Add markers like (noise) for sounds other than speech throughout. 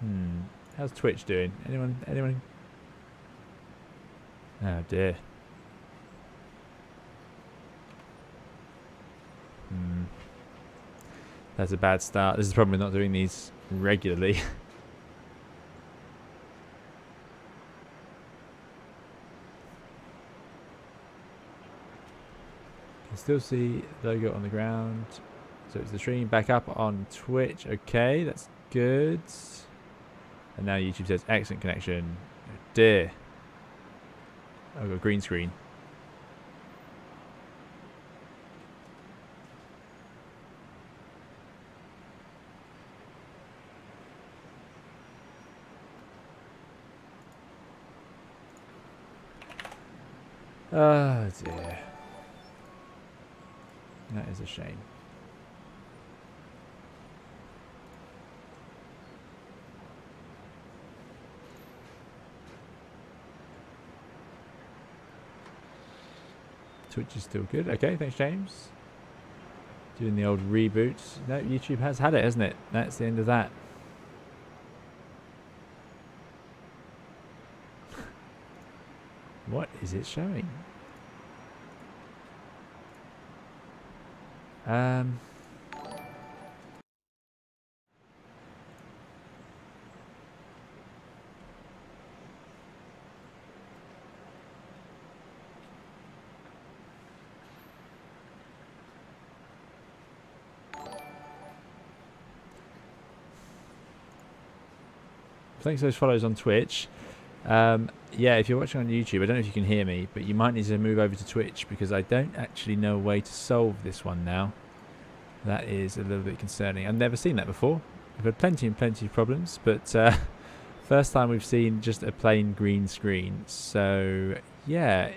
Hmm. How's Twitch doing? Anyone? Anyone? Oh dear. Hmm. That's a bad start. This is probably not doing these regularly. (laughs) can still see logo on the ground. So it's the stream back up on Twitch. Okay, that's good. And now YouTube says excellent connection. Oh dear. I've got a green screen. Oh dear. That is a shame. Twitch is still good. Okay, thanks, James. Doing the old reboot. No, YouTube has had it, hasn't it? That's the end of that. what is it showing? Um. Thanks for those follows on Twitch. Um, yeah, if you're watching on YouTube, I don't know if you can hear me, but you might need to move over to Twitch because I don't actually know a way to solve this one now. That is a little bit concerning. I've never seen that before. We've had plenty and plenty of problems, but uh, (laughs) first time we've seen just a plain green screen. So, yeah,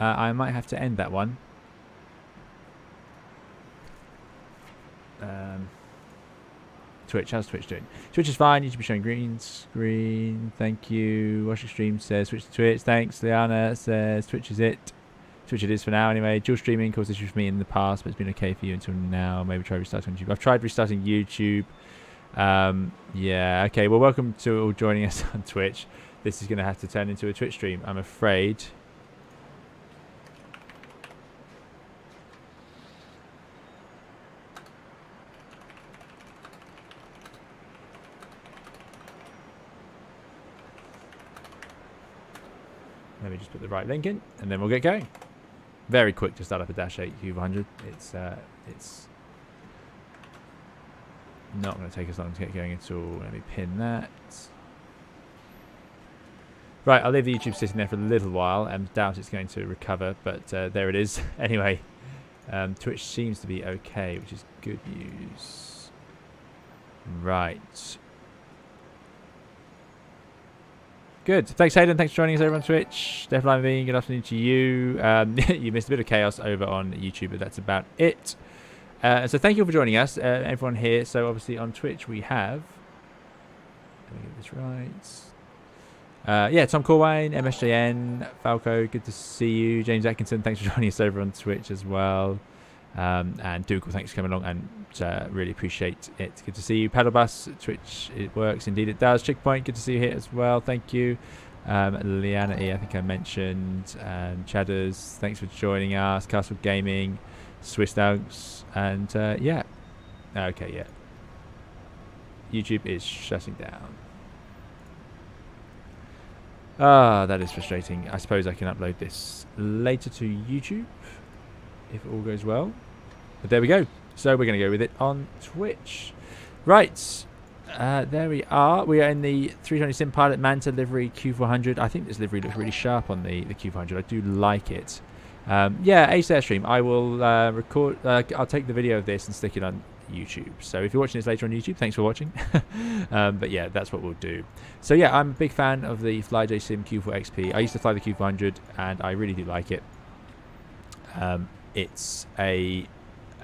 uh, I might have to end that one. Twitch. How's Twitch doing? Twitch is fine. You should be showing green screen. Thank you. Watch stream says switch to Twitch. Thanks. Liana says Twitch is it. Twitch it is for now anyway. Dual streaming caused issues for me in the past, but it's been okay for you until now. Maybe try restarting YouTube. I've tried restarting YouTube. Um, yeah, okay. Well, welcome to all joining us (laughs) on Twitch. This is going to have to turn into a Twitch stream, I'm afraid. Just put the right link in, and then we'll get going. Very quick to start up a Dash 8 Q100. It's uh, it's not going to take us long to get going at all. Let me pin that. Right, I'll leave the YouTube sitting there for a little while and doubt it's going to recover, but uh, there it is. (laughs) anyway, um, Twitch seems to be okay, which is good news. Right. Good. Thanks, Hayden. Thanks for joining us over on Twitch. Definitely being good afternoon to you. Um, (laughs) you missed a bit of chaos over on YouTube, but that's about it. Uh, so thank you for joining us, uh, everyone here. So obviously on Twitch we have. Let me get this right. Uh, yeah, Tom Corwine, MSJN, Falco, good to see you. James Atkinson, thanks for (laughs) joining us over on Twitch as well. Um, and Dougal, thanks for coming along and uh, really appreciate it. Good to see you. Paddlebus, Twitch, it works. Indeed, it does. Checkpoint, good to see you here as well. Thank you. Um, Liana E, I think I mentioned. And Chadders, thanks for joining us. Castle Gaming, Swiss Dogs, and uh, yeah. Okay, yeah. YouTube is shutting down. Ah, that is frustrating. I suppose I can upload this later to YouTube if all goes well. But there we go. So we're going to go with it on Twitch. Right. Uh, there we are. We are in the 320 Sim Pilot Manta livery Q400. I think this livery looks really sharp on the, the Q400. I do like it. Um, yeah, Ace Airstream. I will uh, record. Uh, I'll take the video of this and stick it on YouTube. So if you're watching this later on YouTube, thanks for watching. (laughs) um, but yeah, that's what we'll do. So yeah, I'm a big fan of the FlyJSim Q4 XP. I used to fly the Q400 and I really do like it. Um, it's a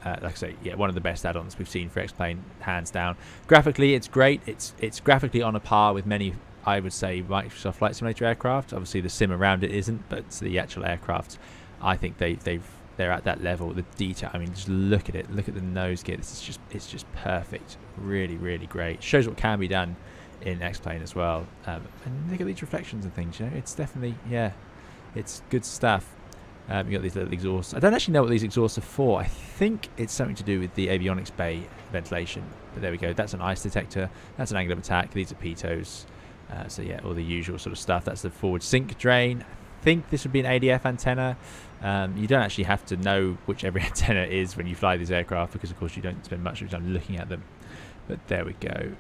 uh, like I say, yeah, one of the best add-ons we've seen for X-Plane, hands down. Graphically, it's great. It's it's graphically on a par with many, I would say, Microsoft Flight Simulator aircraft. Obviously, the sim around it isn't, but the actual aircraft, I think they they've they're at that level. The detail, I mean, just look at it. Look at the nose gear. This is just it's just perfect. Really, really great. Shows what can be done in X-Plane as well. Um, and look at these reflections and things, you know, it's definitely, yeah, it's good stuff. Um, you got these little exhausts. I don't actually know what these exhausts are for. I think it's something to do with the avionics bay ventilation. But there we go. That's an ice detector. That's an angle of attack. These are pitots. Uh, so yeah, all the usual sort of stuff. That's the forward sink drain. I think this would be an ADF antenna. Um, you don't actually have to know which every (laughs) antenna is when you fly these aircraft because of course you don't spend much of your time looking at them. But there we go.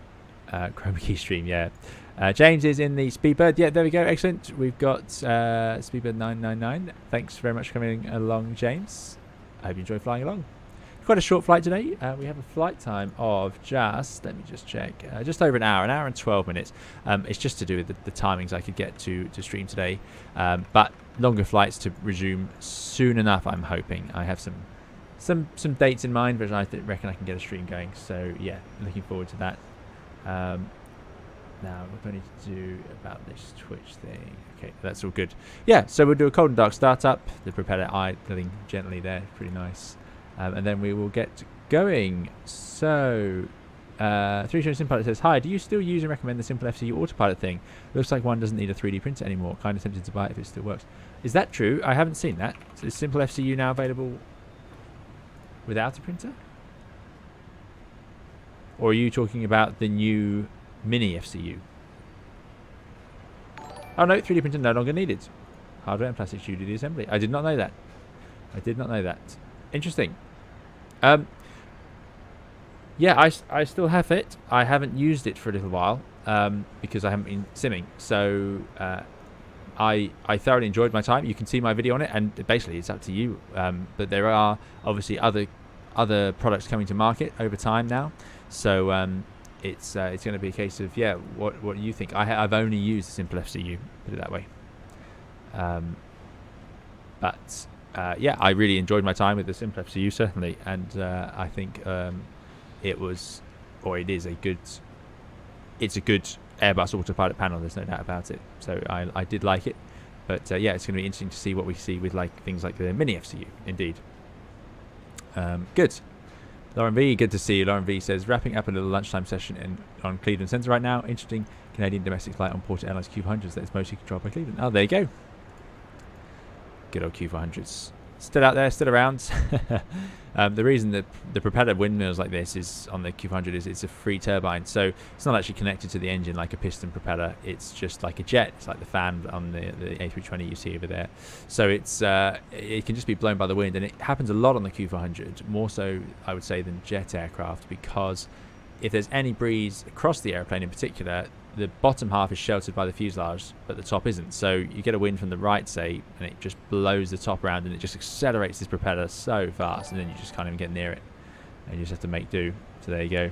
Uh, chroma key stream, yeah. Uh, James is in the Speedbird. Yeah, there we go. Excellent. We've got uh, Speedbird 999. Thanks very much for coming along, James. I hope you enjoy flying along. Quite a short flight today. Uh, we have a flight time of just, let me just check, uh, just over an hour, an hour and 12 minutes. Um, it's just to do with the, the, timings I could get to, to stream today. Um, but longer flights to resume soon enough, I'm hoping. I have some some some dates in mind, but I reckon I can get a stream going. So yeah, looking forward to that. Um, now, I need to do about this Twitch thing? Okay, that's all good. Yeah, so we'll do a cold and dark startup. The propeller idling gently there, pretty nice. Um, and then we will get going. So, uh, 3 Show Simpilot says, Hi, do you still use and recommend the Simple FCU autopilot thing? Looks like one doesn't need a 3D printer anymore. Kind of tempted to buy it if it still works. Is that true? I haven't seen that. So is Simple FCU now available without a printer? Or are you talking about the new Mini FCU? Oh no, 3D printer no longer needed. Hardware and plastic due to the assembly. I did not know that. I did not know that. Interesting. Um, yeah, I, I still have it. I haven't used it for a little while um, because I haven't been simming. So uh, I I thoroughly enjoyed my time. You can see my video on it, and basically it's up to you. Um, but there are obviously other other products coming to market over time now. So um, it's uh, it's going to be a case of yeah, what what do you think? I have only used the Simple FCU, put it that way. Um, but uh, yeah, I really enjoyed my time with the Simple FCU certainly, and uh, I think um, it was or it is a good it's a good Airbus autopilot panel. There's no doubt about it. So I I did like it, but uh, yeah, it's going to be interesting to see what we see with like things like the Mini FCU. Indeed. Um, good. Lauren V, good to see you. Lauren V says, wrapping up a little lunchtime session in, on Cleveland Centre right now. Interesting Canadian domestic flight on Porter Airlines Q400s that is mostly controlled by Cleveland. Oh, there you go. Good old Q400s still out there, still around. (laughs) um, the reason that the propeller windmills like this is on the Q400 is it's a free turbine, so it's not actually connected to the engine like a piston propeller. It's just like a jet. It's like the fan on the, the A320 you see over there. So it's uh, it can just be blown by the wind, and it happens a lot on the Q400, more so I would say than jet aircraft, because if there's any breeze across the airplane in particular, the bottom half is sheltered by the fuselage, but the top isn't. So you get a wind from the right, say, and it just blows the top around and it just accelerates this propeller so fast, and then you just can't even get near it. And you just have to make do. So there you go.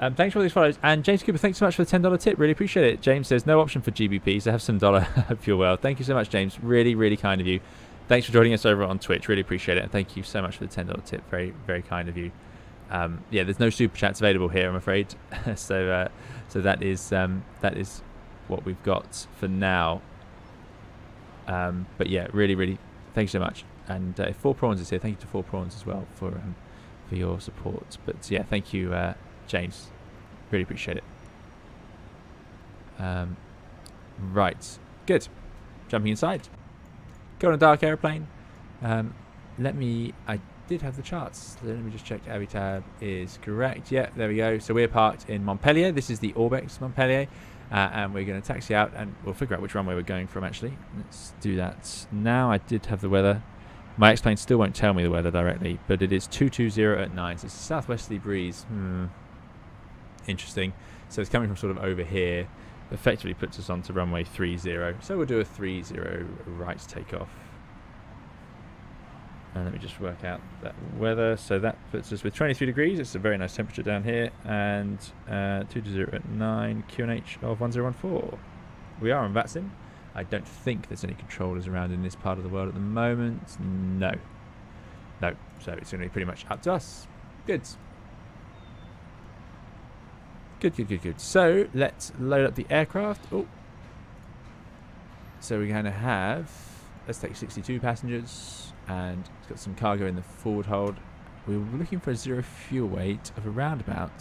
Um, thanks for all these follows. And James Cooper, thanks so much for the $10 tip. Really appreciate it. James says, no option for GBP, so have some dollar. (laughs) Hope you're well. Thank you so much, James. Really, really kind of you. Thanks for joining us over on Twitch. Really appreciate it. And thank you so much for the $10 tip. Very, very kind of you. Um, yeah, there's no super chats available here, I'm afraid. (laughs) so, uh, so that is um, that is what we've got for now. Um, but yeah, really, really, thanks so much. And uh, if Four Prawns is here, thank you to Four Prawns as well for um, for your support. But yeah, thank you, uh, James. Really appreciate it. Um, right, good. Jumping inside. Go on a dark airplane. Um, let me. I did have the charts. So let me just check Avitab is correct. Yeah, there we go. So we're parked in Montpellier. This is the Orbx Montpellier. Uh, and we're going to taxi out and we'll figure out which runway we're going from actually. Let's do that now. I did have the weather. My X-Plane still won't tell me the weather directly, but it is 220 at 9. So it's a southwesterly breeze. Hmm. Interesting. So it's coming from sort of over here. Effectively puts us onto runway 30. So we'll do a 30 right takeoff. And let me just work out that weather. So that puts us with 23 degrees. It's a very nice temperature down here. And uh, 2 to 0 at 9, QNH of 1014. We are on VATSIM. I don't think there's any controllers around in this part of the world at the moment. No. No. So it's going to be pretty much up to us. Good. Good, good, good, good. So let's load up the aircraft. Oh. So we're going to have, let's take 62 passengers and it's got some cargo in the forward hold. We were looking for a zero fuel weight of around about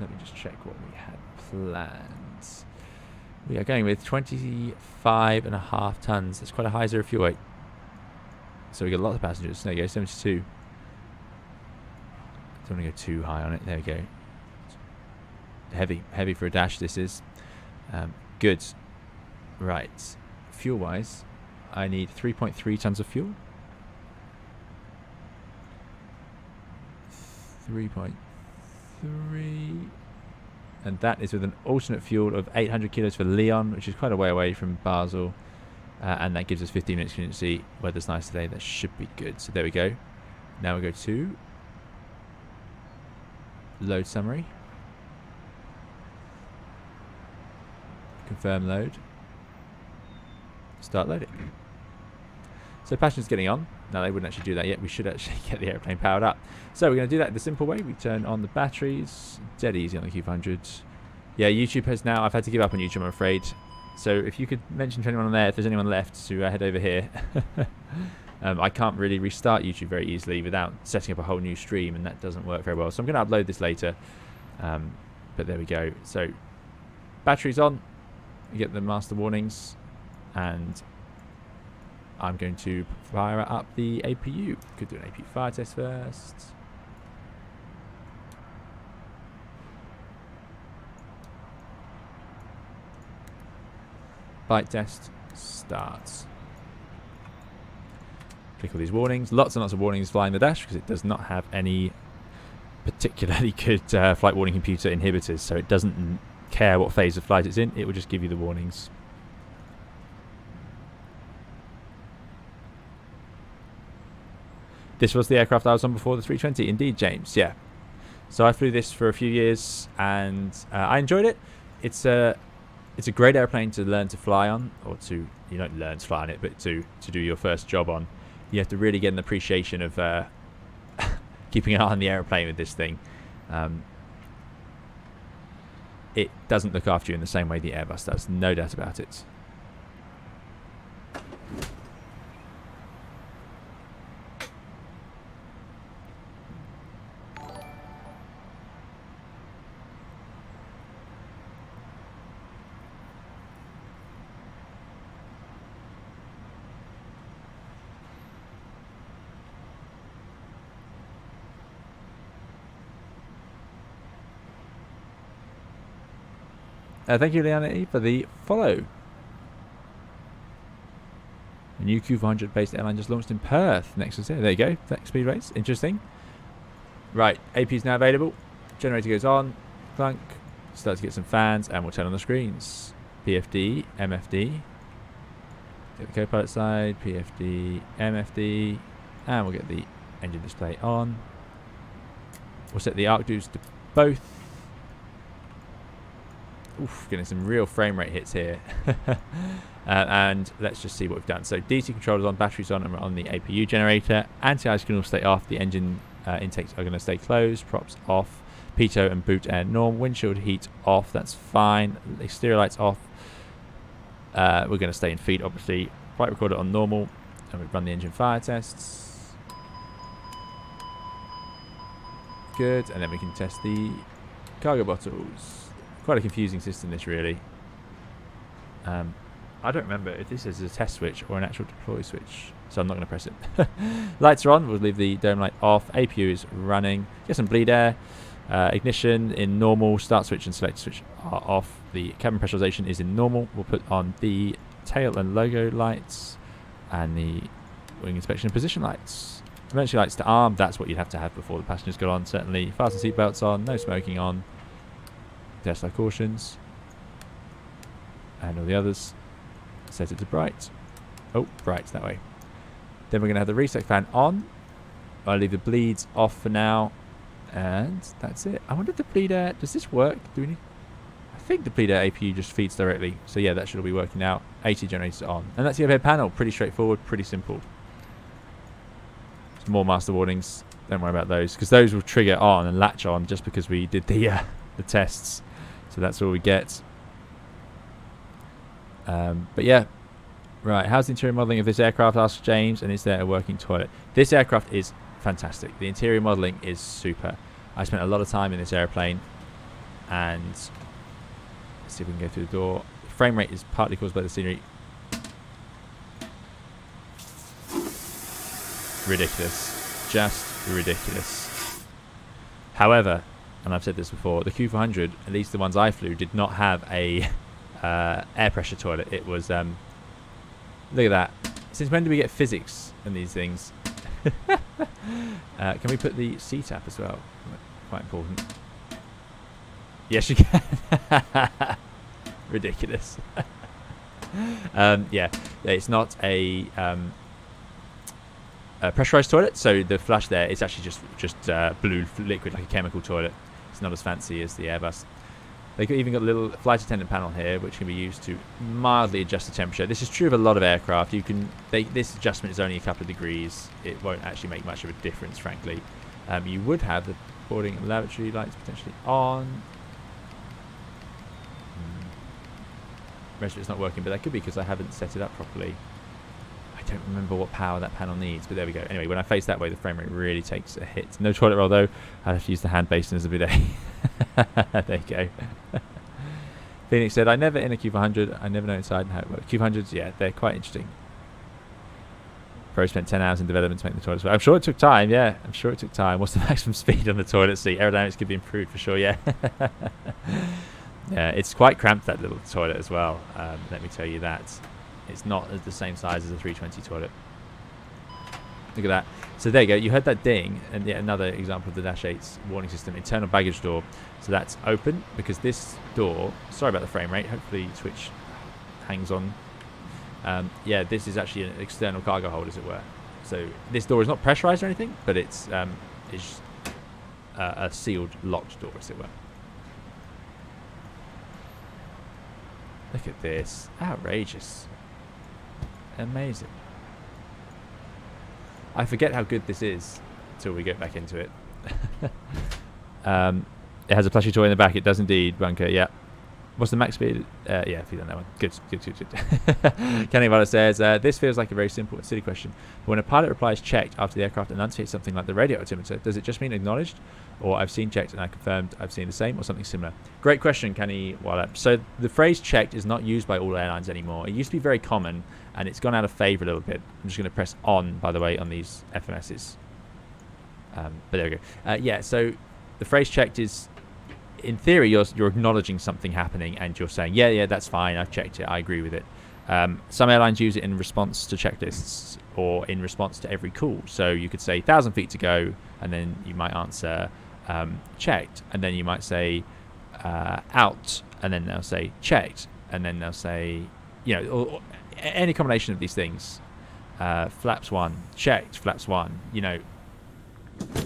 Let me just check what we had planned. We are going with 25 and a half tons. That's quite a high zero fuel weight. So we got a lot of passengers. There you go, 72. Don't want to go too high on it. There we go. Heavy, heavy for a dash. This is um, good. Right, fuel-wise, I need 3.3 tons of fuel. 3.3 and that is with an alternate fuel of 800 kilos for Lyon which is quite a way away from Basel, uh, and that gives us 15 minutes contingency. Weather's nice today, that should be good. So there we go. Now we go to load summary, confirm load, start loading. So passion's getting on. No, they wouldn't actually do that yet. We should actually (laughs) get the airplane powered up. So we're going to do that the simple way. We turn on the batteries. Dead easy on the Q500. Yeah, YouTube has now... I've had to give up on YouTube, I'm afraid. So if you could mention to anyone on there, if there's anyone left, to uh, head over here. (laughs) um, I can't really restart YouTube very easily without setting up a whole new stream, and that doesn't work very well. So I'm going to upload this later. Um, but there we go. So batteries on. We get the master warnings. And I'm going to fire up the APU. Could do an APU fire test first. Flight test starts. Click all these warnings. Lots and lots of warnings flying the dash because it does not have any particularly (laughs) good uh, flight warning computer inhibitors, so it doesn't care what phase of flight it's in. It will just give you the warnings. This was the aircraft I was on before the 320. Indeed, James. Yeah. So I flew this for a few years and uh, I enjoyed it. It's a it's a great airplane to learn to fly on, or to you don't learn to fly on it, but to to do your first job on. You have to really get an appreciation of uh, (laughs) keeping an eye on the airplane with this thing. Um, it doesn't look after you in the same way the Airbus does, no doubt about it. Uh, thank you, Leonie, for the follow. A new Q400 based airline just launched in Perth. Next here. There you go. Flex speed rates. Interesting. Right. AP is now available. Generator goes on. Clunk. Start to get some fans and we'll turn on the screens. PFD, MFD. Get the co-pilot side. PFD, MFD. And we'll get the engine display on. We'll set the ARCDUs to both. Oof, getting some real frame rate hits here. (laughs) uh, and let's just see what we've done. So DC controllers on, batteries on, and on the APU generator. Anti-ice can all stay off. The engine uh, intakes are going to stay closed. Props off. Pitot and boot air norm. Windshield heat off. That's fine. Exterior lights off. Uh, we're going to stay in feed, obviously. Flight recorder on normal. And we run the engine fire tests. Good. And then we can test the cargo bottles quite a confusing system this really. Um, I don't remember if this is a test switch or an actual deploy switch, so I'm not going to press it. Lights are on, we'll leave the dome light off. APU is running. Get some bleed air. Uh, ignition in normal, start switch and select switch are off. The cabin pressurization is in normal. We'll put on the tail and logo lights and the wing inspection position lights. Emergency lights to arm, that's what you'd have to have before the passengers go on, certainly. Fasten seatbelts on, no smoking on. Tesla cautions. And all the others. Set it to bright. Oh, bright that way. Then we're going to have the reset fan on. I'll leave the bleeds off for now. And that's it. I wonder if the bleed air... Does this work? Do we need... I think the bleed air APU just feeds directly. So yeah, that should all be working out. 80 generators on. And that's the overhead panel. Pretty straightforward. Pretty simple. Some more master warnings. Don't worry about those. Because those will trigger on and latch on just because we did the, uh, the tests. So that's all we get. Um, but yeah, right. How's the interior modelling of this aircraft? Asked James, and is there a working toilet? This aircraft is fantastic. The interior modelling is super. I spent a lot of time in this airplane. and let's see if we can go through the door. Frame rate is partly caused by the scenery. Ridiculous. Just ridiculous. However, and I've said this before, the Q400, at least the ones I flew, did not have a (laughs) uh, air pressure toilet. It was, um, look at that. Since when do we get physics in these things? (laughs) uh, can we put the CTAP as well? Quite important. Yes, you can. (laughs) Ridiculous. um, yeah, it's not a, um, a, pressurized toilet, so the flush there is actually just just uh, blue liquid, like a chemical toilet. It's not as fancy as the Airbus. They've even got a little flight attendant panel here, which can be used to mildly adjust the temperature. This is true of a lot of aircraft. You can they, this adjustment is only a couple of degrees. It won't actually make much of a difference, frankly. Um, you would have the boarding and lavatory lights potentially on. Hmm. It's not working, but that could be because I haven't set it up properly don't remember what power that panel needs, but there we go. Anyway, when I face that way, the frame rate really takes a hit. No toilet roll though. I have to use the hand basin as a bidet. (laughs) there you go. (laughs) Phoenix said, I never in a Q400. I never know inside how it works. Q400s, yeah, they're quite interesting. Pro spent 10 hours in development to make the toilets. I'm sure it took time, yeah. I'm sure it took time. What's the (laughs) maximum speed on the toilet seat? Aerodynamics could be improved for sure, yeah. yeah, it's quite cramped, that little toilet as well. Um, let me tell you that. It's not the same size as a 320 toilet. Look at that. So there you go. You heard that ding, and yet another example of the Dash 8's warning system. Internal baggage door. So that's open because this door. Sorry about the frame rate. Hopefully, Twitch hangs on. Um, yeah, this is actually an external cargo hold, as it were. So this door is not pressurized or anything, but it's um, it's a sealed, locked door, as it were. Look at this. Outrageous. Amazing. I forget how good this is until we get back into it. (laughs) um, it has a plushy toy in the back. It does indeed, Bunker. Yeah. What's the max speed? Uh, yeah, if you don't know one. Good, good, good, good. (laughs) Kenny Valla says, uh, this feels like a very simple silly question. But when a pilot replies checked after the aircraft enunciates something like the radio altimeter, does it just mean acknowledged? Or I've seen checked and I confirmed I've seen the same or something similar? Great question, Kenny Wallop. So the phrase checked is not used by all airlines anymore. It used to be very common and it's gone out of favor a little bit. I'm just going to press on, by the way, on these FMSs. Um, but there we go. Uh, yeah, so the phrase checked is in theory, you're, you're acknowledging something happening and you're saying, yeah, yeah, that's fine. I've checked it. I agree with it. Um, some airlines use it in response to checklists or in response to every call. So you could say 1,000 feet to go, and then you might answer um, checked, and then you might say uh, out, and then they'll say checked, and then they'll say, you know, or, or any combination of these things. Uh, flaps one, checked, flaps one, you know,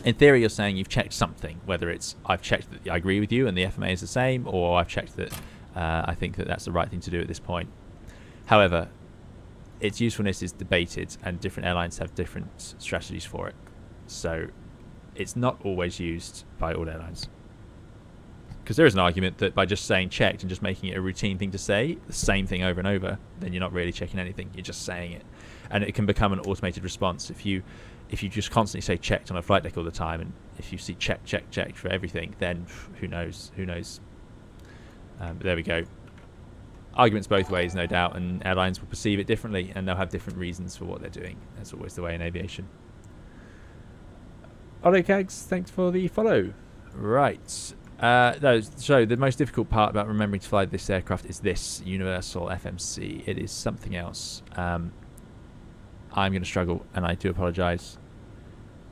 in theory, you're saying you've checked something, whether it's I've checked that I agree with you and the FMA is the same, or I've checked that uh, I think that that's the right thing to do at this point. However, its usefulness is debated, and different airlines have different strategies for it. So it's not always used by all airlines. Because there is an argument that by just saying checked and just making it a routine thing to say, the same thing over and over, then you're not really checking anything, you're just saying it. And it can become an automated response. If you if you just constantly say checked on a flight deck all the time, and if you see check, check, check for everything, then who knows? Who knows? Um, there we go. Arguments both ways, no doubt, and airlines will perceive it differently, and they'll have different reasons for what they're doing. That's always the way in aviation. Cags, thanks for the follow. Right. Uh, no, so the most difficult part about remembering to fly this aircraft is this universal FMC. It is something else. Um, I'm going to struggle, and I do apologise.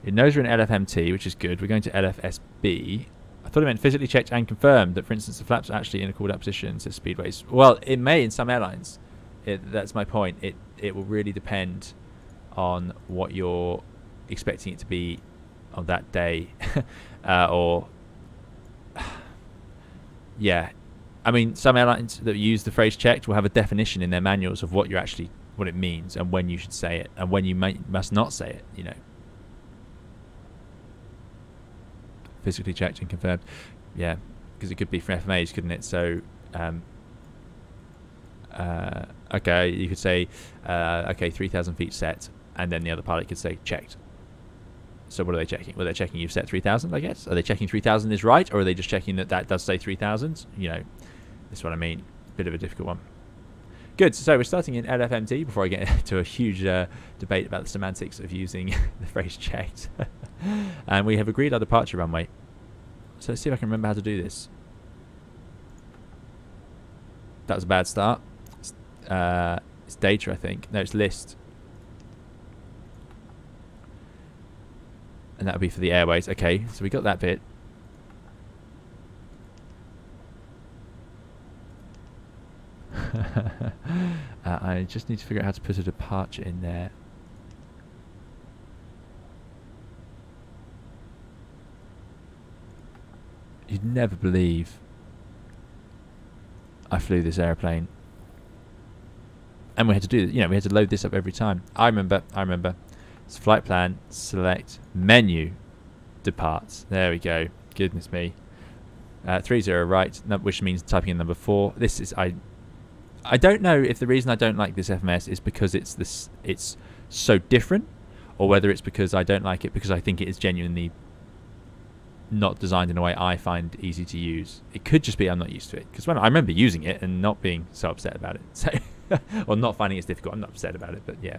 It knows we're in LFMT, which is good. We're going to LFSB. I thought it meant physically checked and confirmed that, for instance, the flaps are actually in a called out position to speedways. Well, it may in some airlines. It, that's my point. It it will really depend on what you're expecting it to be on that day, (laughs) uh, or (sighs) yeah. I mean, some airlines that use the phrase checked will have a definition in their manuals of what you're actually what it means and when you should say it and when you may, must not say it. You know. physically checked and confirmed. Yeah, because it could be from FMAs, couldn't it? So, um, uh, okay, you could say, uh, okay, 3,000 feet set, and then the other pilot could say checked. So what are they checking? Well, they're checking you've set 3,000, I guess. Are they checking 3,000 is right, or are they just checking that that does say 3,000? You know, that's what I mean. Bit of a difficult one. Good. So we're starting in LFMT before I get (laughs) into a huge uh, debate about the semantics of using (laughs) the phrase checked. (laughs) and we have agreed our departure runway. So let's see if I can remember how to do this. That was a bad start. Uh, it's data, I think. No, it's list. And that would be for the airways. Okay, so we got that bit. (laughs) uh, I just need to figure out how to put a departure in there. You'd never believe I flew this airplane. And we had to do, you know, we had to load this up every time. I remember, I remember. It's flight plan, select, menu, departs. There we go. Goodness me. Uh, three zero right, which means typing in number four. This is I. I don't know if the reason I don't like this FMS is because it's this it's so different, or whether it's because I don't like it because I think it is genuinely not designed in a way I find easy to use. It could just be I'm not used to it because when I remember using it and not being so upset about it, (laughs) so or not finding it difficult. I'm not upset about it, but yeah.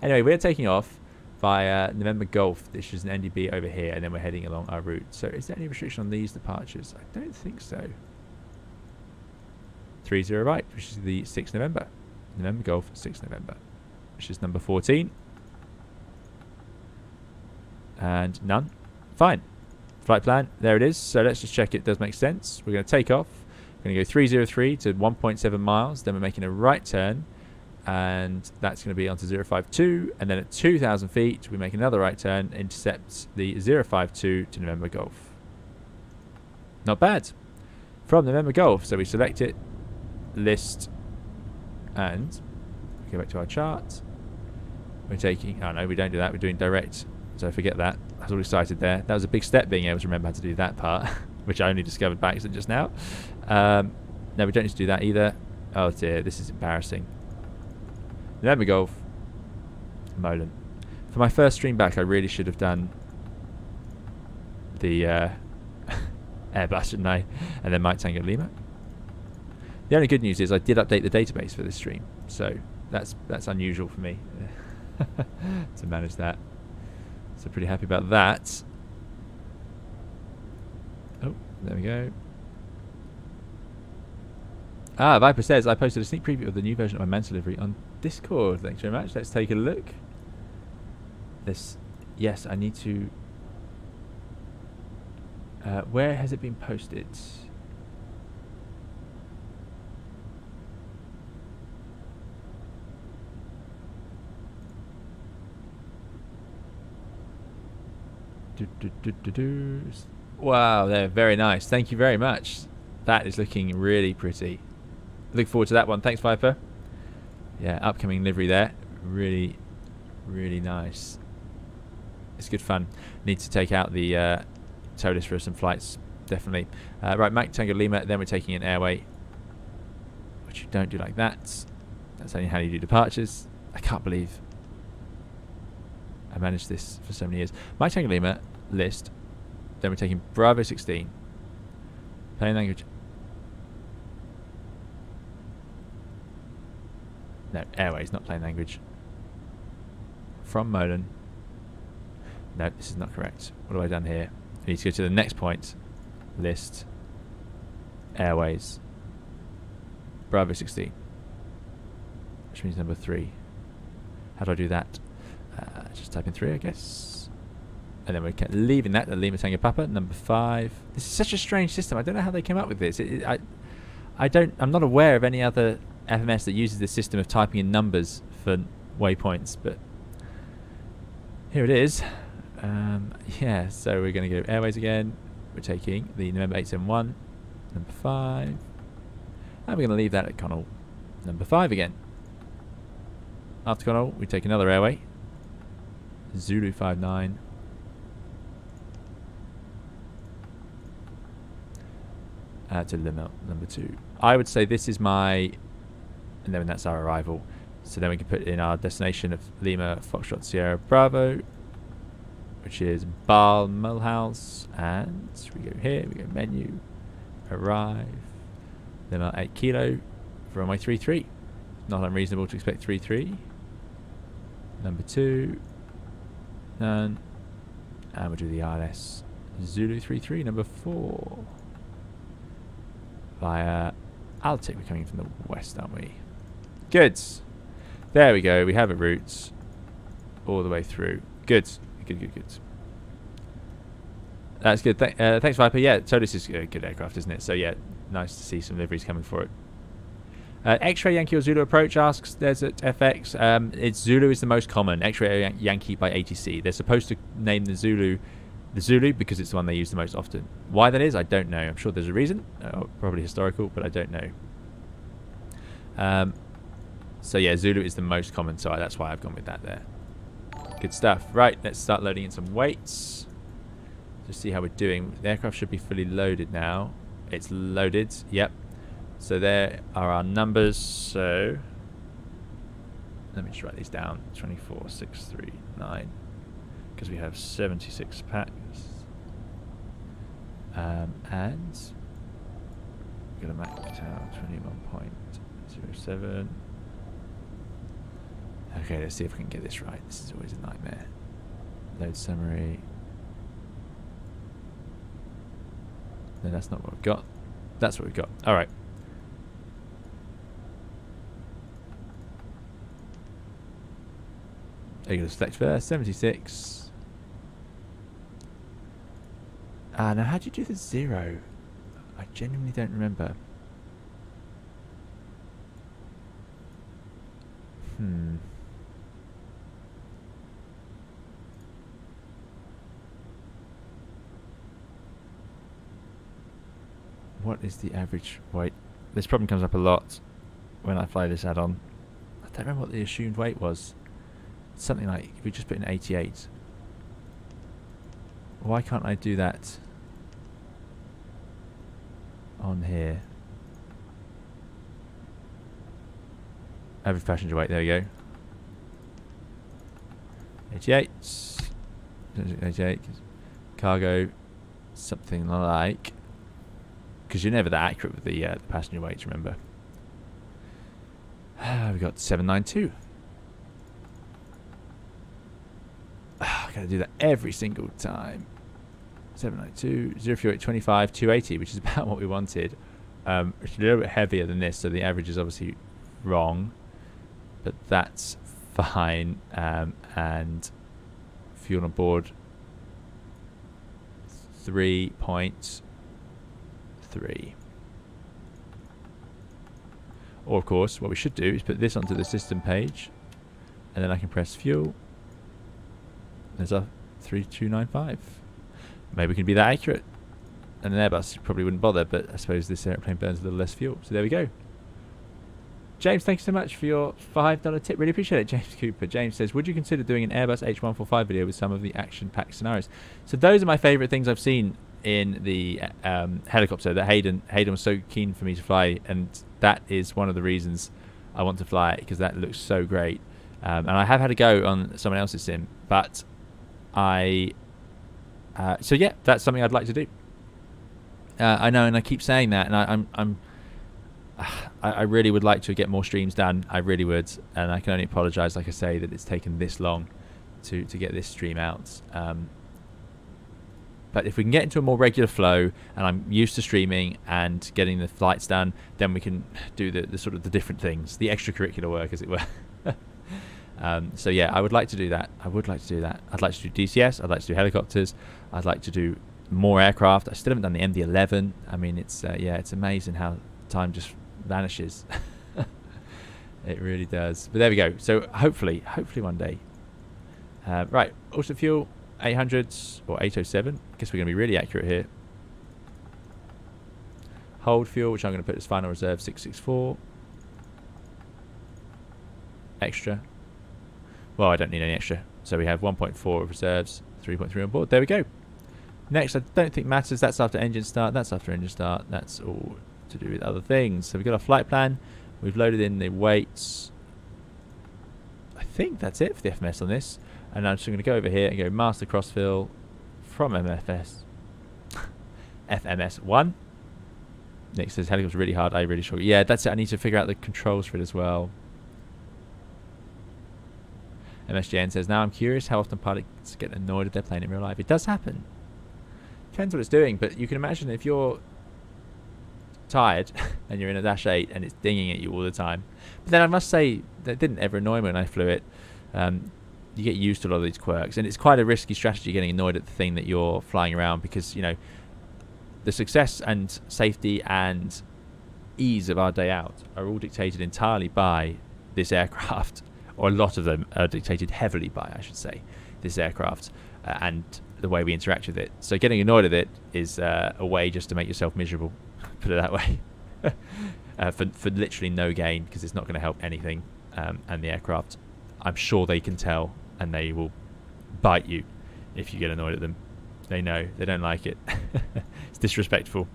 Anyway, we're taking off via November Gulf, which is an NDB over here, and then we're heading along our route. So is there any restriction on these departures? I don't think so. 30 right, which is the 6th November. November Gulf, 6th November, which is number 14. And none. Fine. Flight plan, there it is. So let's just check it does make sense. We're going to take off. We're going to go 303 to 1.7 miles. Then we're making a right turn. And that's going to be onto 052. And then at 2,000 feet, we make another right turn, intercept the 052 to November Golf. Not bad. From November Golf. So we select it, list, and go back to our chart. We're taking, oh no, we don't do that. We're doing direct. So forget that. I was all excited there. That was a big step being able to remember how to do that part, (laughs) which I only discovered accident just now. Um, no, we don't need to do that either. Oh dear, this is embarrassing. There we go. Molen. For my first stream back, I really should have done the uh, (laughs) Airbus, shouldn't I? And then Mike Tango Lima. The only good news is I did update the database for this stream, so that's that's unusual for me (laughs) to manage that. So pretty happy about that. Oh, there we go. Ah, Viper says, I posted a sneak preview of the new version of my Manta delivery on Discord. Thanks very much. Let's take a look. This, yes, I need to... Uh, where has it been posted? Do, do, do, wow, they're very nice. Thank you very much. That is looking really pretty. Look forward to that one. Thanks, Viper. Yeah, upcoming livery there. Really, really nice. It's good fun. Need to take out the uh, ToLiss for some flights, definitely. Uh, right, Mac Tango Lima, then we're taking an airway, which you don't do like that. That's only how you do departures. I can't believe I managed this for so many years. Mac Tango Lima, list. Then we're taking Bravo 16. Plain language. No, airways, not plain language. From Molen. No, this is not correct. What have I done here? I need to go to the next point. List. Airways. Bravo 16. Which means number 3. How do I do that? Uh, just type in 3, I guess. And then we're leaving that, the Lima Tango Papa, number 5. This is such a strange system. I don't know how they came up with this. It, it, I, I don't, I'm not aware of any other FMS that uses this system of typing in numbers for waypoints, but here it is. Um, yeah, so we're going to go Airways again. We're taking the November 871, number 5. And we're going to leave that at Connell, number 5 again. After Connell, we take another airway. Zulu 59. Uh, to Lima, number 2. I would say this is my and then that's our arrival. So then we can put in our destination of Lima Foxtrot Sierra Bravo, which is Bal Mulhouse. And we go here, we go menu, arrive. Then I'll 8 kilo for my 3 3. Not unreasonable to expect 3 3. Number 2, none. And we'll do the RS Zulu 3 3, number 4. Via Altic, we're coming from the west, aren't we? Good. There we go. We have a route all the way through. Good. Good, good, good. That's good. Th uh, thanks, Viper. Yeah, so this is a good aircraft, isn't it? So, yeah, nice to see some liveries coming for it. Uh, X-ray Yankee or Zulu approach asks Desert FX. Um, it's Zulu is the most common. X-ray Yankee by ATC. They're supposed to name the Zulu the Zulu because it's the one they use the most often. Why that is, I don't know. I'm sure there's a reason, uh, probably historical, but I don't know. Um, so yeah, Zulu is the most common, so that's why I've gone with that there. Good stuff. Right, let's start loading in some weights. Just see how we're doing. The aircraft should be fully loaded now. It's loaded. Yep. So there are our numbers. So let me just write these down. 24, 6, 3, 9 because we have 76 packs. Um, and we've got a max tower 21.07. Okay, let's see if we can get this right. This is always a nightmare. Load summary. No, that's not what we've got. That's what we've got. All right. Are you going to select first? 76. Ah, now how do you do the zero? I genuinely don't remember. Hmm. What is the average weight? This problem comes up a lot when I fly this add-on. I don't remember what the assumed weight was. Something like, if we just put in 88. Why can't I do that? on here. Average passenger weight, there we go. 88. 88. Cargo, something like. Because you're never that accurate with the, uh, the passenger weights, remember. (sighs) we got 792. (sighs) I gotta do that every single time. 792, 0 fuel 25, 280, which is (laughs) about what we wanted. Um, it's a little bit heavier than this, so the average is obviously wrong, but that's fine. Um, and fuel on board 3.3. Or, of course, what we should do is put this onto the system page, and then I can press fuel. There's a 3295 maybe we can be that accurate. And an Airbus probably wouldn't bother, but I suppose this airplane burns a little less fuel. So there we go. James, thanks so much for your $5 tip. Really appreciate it, James Cooper. James says, would you consider doing an Airbus H145 video with some of the action-packed scenarios? So those are my favourite things I've seen in the um, helicopter that Hayden Hayden was so keen for me to fly, and that is one of the reasons I want to fly it because that looks so great. Um, and I have had a go on someone else's sim, but I uh, so yeah, that's something I'd like to do. Uh, I know, and I keep saying that, and I, I'm, I'm, (sighs) I, I really would like to get more streams done. I really would, and I can only apologise, like I say, that it's taken this long to to get this stream out. Um, but if we can get into a more regular flow, and I'm used to streaming and getting the flights done, then we can do the, the sort of the different things, the extracurricular work, as it were. (laughs) Um, so yeah, I would like to do that. I would like to do that. I'd like to do DCS. I'd like to do helicopters. I'd like to do more aircraft. I still haven't done the MD-11. I mean, it's uh, yeah, it's amazing how time just vanishes. (laughs) it really does. But there we go. So hopefully, hopefully one day. Uh, right, also fuel 800s or 807. I guess we're going to be really accurate here. Hold fuel, which I'm going to put as final reserve 664. Extra well, I don't need any extra. So we have 1.4 of reserves, 3.3 on board. There we go. Next, I don't think matters. That's after engine start. That's after engine start. That's all to do with other things. So we've got our flight plan. We've loaded in the weights. I think that's it for the FMS on this. And I'm just going to go over here and go master crossfill from MFS. (laughs) FMS1. Nick says helicopter's really hard. I really struggle. Yeah, that's it. I need to figure out the controls for it as well. MSJN says, now I'm curious how often pilots get annoyed at their plane in real life. It does happen. Depends what it's doing, but you can imagine if you're tired (laughs) and you're in a Dash 8 and it's dinging at you all the time. But then I must say, that didn't ever annoy me when I flew it. Um, you get used to a lot of these quirks, and it's quite a risky strategy getting annoyed at the thing that you're flying around because, you know, the success and safety and ease of our day out are all dictated entirely by this aircraft (laughs) or a lot of them are dictated heavily by, I should say, this aircraft uh, and the way we interact with it. So getting annoyed at it is uh, a way just to make yourself miserable, (laughs) put it that way, (laughs) uh, for, for literally no gain because it's not going to help anything. Um, and the aircraft, I'm sure they can tell and they will bite you if you get annoyed at them. They know, they don't like it. (laughs) it's disrespectful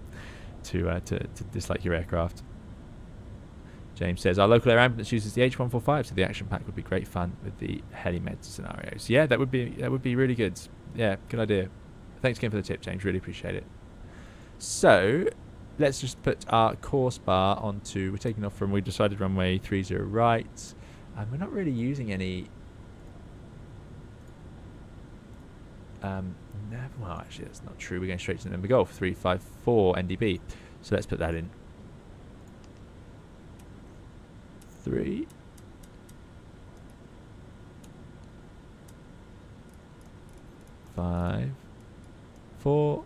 to, uh, to, to dislike your aircraft. James says, our local air ambulance uses the H145, so the action pack would be great fun with the heli-med scenarios. Yeah, that would be that would be really good. Yeah, good idea. Thanks again for the tip, James. Really appreciate it. So, let's just put our course bar onto, we're taking off from, we decided runway 30 right, and we're not really using any, um, no, well, actually, that's not true. We're going straight to the number golf, 354 NDB. So let's put that in. three. Five. Four.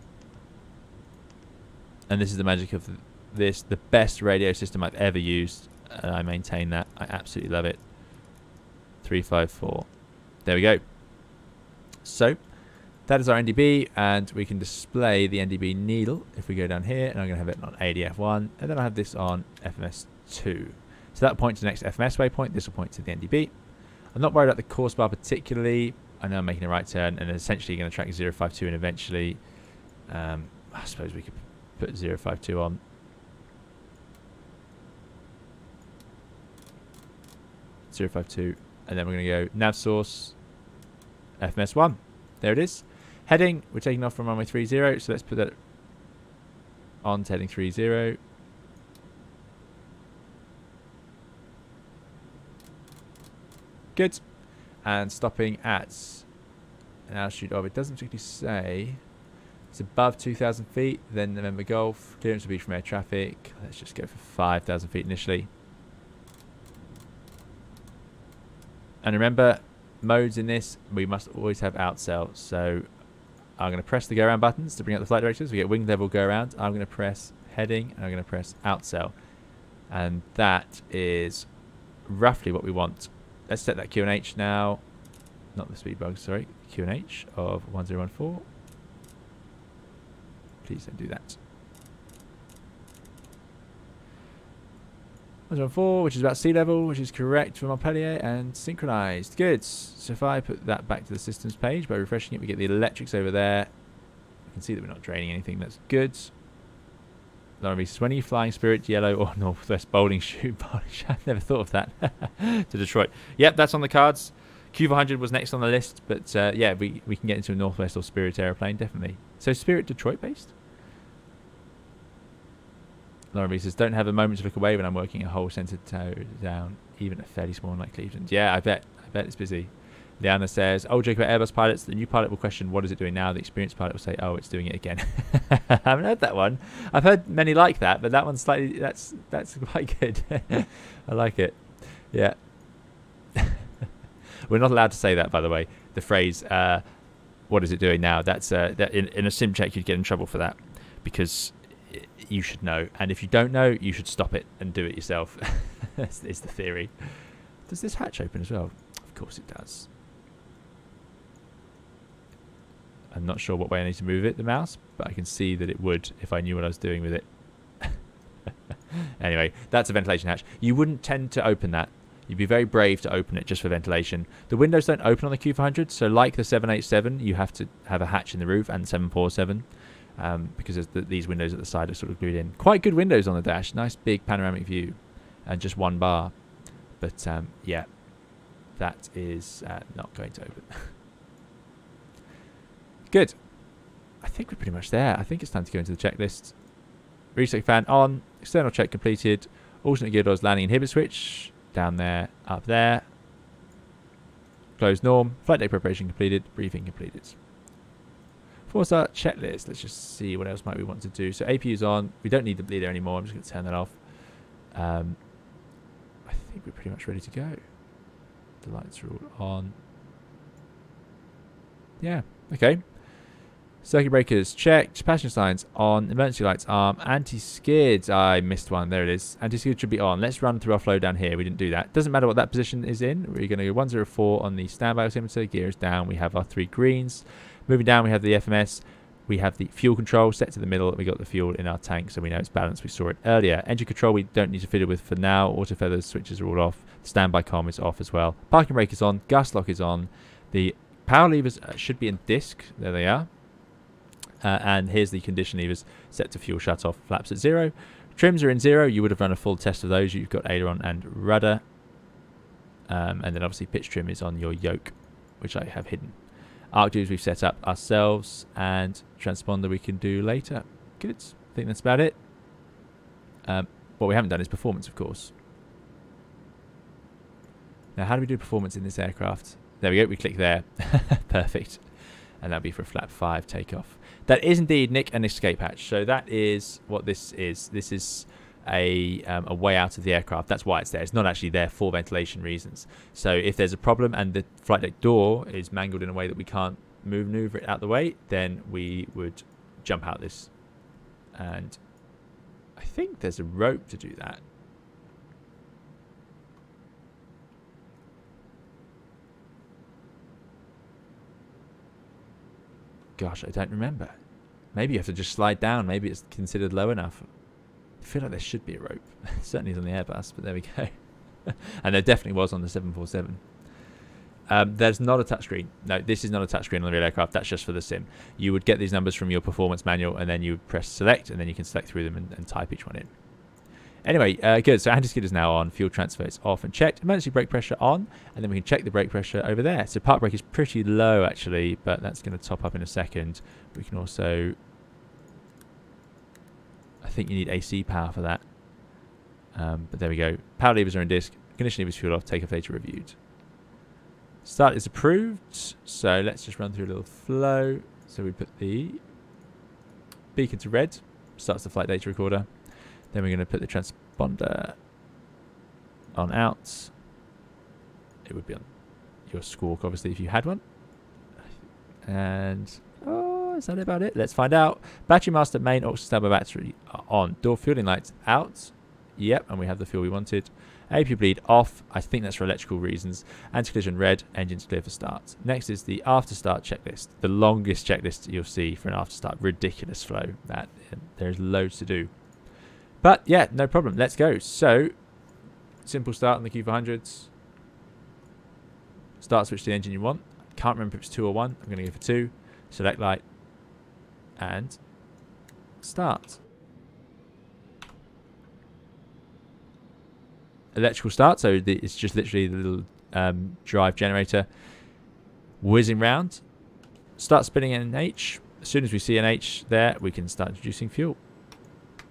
And this is the magic of this, the best radio system I've ever used. And I maintain that. I absolutely love it. 354. There we go. So, that is our NDB, and we can display the NDB needle if we go down here, and I'm going to have it on ADF1, and then I have this on FMS2. So that points to the next FMS waypoint. This will point to the NDB. I'm not worried about the course bar particularly. I know I'm making a right turn and essentially going to track 052 and eventually um, I suppose we could put 052 on. Zero five two, and then we're going to go nav source, FMS one. There it is. Heading, we're taking off from runway three zero, so let's put that on to heading three zero. Good. And stopping at an altitude of, it doesn't particularly say, it's above 2,000 feet, then November Golf, clearance will be from air traffic. Let's just go for 5,000 feet initially. And remember, modes in this, we must always have ALT SEL. So I'm going to press the go around buttons to bring up the flight directors. We get wing level go around. I'm going to press heading and I'm going to press ALT SEL. And that is roughly what we want let's set that QNH now. Not the speed bug, sorry. QNH of 1014. Please don't do that. 114, which is about sea level, which is correct for Montpellier and synchronized. Good. So if I put that back to the systems page by refreshing it, we get the electrics over there. You can see that we're not draining anything. That's good. Are you flying Spirit Yellow or (laughs) Northwest Bowling Shoe? (laughs) I've (laughs) never thought of that. to Detroit. Yep, that's on the cards. Q400 was next on the list, but uh, yeah, we, we can get into a Northwest or Spirit aeroplane, definitely. So Spirit Detroit based? Lauren says, don't have a moment to look away when I'm working a whole centre toe down, even a fairly small like Cleveland. Yeah, I bet. I bet it's busy. Liana says, "Oh, joke about Airbus pilots. The new pilot will question, what is it doing now? The experienced pilot will say, oh, it's doing it again.' (laughs) I haven't heard that one. I've heard many like that, but that one's slightly, that's, that's (laughs) quite good. I like it. Yeah. (laughs) We're not allowed to say that, by the way. The phrase, uh, what is it doing now? That's, uh, that in, in a sim check, you'd get in trouble for that because you should know. And if you don't know, you should stop it and do it yourself. (laughs) is the theory. Does this hatch open as well? Of course it does. I'm not sure what way I need to move it, the mouse, but I can see that it would if I knew what I was doing with it. (laughs) anyway, that's a ventilation hatch. You wouldn't tend to open that. You'd be very brave to open it just for ventilation. The windows don't open on the Q400, so like the 787, you have to have a hatch in the roof, and 747, um, because the, these windows at the side are sort of glued in. Quite good windows on the dash. Nice big panoramic view, and just one bar. But um, yeah, that is uh, not going to open. (laughs) Good. I think we're pretty much there. I think it's time to go into the checklist. Reset fan on. External check completed. Alternate gear doors landing inhibit switch. Down there, up there. Closed norm. Flight deck preparation completed. Briefing completed. For our checklist, let's just see what else might we want to do. So APU's on. We don't need the bleeder anymore. I'm just going to turn that off. Um, I think we're pretty much ready to go. The lights are all on. Yeah, okay. Circuit breakers checked. Passenger signs on. Emergency lights arm. Anti-skids. I missed one. There it is. Anti-skid should be on. Let's run through our flow down here. We didn't do that. Doesn't matter what that position is in. We're going to go 104 on the standby altimeter. Gears down. We have our three greens. Moving down, we have the FMS. We have the fuel control set to the middle. We got the fuel in our tank, so we know it's balanced. We saw it earlier. Engine control, we don't need to fiddle with for now. Auto feathers switches are all off. Standby com is off as well. Parking brake is on. Gas lock is on. The power levers uh, should be in disc. There they are. Uh, and here's the condition levers set to fuel shut off, flaps at zero. Trims are in zero. You would have run a full test of those. You've got aileron and rudder. Um, and then obviously pitch trim is on your yoke, which I have hidden. ARCDUs we've set up ourselves and transponder we can do later. Good. I think that's about it. Um, what we haven't done is performance, of course. Now, how do we do performance in this aircraft? There we go. We click there. (laughs) Perfect. And that'll be for a flap 5 takeoff. That is indeed Nick an escape hatch. So that is what this is. This is a, um, a way out of the aircraft. That's why it's there. It's not actually there for ventilation reasons. So if there's a problem and the flight deck door is mangled in a way that we can't move maneuver it out the way, then we would jump out this. And I think there's a rope to do that. Gosh, I don't remember. Maybe you have to just slide down. Maybe it's considered low enough. I feel like there should be a rope. (laughs) Certainly is on the Airbus, but there we go. (laughs) and there definitely was on the 747. Um, there's not a touchscreen. No, this is not a touchscreen on the real aircraft. That's just for the sim. You would get these numbers from your performance manual, and then you press select, and then you can select through them and, and type each one in. Anyway, uh, good. So anti-skid is now on. Fuel transfer is off and checked. Emergency brake pressure on, and then we can check the brake pressure over there. So park brake is pretty low actually, but that's going to top up in a second. We can also, think you need AC power for that. Um, but there we go. Power levers are in disc. Condition levers fuel off. Take off later reviewed. Start is approved. So let's just run through a little flow. So we put the beacon to red. Starts the flight data recorder. Then we're going to put the transponder on out. It would be on your squawk, obviously, if you had one. And, is that about it? Let's find out. Battery master main oxygen battery on. Door fueling lights out. Yep, and we have the fuel we wanted. AP bleed off. I think that's for electrical reasons. Anti-collision red. Engines clear for start. Next is the after start checklist. The longest checklist you'll see for an after start. Ridiculous flow. That uh, There's loads to do. But yeah, no problem. Let's go. So, simple start on the Q400s. Start switch to the engine you want. Can't remember if it's 2 or 1. I'm going to go for 2. Select light. And start. Electrical start. So it's just literally the little um, drive generator whizzing round. Start spinning an H. As soon as we see an H there, we can start introducing fuel.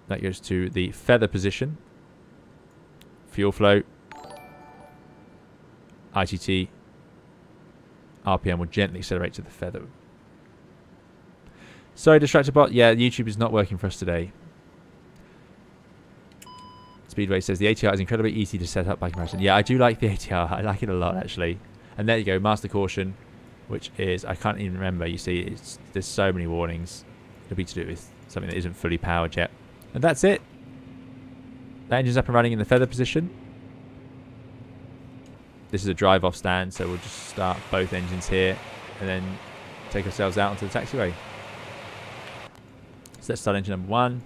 That goes to the feather position. Fuel flow. ITT. RPM will gently accelerate to the feather. Sorry, DistractorBot. Yeah, YouTube is not working for us today. Speedway says the ATR is incredibly easy to set up by comparison. Yeah, I do like the (laughs) ATR. I like it a lot, actually. And there you go, Master Caution, which is, I can't even remember. You see, it's, there's so many warnings. It'll be to do with something that isn't fully powered yet. And that's it. The engine's up and running in the feather position. This is a drive off stand, so we'll just start both engines here and then take ourselves out onto the taxiway. Let's start engine number one.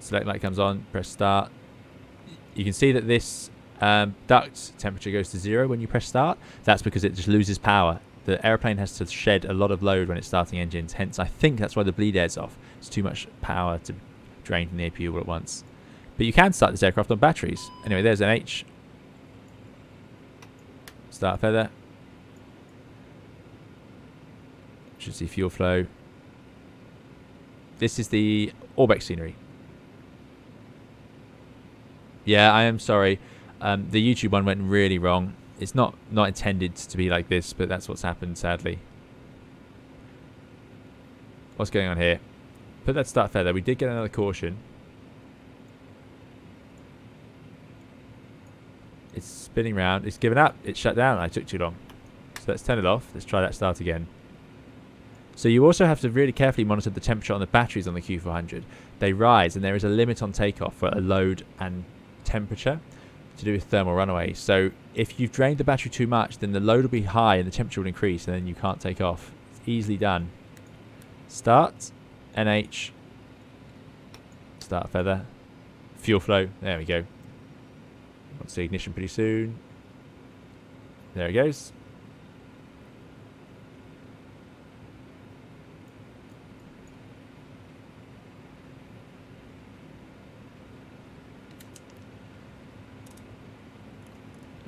Select light comes on, press start. You can see that this um, duct temperature goes to zero when you press start. That's because it just loses power. The airplane has to shed a lot of load when it's starting engines, hence I think that's why the bleed air's off. It's too much power to drain from the APU all at once. But you can start this aircraft on batteries. Anyway, there's an H. Start feather. Should see fuel flow. This is the Orbx scenery. Yeah, I am sorry. Um, the YouTube one went really wrong. It's not not intended to be like this, but that's what's happened, sadly. What's going on here? Put that start feather. We did get another caution. It's spinning round. It's given up. It's shut down. I took too long. So let's turn it off. Let's try that start again. So you also have to really carefully monitor the temperature on the batteries on the Q400. They rise and there is a limit on takeoff for a load and temperature to do with thermal runaway. So if you've drained the battery too much, then the load will be high and the temperature will increase and then you can't take off. It's easily done. Start, NH, start feather, fuel flow, there we go. Want to see ignition pretty soon. There it goes.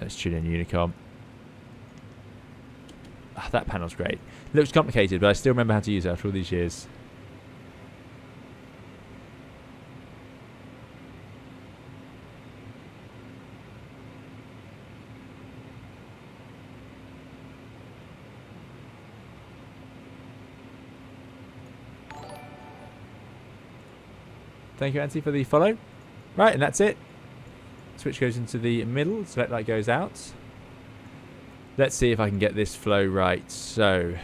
Let's tune in Unicom. Ah, that panel's great. looks complicated, but I still remember how to use it after all these years. Thank you, Anthony, for the follow. Right, and that's it. Switch goes into the middle, select light goes out. Let's see if I can get this flow right. So,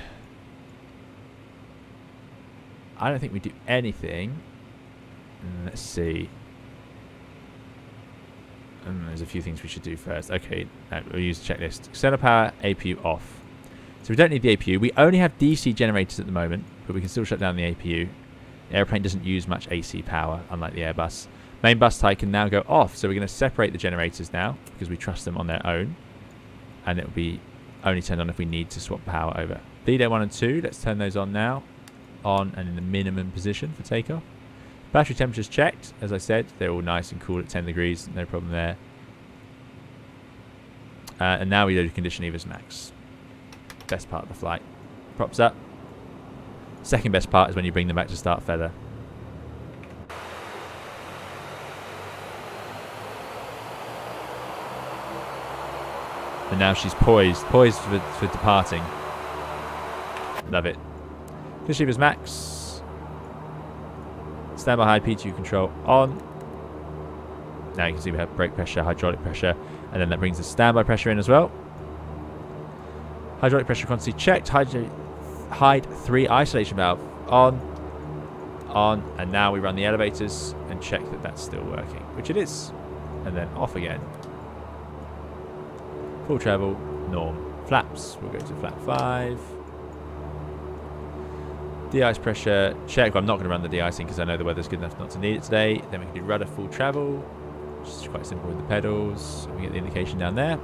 I don't think we do anything. Let's see. Um, there's a few things we should do first. Okay, we'll use the checklist. External power, APU off. So we don't need the APU. We only have DC generators at the moment, but we can still shut down the APU. The airplane doesn't use much AC power, unlike the Airbus. Main bus tie can now go off, so we're going to separate the generators now, because we trust them on their own. And it will be only turned on if we need to swap power over. Bleed 1 and 2, let's turn those on now. On and in the minimum position for takeoff. Battery temperatures checked. As I said, they're all nice and cool at 10 degrees, no problem there. Uh, and now we do condition EVA's max. Best part of the flight. Props up. Second best part is when you bring them back to start feather. And now she's poised, poised for, for departing. Love it. Fishlever's max. Standby high PTU control on. Now you can see we have brake pressure, hydraulic pressure, and then that brings the standby pressure in as well. Hydraulic pressure quantity checked. Hide 3 isolation valve on, on, and now we run the elevators and check that that's still working, which it is. And then off again. Full travel, norm. Flaps, we'll go to flap 5. De-ice pressure, check. Well, I'm not going to run the de-icing because I know the weather's good enough not to need it today. Then we can do rudder full travel, which is quite simple with the pedals. We get the indication down there.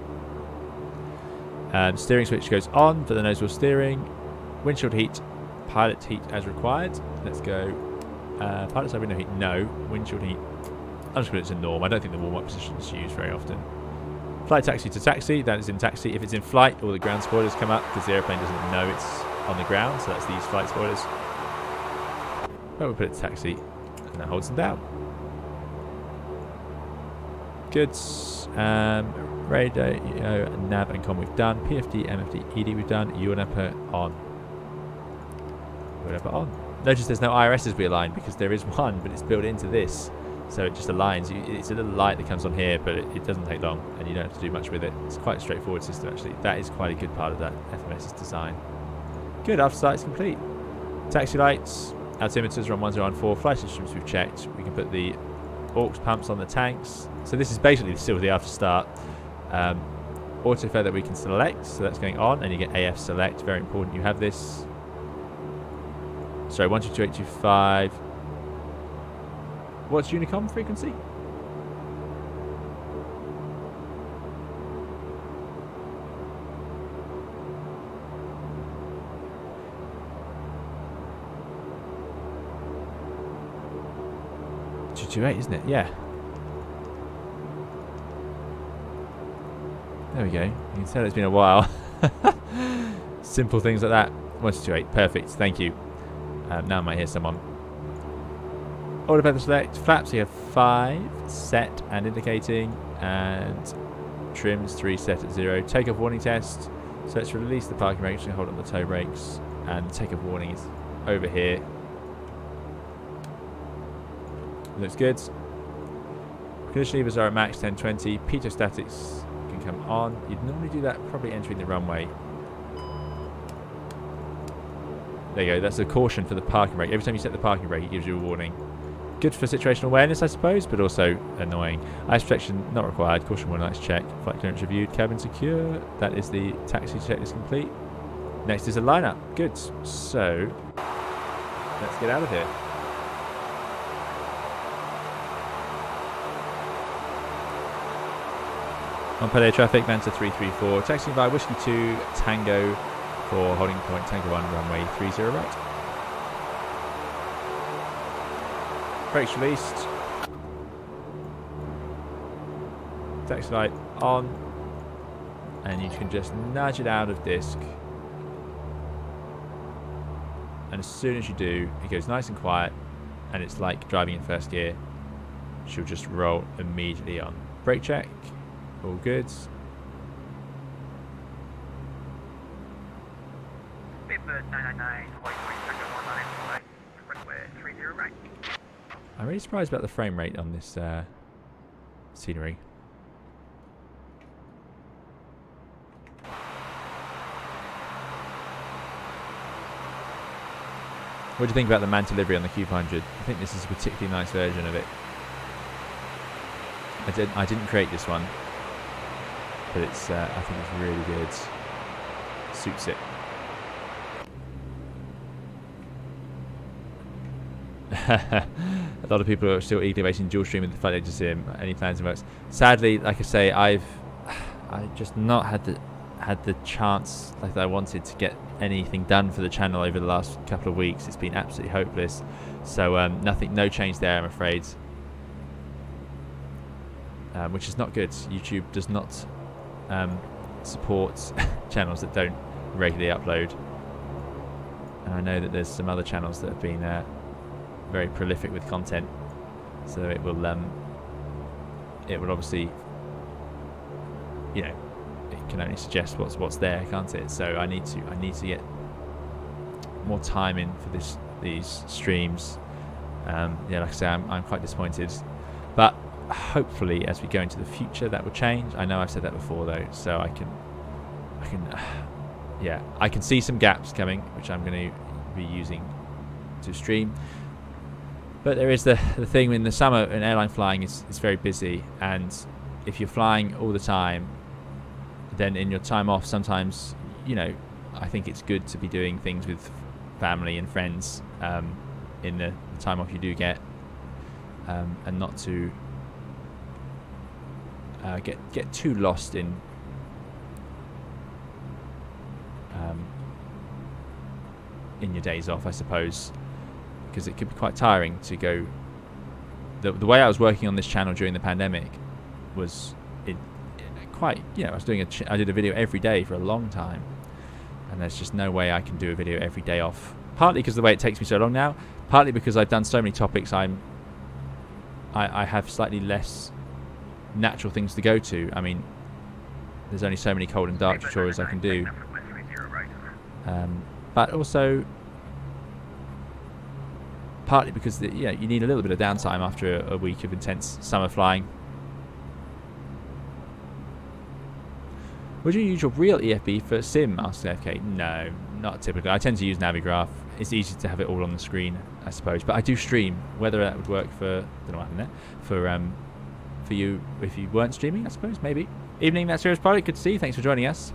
Um, steering switch goes on for the nose wheel steering. Windshield heat, pilot heat as required. Let's go. Uh, pilot side window heat, no. Windshield heat, I'm just going to put it to norm. I don't think the warm-up position is used very often. Flight taxi to taxi, that is in taxi. If it's in flight, all the ground spoilers come up because the airplane doesn't know it's on the ground, so that's these flight spoilers. But we'll put it to taxi, and that holds them down. Good. Um, radar, you know, nav and com we've done. PFD, MFD, ED we've done. UNEPA on. UNEPA on. Notice there's no IRSs we aligned because there is one, but it's built into this. So it just aligns. It's a little light that comes on here, but it, doesn't take long, and you don't have to do much with it. It's quite a straightforward system, actually. That is quite a good part of that FMS's design. Good, after is complete. Taxi lights, altimeters are on 1014. Flight systems we've checked. We can put the aux pumps on the tanks. So this is basically still the after start. Um, auto feather that we can select, so that's going on, and you get AF select. Very important you have this. Sorry, 122825. What's Unicom frequency? Two two eight, isn't it? Yeah. There we go. You can tell it's been a while. (laughs) Simple things like that. 1228. Perfect. Thank you. Um, now I might hear someone. Order feather select. Flaps, have five set and indicating. And trims, three set at zero. Take off warning test. So let's release the parking brakes and hold on the toe brakes. And take off warning is over here. Looks good. Condition levers are at max 1020. Pitot statics can come on. You'd normally do that probably entering the runway. There you go. That's a caution for the parking brake. Every time you set the parking brake, it gives you a warning. Good for situational awareness, I suppose, but also annoying. Ice protection not required. Caution warning lights check. Flight clearance reviewed. Cabin secure. That is the taxi checklist complete. Next is a lineup. Good. So, let's get out of here. Montpellier traffic, Manta 334, taxiing by Whiskey 2 Tango for holding point Tango 1, runway 30 right. Brakes released. Taxi light on. And you can just nudge it out of disc. And as soon as you do, it goes nice and quiet. And it's like driving in first gear. She'll just roll immediately on. Brake check. All good. I'm really surprised about the frame rate on this uh, scenery. What do you think about the Manta livery on the Q100? I think this is a particularly nice version of it. I, did, I didn't create this one, but it's uh, I think it's really good. Suits it. (laughs) a lot of people are still eagerly awaiting dual stream with the Flight Data see Any plans in works? Sadly, like I say, I've (sighs) I just not had the had the chance like I wanted to get anything done for the channel over the last couple of weeks. It's been absolutely hopeless. So um, nothing, no change there, I'm afraid. Um, which is not good. YouTube does not um, support (laughs) channels that don't regularly upload. And I know that there's some other channels that have been uh, very prolific with content, so it will um, it will obviously, you know, it can only suggest what's what's there, can't it? So I need to I need to get more time in for this these streams. Um, yeah, like I say, I'm, I'm quite disappointed, but hopefully as we go into the future that will change. I know I've said that before though, so I can, I can, (sighs) yeah, I can see some gaps coming, which I'm going to be using to stream. But there is the the thing in the summer in airline flying is it's very busy, and if you're flying all the time, then in your time off, sometimes you know, I think it's good to be doing things with family and friends um, in the, the time off you do get, um, and not to uh, get get too lost in um, in your days off, I suppose, because it could be quite tiring to go. The, the way I was working on this channel during the pandemic was it, it quite you know I was doing I did a video every day for a long time, and there's just no way I can do a video every day off. Partly because the way it takes me so long now, partly because I've done so many topics. I'm I, I have slightly less natural things to go to. I mean, there's only so many cold and dark tutorials I can do. Um, but also, partly because the, yeah, you need a little bit of downtime after a, a week of intense summer flying. Would you use your real EFB for sim? asked FK. No, not typically. I tend to use Navigraph. It's easy to have it all on the screen, I suppose. But I do stream. Whether that would work for, don't know what happened there, for um, for you if you weren't streaming, I suppose, maybe. Evening, that serious pilot. Good to see you. Thanks for joining us.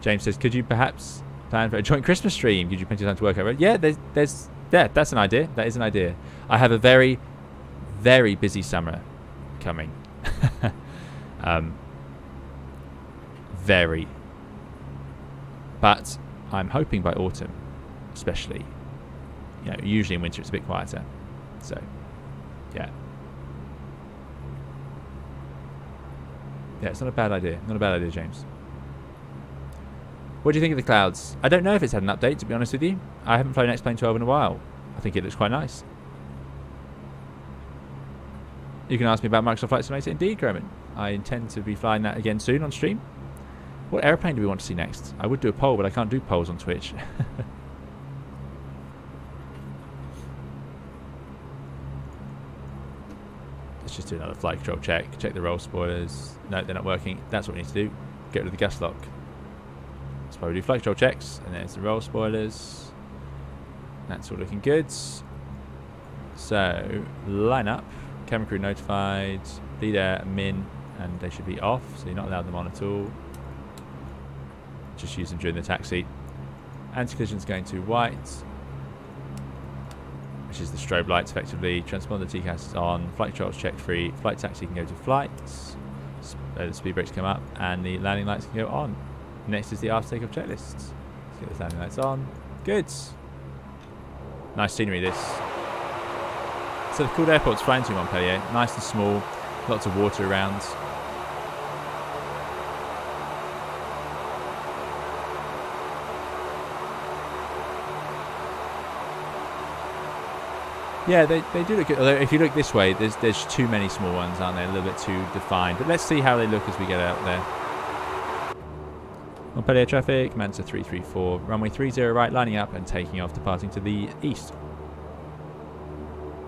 James says, could you perhaps plan for a joint Christmas stream? Gives you plenty of time to work out. Yeah, there's, there's, yeah, that's an idea. That is an idea. I have a very, very busy summer coming. (laughs) um, very. But I'm hoping by autumn, especially. You know, usually in winter it's a bit quieter. So, yeah. Yeah, it's not a bad idea. Not a bad idea, James. What do you think of the clouds? I don't know if it's had an update, to be honest with you. I haven't flown X-Plane 12 in a while. I think it looks quite nice. You can ask me about Microsoft Flight Simulator. Indeed, Groman. I intend to be flying that again soon on stream. What airplane do we want to see next? I would do a poll, but I can't do polls on Twitch. (laughs) Let's just do another flight control check. Check the roll spoilers. No, they're not working. That's what we need to do. Get rid of the gas lock. That's why we do flight control checks. And there's the roll spoilers. That's all looking good. So, line up. Camera crew notified. Leader, min, and they should be off. So you're not allowed them on at all. Just use them during the taxi. Anti-collision's going to white. Which is the strobe lights effectively. Transponder TCAS is on. Flight controls checked free. Flight taxi can go to flights. Uh, the speed brakes come up and the landing lights can go on. Next is the after takeoff Checklists. Let's get the landing lights on. Good. Nice scenery this. So the cool airport's flying to Montpellier. Nice and small. Lots of water around. Yeah, they, they do look good. Although if you look this way, there's there's too many small ones, aren't there? A little bit too defined. But let's see how they look as we get out there. Montpellier traffic, Manta 334, runway 30 right, lining up and taking off, departing to the east.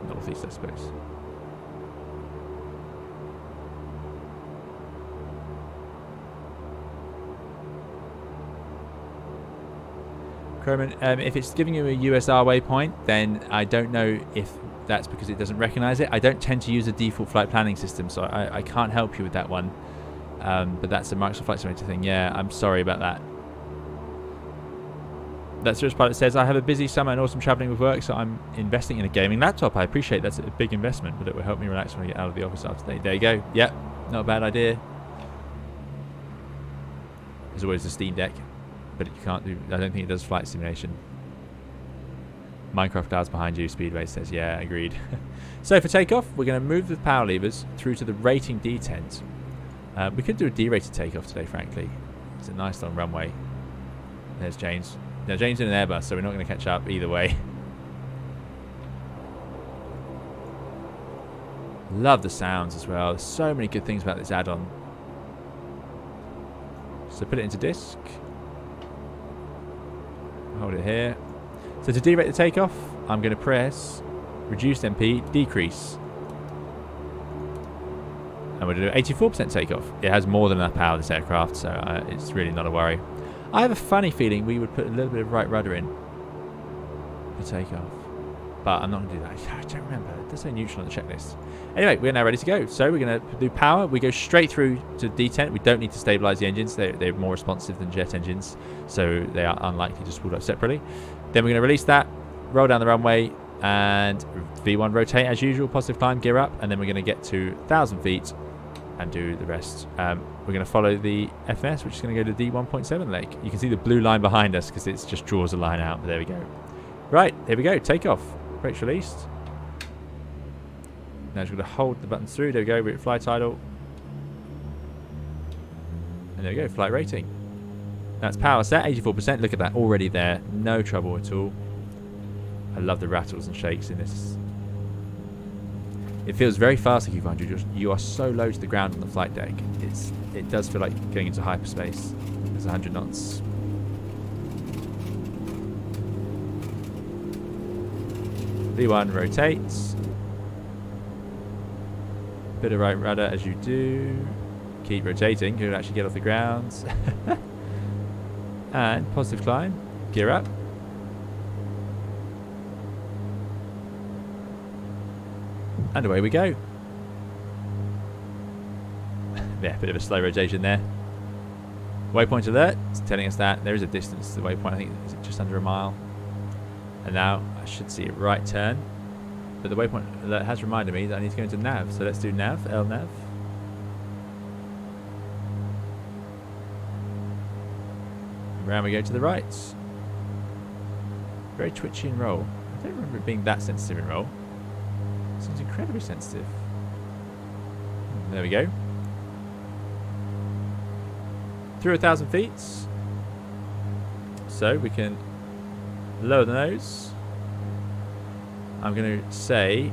Northeast, I suppose. Um, if it's giving you a USR waypoint, then I don't know if that's because it doesn't recognize it. I don't tend to use a default flight planning system, so I, I can't help you with that one. Um, but that's a Microsoft Flight Simulator thing. Yeah, I'm sorry about that. That Serious Pilot says, I have a busy summer and awesome traveling with work, so I'm investing in a gaming laptop. I appreciate that's a big investment, but it will help me relax when I get out of the office after today. There you go. Yep, not a bad idea. There's always the Steam Deck but you can't do. I don't think it does flight simulation. Minecraft clouds behind you. Speedway says, yeah, agreed. (laughs) so for takeoff, we're going to move the power levers through to the rating detent. Uh, we could do a D-rated takeoff today, frankly. It's a nice long runway. There's James. Now James in an Airbus, so we're not going to catch up either way. (laughs) Love the sounds as well. There's so many good things about this add-on. So put it into disk. Hold it here. So to derate the takeoff, I'm going to press reduce MP, decrease. Going to do 84% takeoff. It has more than enough power, this aircraft, so uh, it's really not a worry. I have a funny feeling we would put a little bit of right rudder in for takeoff. But I'm not going to do that. (laughs) I don't remember. It does say neutral on the checklist. Anyway, we're now ready to go. So we're going to do power. We go straight through to detent. We don't need to stabilize the engines. They're, they're more responsive than jet engines, so they are unlikely to spool up separately. Then we're going to release that, roll down the runway, and V1 rotate as usual, positive climb, gear up, and then we're going to get to 1,000 feet and do the rest. Um, we're going to follow the FS, which is going to go to D1.7 lake. You can see the blue line behind us because it just draws a line out. But there we go. Right, here we go. Take off. Brakes released. Now just going to hold the buttons through. There we go. We're at flight idle. And there we go. Flight rating. That's power set. 84%. Look at that. Already there. No trouble at all. I love the rattles and shakes in this. It feels very fast, EQ500. You are so low to the ground on the flight deck. It's It does feel like going into hyperspace. It's 100 knots. V1 rotates. Bit of right rudder as you do. Keep rotating. You actually get off the ground. (laughs) and positive climb. Gear up. And away we go. (laughs) yeah, bit of a slow rotation there. Waypoint alert. It's telling us that there is a distance to the waypoint. I think it's just under a mile. And now I should see a right turn. But the waypoint alert has reminded me that I need to go into nav. So let's do nav, L nav. Around we go to the right. Very twitchy and roll. I don't remember it being that sensitive in roll. Seems incredibly sensitive. There we go. Through a thousand feet. So we can lower the nose. I'm going to say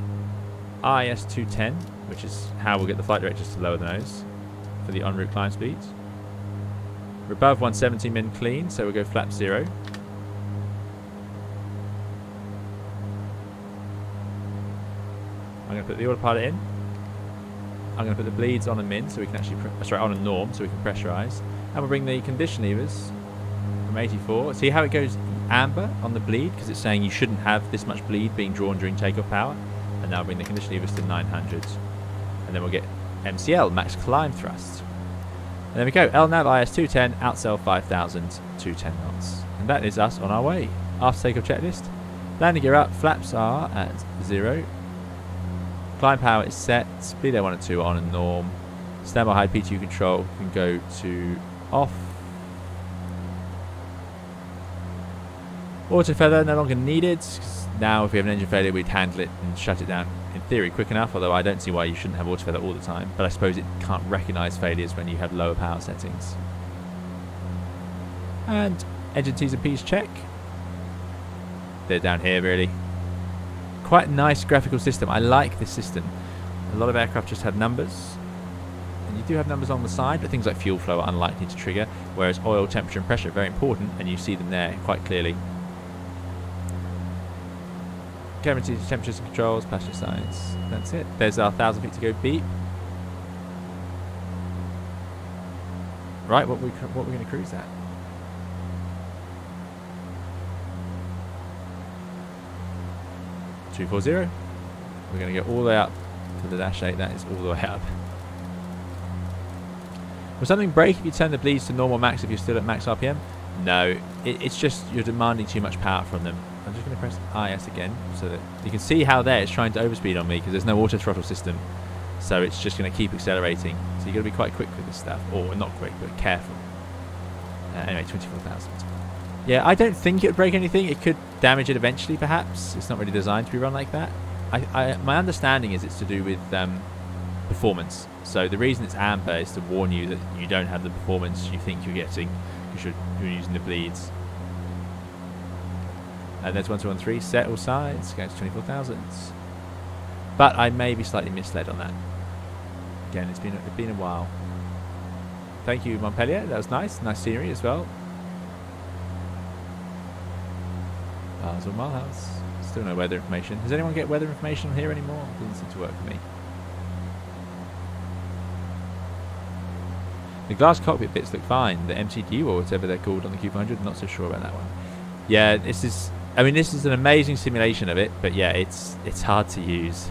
IS 210, which is how we'll get the flight directors to lower the nose for the en route climb speeds. We're above 170 min clean, so we'll go flap zero. Going to put the autopilot in. I'm going to put the bleeds on a min, so we can actually, uh, sorry, on a norm, so we can pressurize. And we'll bring the condition levers from 84. See how it goes amber on the bleed, because it's saying you shouldn't have this much bleed being drawn during takeoff power. And now bring the condition levers to 900. And then we'll get MCL, max climb thrust. And there we go, LNAV IS 210, ALT SEL 5000, 210 knots. And that is us on our way. After takeoff checklist, landing gear up, flaps are at zero. Climb power is set, speed air 1 and 2 on a norm. Standby high PTU control can go to off. Auto feather no longer needed. Now if we have an engine failure we'd handle it and shut it down in theory quick enough, although I don't see why you shouldn't have auto feather all the time. But I suppose it can't recognise failures when you have lower power settings. And engine and P's check. They're down here really. Quite a nice graphical system. I like this system. A lot of aircraft just have numbers. And you do have numbers on the side, but things like fuel flow are unlikely to trigger, whereas oil, temperature and pressure are very important, and you see them there quite clearly. Guaranteed temperatures and controls, passenger signs. That's it. There's our 1,000 feet to go beep. Right, what we what we're going to cruise at? Two four zero. We're going to go all the way up to the dash eight. That is all the way up. Will something break if you turn the bleeds to normal max if you're still at max RPM? No, it, it's just you're demanding too much power from them. I'm just going to press IS again so that you can see how there it's trying to overspeed on me because there's no auto throttle system. So it's just going to keep accelerating. So you've got to be quite quick with this stuff. Or not quick, but careful. Uh, anyway, 24,000. Yeah, I don't think it would break anything. It could damage it eventually, perhaps. It's not really designed to be run like that. I, I, my understanding is it's to do with um, performance. So the reason it's amber is to warn you that you don't have the performance you think you're getting because you're, you're using the bleeds. And there's 1213, set all sides, going to 24,000. But I may be slightly misled on that. Again, it's been, it's been a while. Thank you, Montpellier. That was nice. Nice scenery as well. Basel Mulhouse. Still no weather information. Does anyone get weather information on here anymore? Doesn't seem to work for me. The glass cockpit bits look fine. The MCQ or whatever they're called on the Q400, not so sure about that one. Yeah, this is. I mean, this is an amazing simulation of it, but yeah, it's it's hard to use,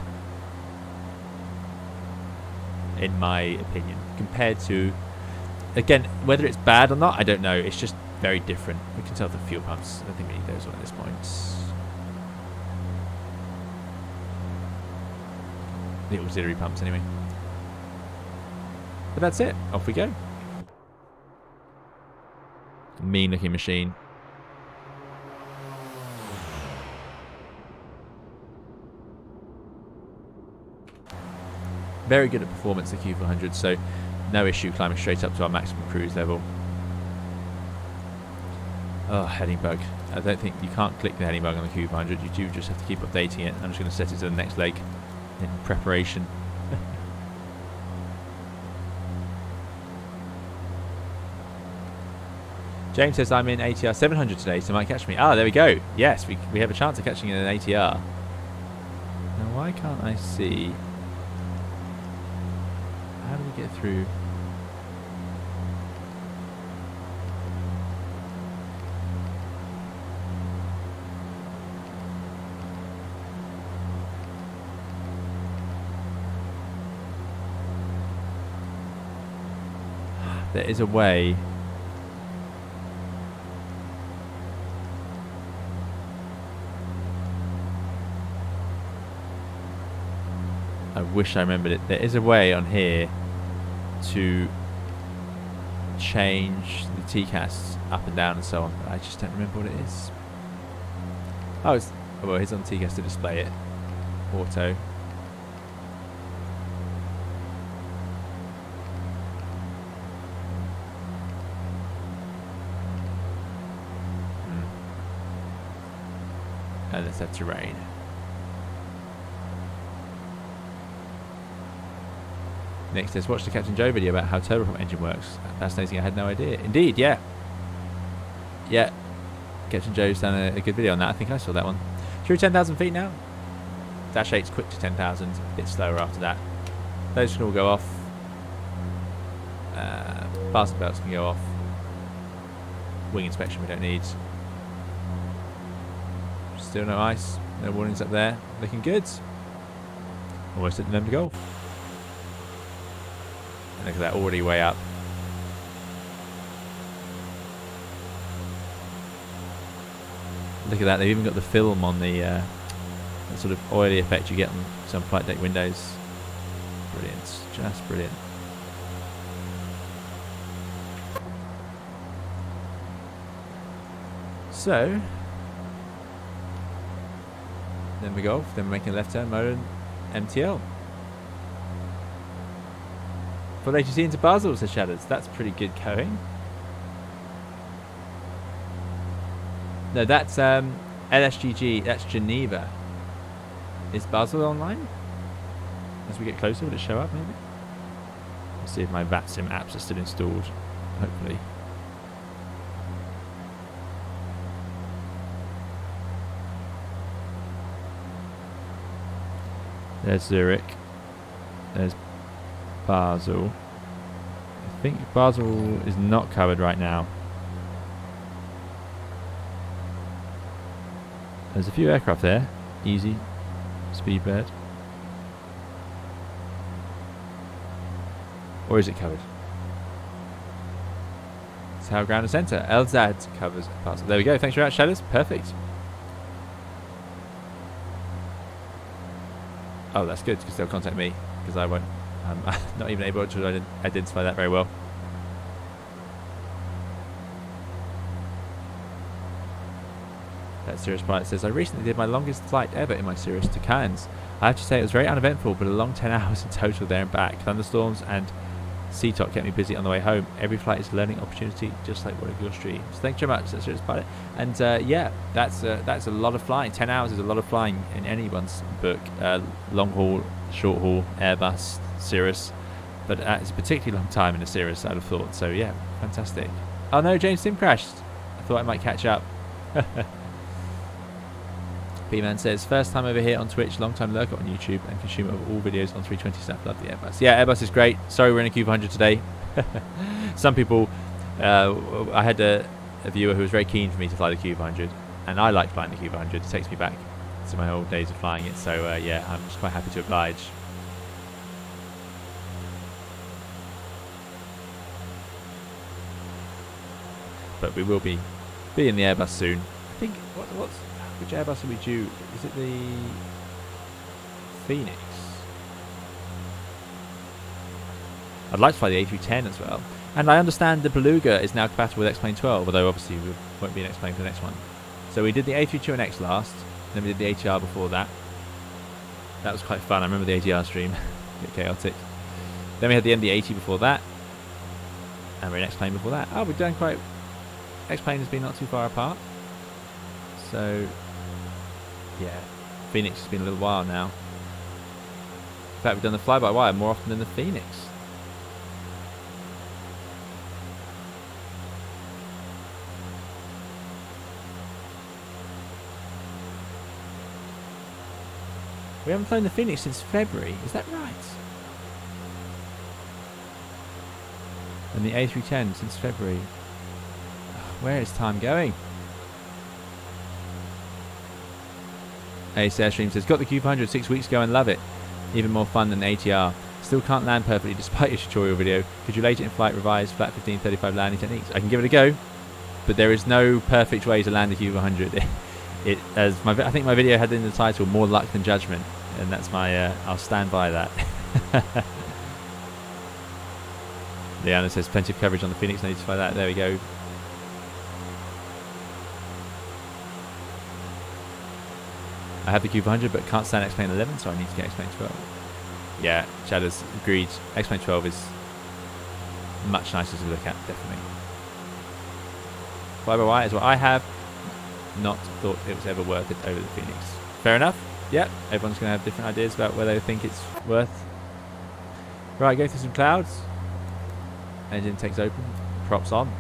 in my opinion, compared to. Again, whether it's bad or not, I don't know. It's just very different. We can tell the fuel pumps. I think we need those at this point. The auxiliary pumps, anyway. But that's it. Off we go. Mean looking machine. Very good at performance, the Q400, so no issue climbing straight up to our maximum cruise level. Oh, heading bug. I don't think you can't click the heading bug on the Q400. You do just have to keep updating it. I'm just going to set it to the next leg in preparation. (laughs) James says I'm in ATR 700 today, so might catch me. Ah, there we go. Yes, we, we have a chance of catching in an ATR. Now, why can't I see... How do we get through... There is a way I wish I remembered it. There is a way on here to change the TCAS up and down and so on. But I just don't remember what it is. Oh, it's, oh, well, he's on TCAS to display it. Auto. And let's terrain. Next says, watch the Captain Joe video about how turboprop engine works. Fascinating, I had no idea. Indeed, yeah. Yeah. Captain Joe's done a, a good video on that. I think I saw that one. Through 10,000 feet now. Dash 8's quick to 10,000. A bit slower after that. Those can all go off. Uh, fasten belts can go off. Wing inspection we don't need. Still no ice. No warnings up there. Looking good. Almost at the number goal. And look at that, already way up. Look at that, they've even got the film on the uh, sort of oily effect you get on some flight deck windows. Brilliant, just brilliant. So, then we go, then we're making a left turn, mode MTL. For ATC into Basel, says Shadows. That's pretty good going. No, that's um, LSGG. That's Geneva. Is Basel online? As we get closer, will it show up maybe? Let's see if my VATSIM apps are still installed. Hopefully. There's Zurich. There's Basel. I think Basel is not covered right now. There's a few aircraft there. Easy. Speedbird. Or is it covered? Tower Ground and Centre. Elzad covers Basel. There we go. Thanks very much, Shadows. Perfect. Oh, that's good because they'll contact me because I won't. Um, (laughs) I'm not even able to identify that very well. That Cirrus pilot says, I recently did my longest flight ever in my Cirrus to Cannes. I have to say it was very uneventful, but a long 10 (laughs) hours in total there and back. Thunderstorms and CTOC kept me busy on the way home. Every flight is a learning opportunity, just like one of your streams. Thank you very much, Cirrus pilot. And uh, yeah, that's uh, that's a lot of flying. 10 hours is a lot of flying in anyone's book. Uh, long haul, short haul, Airbus, Cirrus. But uh, it's a particularly long time in a Cirrus, I'd have thought. So yeah, fantastic. Oh no, James Sim crashed. I thought I might catch up. (laughs) B-Man says, first time over here on Twitch, long time lurker on YouTube and consumer of all videos on 320 stuff. Love the Airbus. Yeah, Airbus is great. Sorry we're in a Q400 today. (laughs) Some people, uh, I had a, a, viewer who was very keen for me to fly the Q400 and I like flying the Q400. It takes me back to my old days of flying it. So uh, yeah, I'm just quite happy to oblige. But we will be be in the Airbus soon. I think what, what's which Airbus are we due? Is it the Fenix? I'd like to fly the A310 as well. And I understand the Beluga is now compatible with X-Plane 12, although obviously we won't be an X-Plane for the next one. So we did the A320X last, then we did the ATR before that. That was quite fun. I remember the ATR stream. (laughs) a bit chaotic. Then we had the MD-80 before that. And we're in X-Plane before that. Oh, we've done quite... X-Plane has been not too far apart. So yeah, Fenix has been a little while now. In fact, we've done the fly-by-wire more often than the Fenix. We haven't flown the Fenix since February, is that right? And the A310 since February. Where is time going? Ace Airstream says, got the Q500 six weeks ago and love it. Even more fun than ATR. Still can't land perfectly despite your tutorial video. Could you late it in flight revise flap 1535 landing techniques? I can give it a go, but there is no perfect way to land a Q500. (laughs) it as my I think my video had in the title more luck than judgment, and that's my uh, I'll stand by that. (laughs) Leanna says plenty of coverage on the Fenix. Find that. There we go. I have the Q500 but can't stand X-Plane 11 so I need to get X-Plane 12. Yeah, Shadows agreed. X-Plane 12 is much nicer to look at, definitely. Fly-by-wire is what I have. not thought it was ever worth it over the Fenix. Fair enough. Yep, everyone's going to have different ideas about whether they think it's worth. Right, go through some clouds. Engine takes open, props on.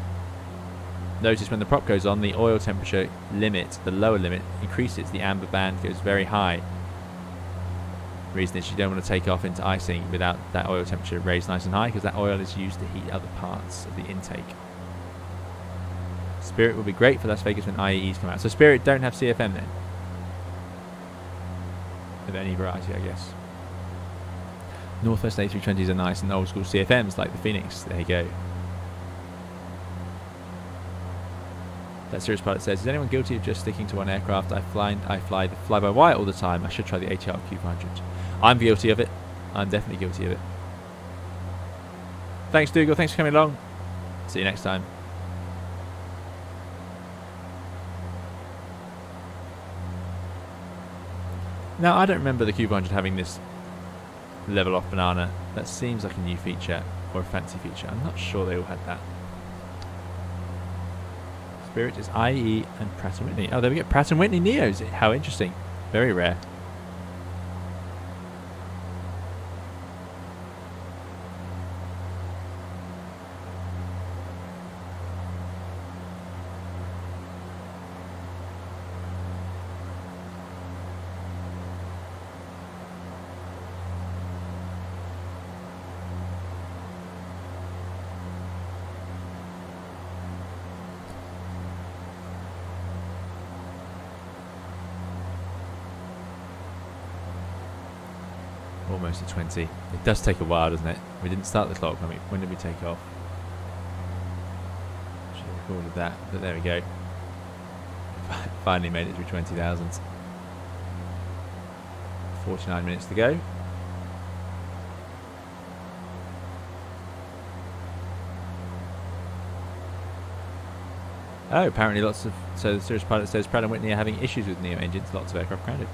Notice when the prop goes on, the oil temperature limit, the lower limit, increases. The amber band goes very high. The reason is you don't want to take off into icing without that oil temperature raised nice and high because that oil is used to heat other parts of the intake. Spirit will be great for Las Vegas when IEEs come out. So Spirit don't have CFM then? Of any variety, I guess. Northwest A320s are nice and old school CFMs like the Fenix. There you go. That Cirrus pilot says, is anyone guilty of just sticking to one aircraft? I fly, I fly the fly-by-wire all the time. I should try the ATR Q500. I'm guilty of it. I'm definitely guilty of it. Thanks, Dougal. Thanks for coming along. See you next time. Now, I don't remember the Q500 having this level off banana. That seems like a new feature or a fancy feature. I'm not sure they all had that. Spirit is IE and Pratt & Whitney. Oh, there we go. Pratt & Whitney Neos. How interesting. Very rare. Almost at 20. It does take a while, doesn't it? We didn't start the clock. I mean, when did we take off? Should have recorded that, but there we go. (laughs) Finally made it through 20,000. 49 minutes to go. Oh, apparently lots of... So the Cirrus pilot says Pratt & Whitney are having issues with new engines. Lots of aircraft grounded.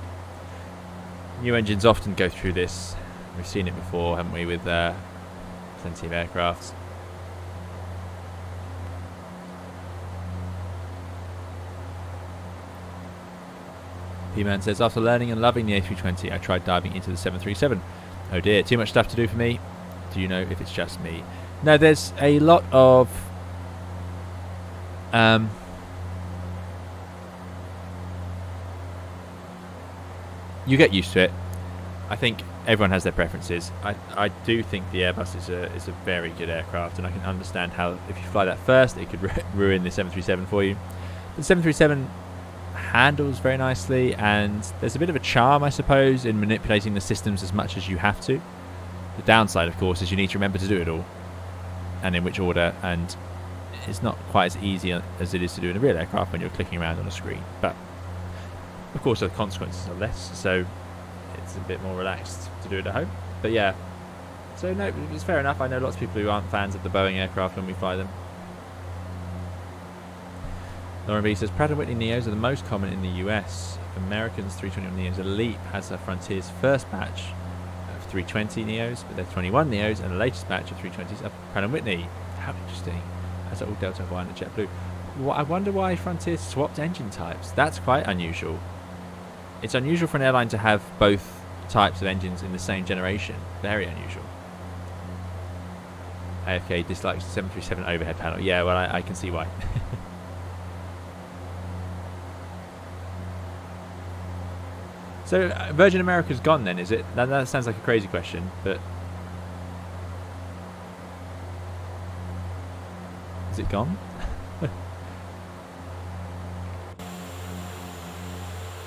New engines often go through this. We've seen it before, haven't we, with uh, plenty of aircraft. P-Man says, after learning and loving the A320, I tried diving into the 737. Oh dear, too much stuff to do for me. Do you know if it's just me? No, there's a lot of... Um, you get used to it. I think everyone has their preferences. I, I do think the Airbus is a is a very good aircraft, and I can understand how if you fly that first, it could (laughs) ruin the 737 for you. The 737 handles very nicely, and there's a bit of a charm, I suppose, in manipulating the systems as much as you have to. The downside, of course, is you need to remember to do it all, and in which order, and it's not quite as easy as it is to do in a real aircraft when you're clicking around on a screen. But of course, the consequences are less, so it's a bit more relaxed to do it at home. But yeah, so no, it's fair enough. I know lots of people who aren't fans of the Boeing aircraft when we fly them. Lauren B says Pratt & Whitney Neos are the most common in the US. Americans 321 Neos Elite has a Frontier's first batch of 320 Neos, but they're 21 Neos, and the latest batch of 320s are Pratt & Whitney. How interesting. That's all Delta Hawaiian and JetBlue. Well, I wonder why Frontier swapped engine types. That's quite unusual. It's unusual for an airline to have both types of engines in the same generation. Very unusual. AFK dislikes the 737 overhead panel. Yeah, well, I, I can see why. (laughs) so, uh, Virgin America's gone then, is it? That, that sounds like a crazy question, but... Is it gone? (laughs)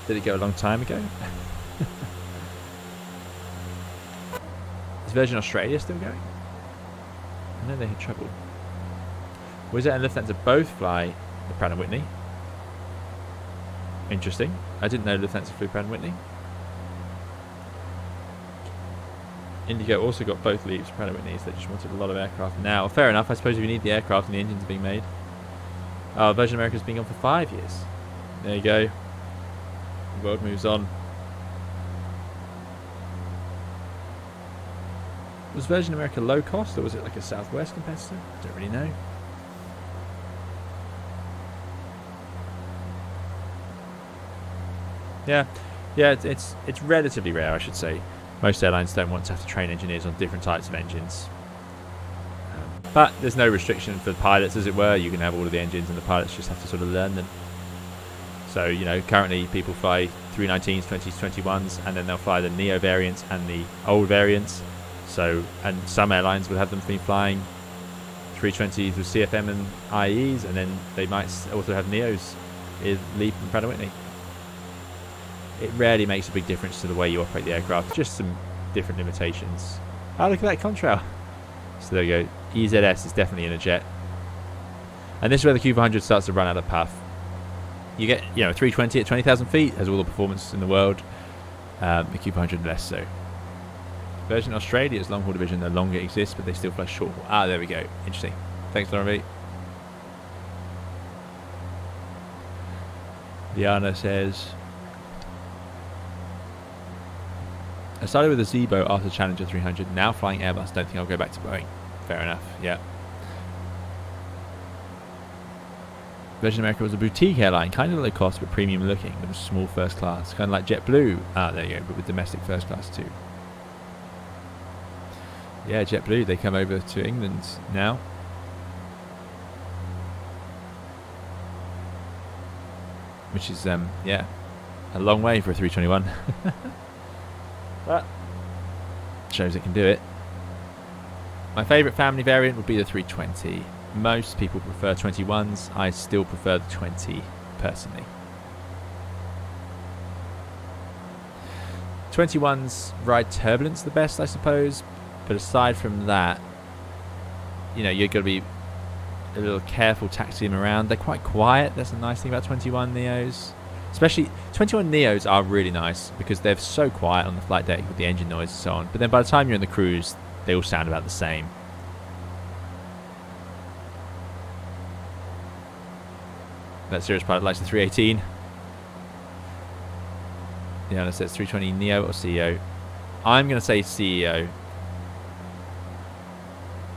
Did it go a long time ago? Is Virgin Australia still going? I know they had trouble. Wizz Air and Lufthansa both fly the Pratt & Whitney. Interesting. I didn't know Lufthansa flew Pratt & Whitney. Indigo also got both leaves Pratt & Whitneys. They just wanted a lot of aircraft now. Fair enough. I suppose if you need the aircraft and the engines are being made. Oh, Virgin America's been on for five years. There you go. The world moves on. Was Virgin America low cost or was it like a Southwest competitor? I Don't really know. Yeah, yeah, it's, it's it's relatively rare, I should say. Most airlines don't want to have to train engineers on different types of engines. Um, but there's no restriction for the pilots, as it were. You can have all of the engines, and the pilots just have to sort of learn them. So, you know, currently people fly 319s, 20s, 21s, and then they'll fly the Neo variants and the old variants. So, and some airlines will have them be flying 320s with CFM and IEs, and then they might also have Neos with Leap and Pratt & Whitney. It rarely makes a big difference to the way you operate the aircraft, just some different limitations. Oh, look at that contrail. So there you go. EZS is definitely in a jet. And this is where the Q400 starts to run out of puff. You get, you know, 320 at 20,000 feet has all the performance in the world. Um, the Q400 less so. Virgin Australia's long haul division no longer exists, but they still fly short haul. Ah, there we go. Interesting. Thanks, Lauren V. Diana says, I started with a Zibo after Challenger 300. Now flying Airbus. Don't think I'll go back to Boeing. Fair enough. Yeah. Virgin America was a boutique airline, kind of low cost but premium looking, with a small first class, kind of like JetBlue. Ah, there you go, but with domestic first class too. Yeah, JetBlue, they come over to England now. Which is, um, yeah, a long way for a 321. (laughs) but shows it can do it. My favourite family variant would be the 320. Most people prefer 21s. I still prefer the 20 personally. 21s ride turbulence the best, I suppose, but aside from that, you know, you're going to be a little careful taxiing them around. They're quite quiet. That's a nice thing about 21 Neos. Especially 21 Neos are really nice because they're so quiet on the flight deck with the engine noise and so on. But then by the time you're in the cruise, they all sound about the same. That Cirrus pilot likes the 318. Yeah, it says 320 Neo or CEO. I'm going to say CEO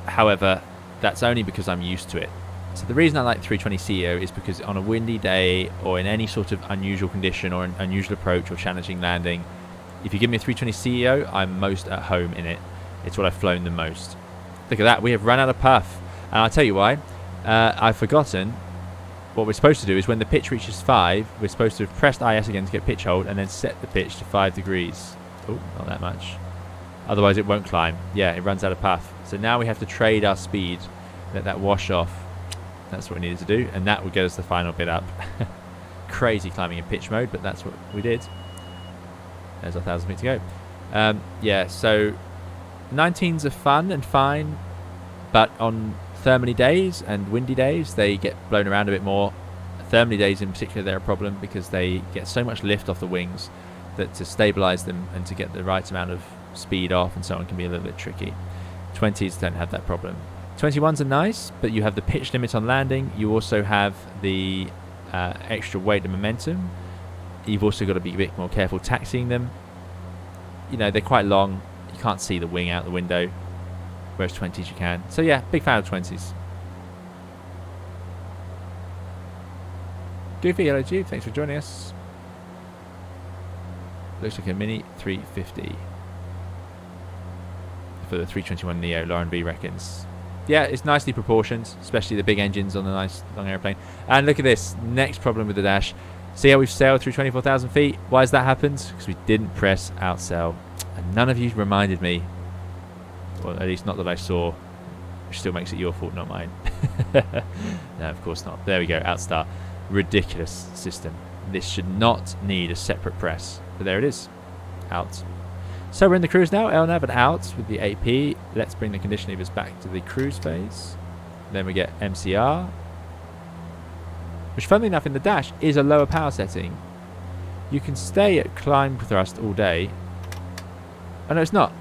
However, that's only because I'm used to it. So the reason I like 320 CEO is because on a windy day or in any sort of unusual condition or an unusual approach or challenging landing, if you give me a 320 CEO, I'm most at home in it. It's what I've flown the most. Look at that, we have run out of puff. And I'll tell you why. Uh, I've forgotten what we're supposed to do is when the pitch reaches 5, we're supposed to have pressed IS again to get pitch hold and then set the pitch to 5 degrees. Oh, not that much. Otherwise it won't climb. Yeah, it runs out of path. So now we have to trade our speed, let that wash off. That's what we needed to do, and that will get us the final bit up. (laughs) Crazy climbing in pitch mode, but that's what we did. There's a thousand feet to go. Um, yeah, so 19s are fun and fine, but on thermally days and windy days, they get blown around a bit more. Thermally days in particular, they're a problem because they get so much lift off the wings that to stabilize them and to get the right amount of speed off and so on can be a little bit tricky. 20s don't have that problem. 21s are nice, but you have the pitch limit on landing. You also have the uh, extra weight and momentum. You've also got to be a bit more careful taxiing them. You know, they're quite long. You can't see the wing out the window, whereas 20s you can. So yeah, big fan of 20s. Goofy, hello Jude, thanks for joining us. Looks like a Mini 350 for the 321 Neo, Lauren B reckons. Yeah, it's nicely proportioned, especially the big engines on the nice long airplane. And look at this, next problem with the Dash. See how we've sailed through 24,000 feet? Why has that happened? Because we didn't press ALT SEL. And none of you reminded me, well, at least not that I saw, which still makes it your fault, not mine. (laughs) no, of course not. There we go, outstart. Ridiculous system. This should not need a separate press. But there it is. Out. So we're in the cruise now, LNAV and out with the AP. Let's bring the condition levers back to the cruise phase. Then we get MCR, which funnily enough in the dash is a lower power setting. You can stay at climb thrust all day. Oh no, it's not.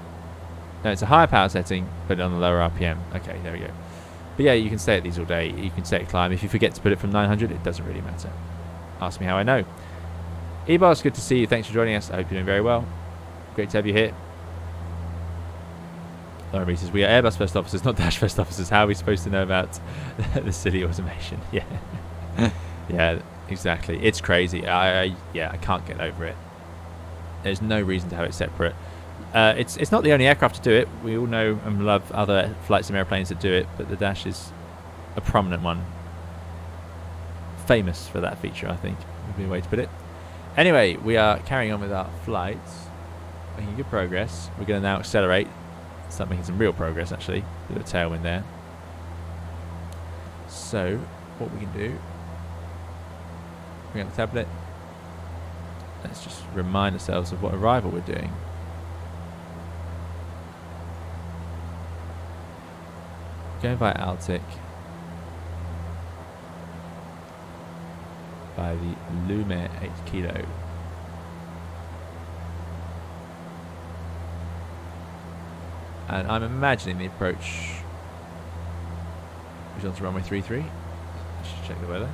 No, it's a higher power setting, but on a lower RPM. Okay, there we go. But yeah, you can stay at these all day. You can stay at climb. If you forget to put it from 900, it doesn't really matter. Ask me how I know. Ebar, good to see you. Thanks for joining us. I hope you're doing very well. Great to have you here. Lauren says, we are Airbus first officers, not Dash first officers. How are we supposed to know about (laughs) the city automation? (laughs) Yeah. (laughs) yeah. Exactly. It's crazy. I, I yeah, I can't get over it. There's no reason to have it separate. Uh, it's it's not the only aircraft to do it. We all know and love other flights of airplanes that do it, but the Dash is a prominent one. Famous for that feature, I think, would be a way to put it. Anyway, we are carrying on with our flights, making good progress. We're going to now accelerate, start making some real progress actually. Bit of a tailwind there. So, what we can do, bring up the tablet. Let's just remind ourselves of what arrival we're doing. Going via Altic. By the Lume 8 kilo. And I'm imagining the approach is onto runway 33. Let's just check the weather.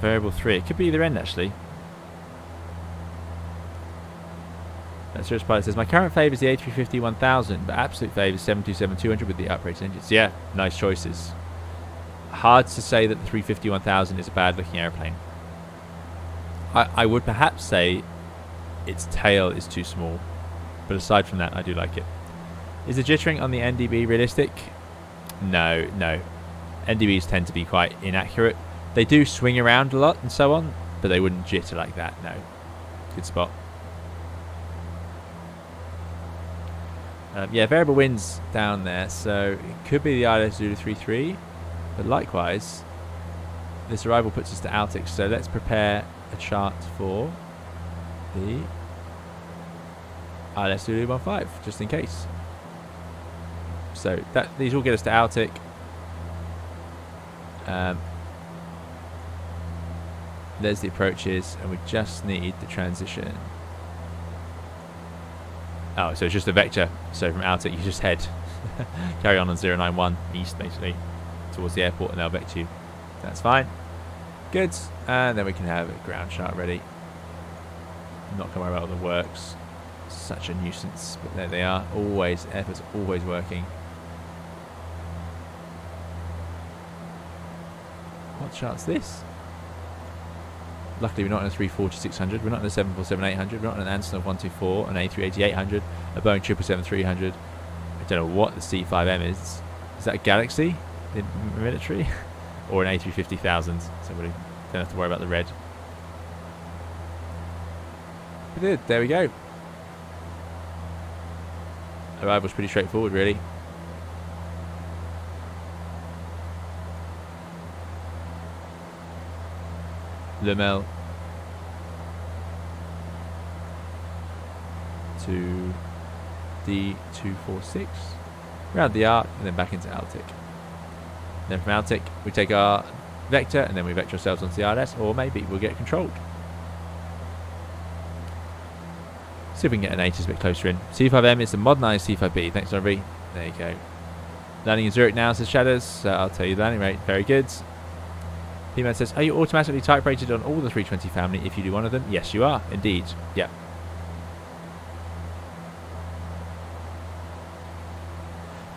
Variable 3. It could be either end actually. That Cirrus Pilot says, My current favourite is the A350 1000, but absolute favourite is 727-200 with the uprated engines. Yeah, nice choices. Hard to say that the 350 1000 is a bad looking airplane. I, I would perhaps say its tail is too small, but aside from that, I do like it. Is the jittering on the NDB realistic? No, no. NDBs tend to be quite inaccurate. They do swing around a lot and so on, but they wouldn't jitter like that, no. Good spot. Um, yeah, variable winds down there, so it could be the ILS Zulu 3-3, but likewise, this arrival puts us to Altix, so let's prepare a chart for the ILS Zulu 15, just in case. So that these all get us to Altic. Um, there's the approaches, and we just need the transition. Oh, so it's just a vector. So from Altic, you just head, (laughs) carry on on 091 east, basically, towards the airport, and they'll vector you. That's fine. Good. And then we can have a ground chart ready. Not come about the works. Such a nuisance, but there they are. Always, effort's always working. What chart's this? Luckily, we're not in a 340-600. We're not in a 747-800. We're not in an Antonov 124, an A380-800, a Boeing 777-300. I don't know what the C5M is. Is that a Galaxy in military? (laughs) or an A350,000? Somebody don't have to worry about the red. We did. There we go. Arrival's pretty straightforward, really. Lommel to D246, around the arc, and then back into Altic. Then from Altic, we take our vector, and then we vector ourselves onto the ILS, or maybe we'll get controlled. See if we can get an ATIS a bit closer in. C5M is the modernised C5B. Thanks, Henry. There you go. Landing in Zurich now, says Shadows. So I'll tell you the landing rate. Very good. P-Man says, are you automatically type rated on all the 320 family if you do one of them? Yes, you are. Indeed. Yeah.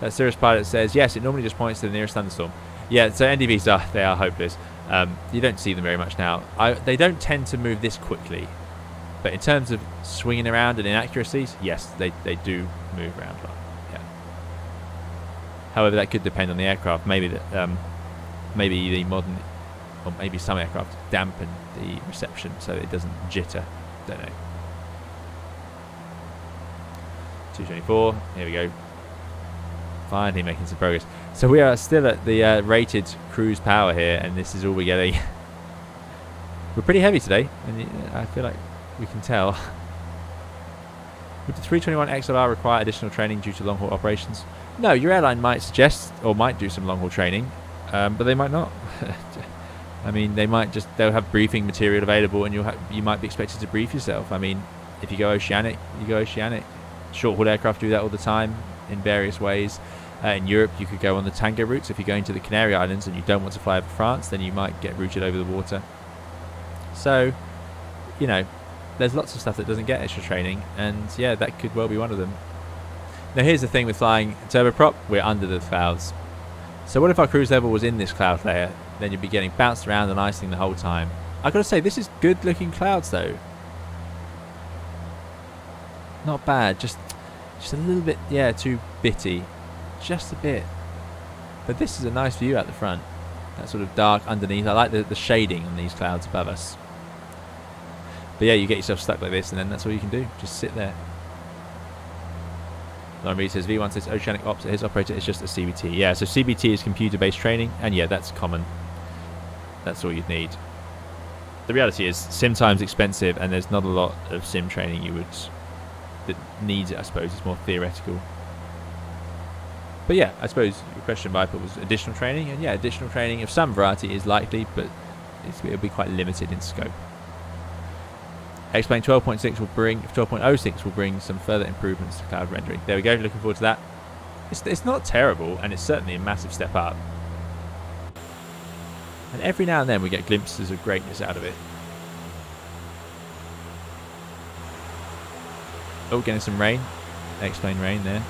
That Cirrus Pilot says, yes, it normally just points to the nearest thunderstorm. Yeah, so NDBs are, they are hopeless. Um, you don't see them very much now. I, they don't tend to move this quickly. But in terms of swinging around and inaccuracies, yes, they, they do move around. a Yeah. However, that could depend on the aircraft. Maybe that, um, maybe the modern or maybe some aircraft dampen the reception so it doesn't jitter. Don't know. 224. Here we go. Finally making some progress. So we are still at the uh, rated cruise power here, and this is all we're getting. (laughs) we're pretty heavy today, and I feel like we can tell. (laughs) Would the 321 XLR require additional training due to long haul operations? No, your airline might suggest or might do some long haul training, um, but they might not. (laughs) I mean, they might just they'll have briefing material available, and you'll you might be expected to brief yourself. I mean, if you go oceanic, you go oceanic. Short haul aircraft do that all the time in various ways. Uh, in Europe, you could go on the Tango routes. If you're going to the Canary Islands and you don't want to fly over France, then you might get routed over the water. So, you know, there's lots of stuff that doesn't get extra training, and yeah, that could well be one of them. Now here's the thing with flying turboprop, we're under the clouds. So what if our cruise level was in this cloud layer? Then you'd be getting bounced around and icing the whole time. i got to say, this is good looking clouds though. Not bad, just just a little bit, yeah, too bitty. Just a bit. But this is a nice view out the front. That sort of dark underneath. I like the, the shading on these clouds above us. But yeah, you get yourself stuck like this and then that's all you can do. Just sit there. Lauren Reed says V1 says Oceanic Ops his operator is just a CBT. Yeah, so CBT is computer based training and yeah, that's common. That's all you'd need. The reality is sim time's expensive and there's not a lot of sim training you would that needs it I suppose. It's more theoretical. But yeah, I suppose your question Viper was additional training and yeah, additional training of some variety is likely but it'll be quite limited in scope. X-Plane 12.6 will bring 12.06 will bring some further improvements to cloud rendering. There we go. Looking forward to that. It's, it's not terrible, and it's certainly a massive step up. And every now and then we get glimpses of greatness out of it. Oh, getting some rain. X-Plane rain there.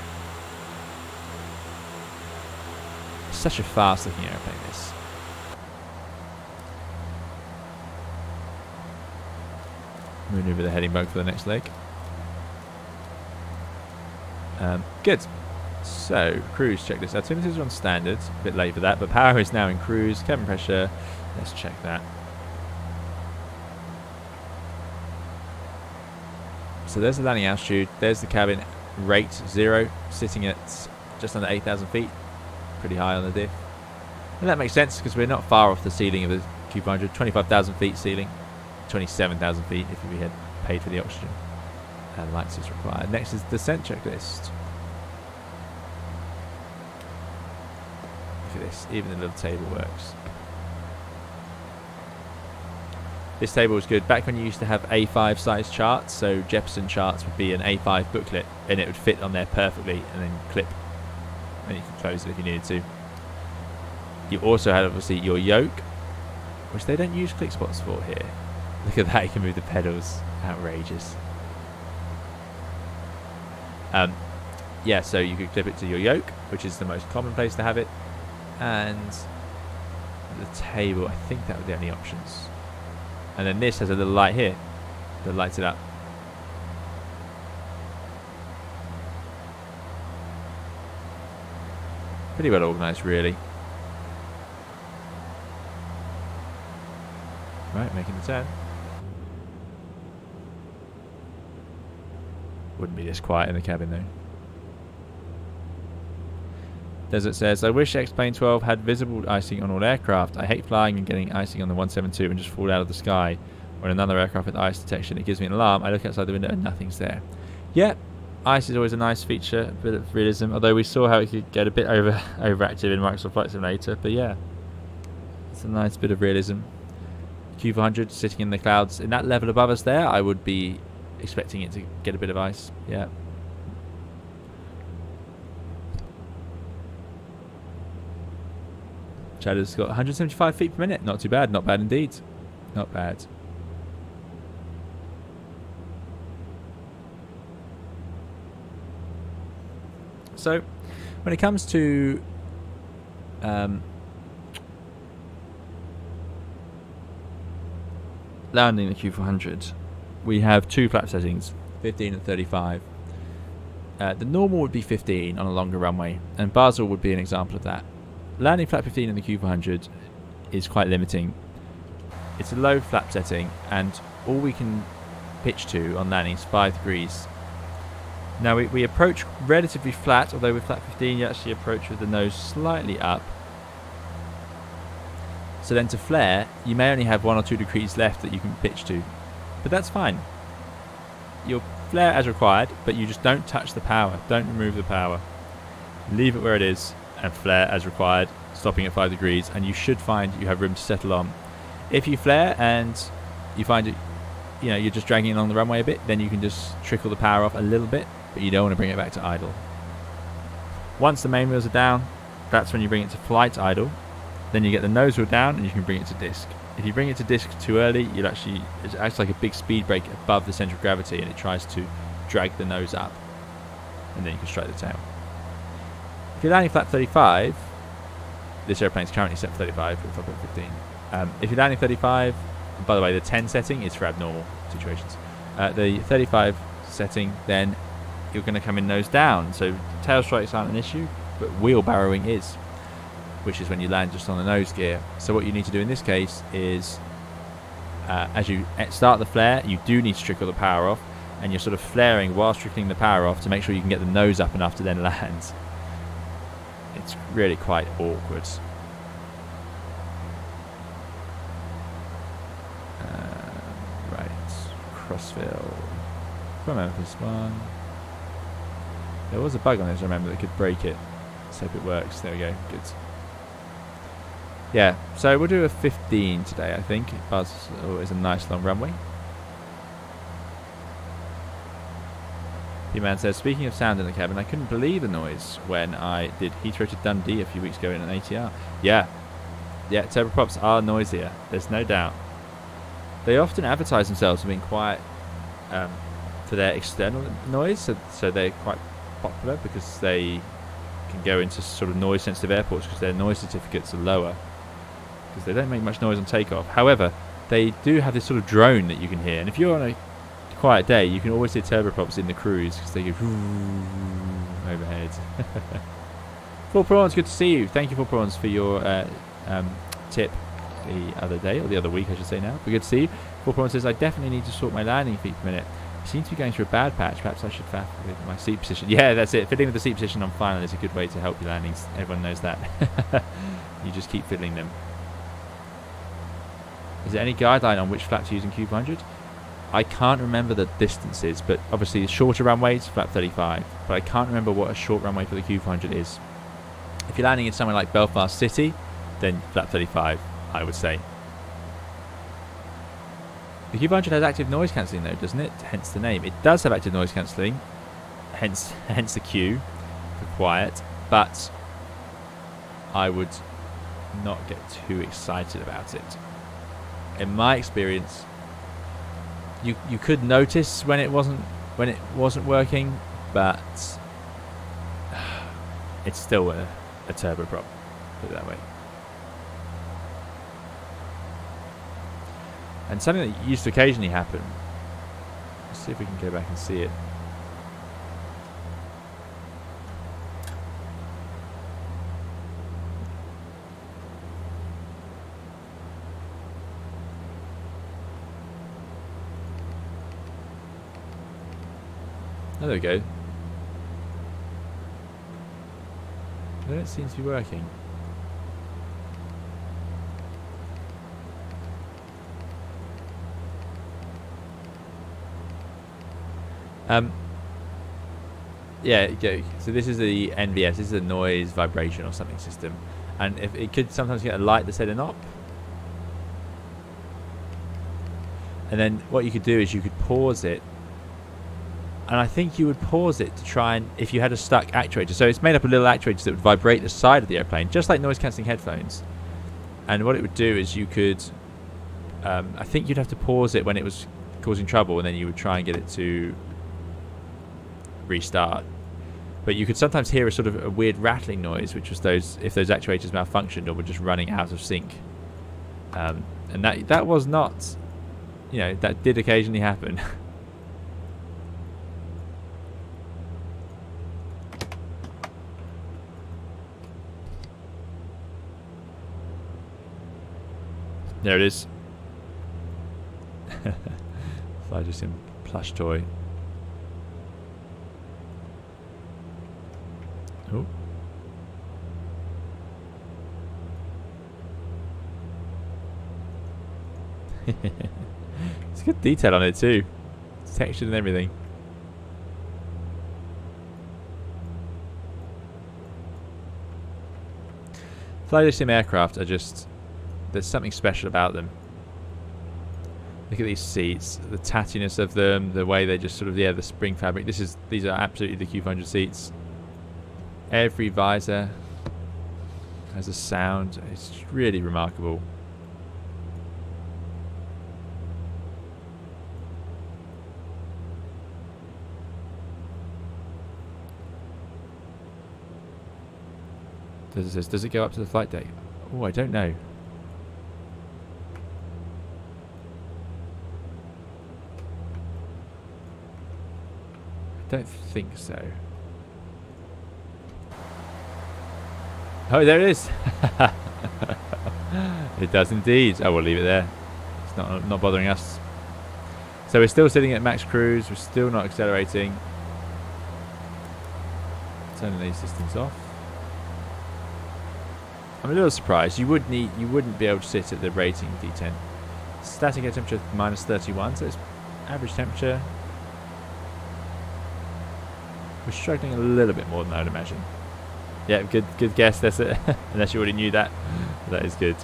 Such a fast looking airplane this. Maneuver the heading bug for the next leg. Um, good. So, cruise checklist. Alternatives are on standard. A bit late for that, but power is now in cruise. Cabin pressure. Let's check that. So there's the landing altitude. There's the cabin rate zero, sitting at just under 8,000 feet. Pretty high on the diff. And that makes sense because we're not far off the ceiling of the Q500. 25,000 feet ceiling. 27,000 feet if we had paid for the oxygen. And lights is required. Next is the descent checklist. This, even the little table works. This table is good. Back when you used to have A5 size charts, so Jeppesen charts would be an A5 booklet and it would fit on there perfectly and then clip. And you could close it if you needed to. You also had obviously your yoke, which they don't use click spots for here. (laughs) Look at that, you can move the pedals. Outrageous. Um, yeah, so you could clip it to your yoke, which is the most common place to have it. And the table, I think that were the only options. And then this has a little light here that lights it up. Pretty well organised, really. Right, making the turn. Wouldn't be this quiet in the cabin though. Desert says, I wish X-Plane 12 had visible icing on all aircraft. I hate flying and getting icing on the 172 and just fall out of the sky. Or another aircraft with ice detection, it gives me an alarm. I look outside the window and nothing's there. Yeah, ice is always a nice feature, a bit of realism. Although we saw how it could get a bit over (laughs) overactive in Microsoft Flight Simulator. But yeah, it's a nice bit of realism. Q400 sitting in the clouds. In that level above us there, I would be expecting it to get a bit of ice. Yeah. Chadder's got 175 feet per minute. Not too bad. Not bad indeed. Not bad. So, when it comes to um, landing the Q400, we have two flap settings, 15 and 35. Uh, the normal would be 15 on a longer runway, and Basel would be an example of that. Landing flap 15 in the Q400 is quite limiting. It's a low flap setting, and all we can pitch to on landing is 5 degrees. Now we, we approach relatively flat, although with flap 15 you actually approach with the nose slightly up. So then to flare, you may only have 1 or 2 degrees left that you can pitch to but that's fine. You'll flare as required, but you just don't touch the power. Don't remove the power. Leave it where it is and flare as required, stopping at 5 degrees, and you should find you have room to settle on. If you flare and you find it, you know, you're just dragging along the runway a bit, then you can just trickle the power off a little bit, but you don't want to bring it back to idle. Once the main wheels are down, that's when you bring it to flight idle. Then you get the nose wheel down and you can bring it to disc. If you bring it to disc too early, you'll actually it acts like a big speed brake above the center of gravity, and it tries to drag the nose up, and then you can strike the tail. If you're landing flap 35, this airplane is currently set for 35 with 15. Um, if you're landing 35, by the way, the 10 setting is for abnormal situations. Uh, the 35 setting, then you're going to come in nose down. So tail strikes aren't an issue, but wheelbarrowing is, which is when you land just on the nose gear. So what you need to do in this case is, uh, as you start the flare, you do need to trickle the power off, and you're sort of flaring whilst trickling the power off to make sure you can get the nose up enough to then (laughs) land. It's really quite awkward. Uh, right, Crossville. Remember this one. There was a bug on this, I remember, that could break it. Let's hope it works. There we go. Good. Yeah, so we'll do a 15 today, I think. Buzz is a nice long runway. Man says, speaking of sound in the cabin, I couldn't believe the noise when I did Heathrow to Dundee a few weeks ago in an ATR. Yeah, yeah, turboprops are noisier. There's no doubt. They often advertise themselves as being quiet um, for their external noise, so, so they're quite popular because they can go into sort of noise sensitive airports because their noise certificates are lower because they don't make much noise on takeoff. However, they do have this sort of drone that you can hear, and if you're on a quiet day, you can always hear turboprops in the cruise because they go overhead. (laughs) Full prawns, good to see you. Thank you, Full prawns, for your uh, um, tip the other day or the other week, I should say now. But good to see you. Full prawns says I definitely need to sort my landing feet for a minute. I seem to be going through a bad patch. Perhaps I should faff with my seat position. Yeah, that's it. Fiddling with the seat position on final is a good way to help your landings. Everyone knows that. (laughs) you just keep fiddling them. Is there any guideline on which flap to use in Q500? I can't remember the distances, but obviously the shorter runways, flap 35. But I can't remember what a short runway for the Q400 is. If you're landing in somewhere like Belfast City, then flap 35, I would say. The Q400 has active noise cancelling though, doesn't it? Hence the name. It does have active noise cancelling, hence (laughs) hence the Q for quiet, but I would not get too excited about it. In my experience, you you could notice when it wasn't when it wasn't working, but (sighs) it's still a, a turboprop. Put it that way. And something that used to occasionally happen. Let's see if we can go back and see it. There we go. Then it seems to be working. Um, yeah, so this is the NVS. This is a noise, vibration, or something system, and if it could sometimes get a light that's setting up. And then what you could do is you could pause it and I think you would pause it to try and if you had a stuck actuator. So it's made up of little actuators that would vibrate the side of the airplane, just like noise cancelling headphones. And what it would do is you could, um, I think you'd have to pause it when it was causing trouble, and then you would try and get it to restart. But you could sometimes hear a sort of a weird rattling noise, which was those if those actuators malfunctioned or were just running out of sync. Um, and that that was not, you know, that did occasionally happen. (laughs) There it is. (laughs) I just plush toy. Oh. (laughs) it's good detail on it too. It's textured and everything. FlyJSim aircraft are just there's something special about them. Look at these seats, the tattiness of them, the way they just sort of, yeah, the spring fabric. This is, these are absolutely the Q500 seats. Every visor has a sound. It's really remarkable. Does it, does it go up to the flight deck? Oh, I don't know. Don't think so. Oh, there it is. (laughs) it does indeed. Oh, we'll leave it there. It's not not bothering us. So we're still sitting at max cruise. We're still not accelerating. Turning these systems off. I'm a little surprised. You would need, you wouldn't be able to sit at the rating D10. Static air temperature minus 31, so it's average temperature. We're struggling a little bit more than I would imagine. Yeah, good good guess. That's it. (laughs) Unless you already knew that. That is good.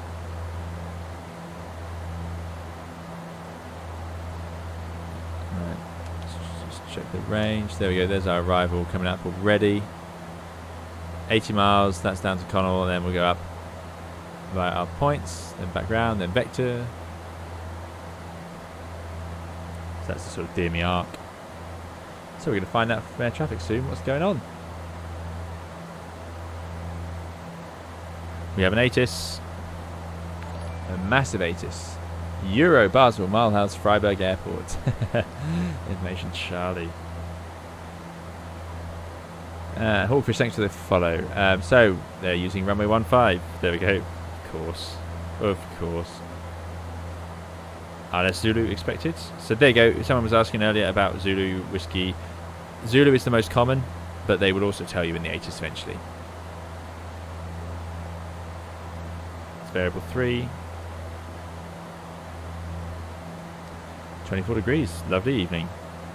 Right. Just check the range. There we go. There's our arrival coming up already. 80 miles. That's down to Connell. And then we'll go up via our points. Then back round. Then vector. So that's the sort of DME arc. So we're going to find out from air traffic soon what's going on. We have an ATIS. A massive ATIS. Euro, Basel, Mulhouse, Freiburg Airport. (laughs) Information Charlie. Uh, Hawkfish, thanks for the follow. Um, so, they're using runway 15. There we go. Of course. Of course. RS Zulu expected. So there you go. Someone was asking earlier about Zulu whiskey. Zulu is the most common, but they will also tell you in the ATIS eventually. It's variable 3. 24 degrees. Lovely evening.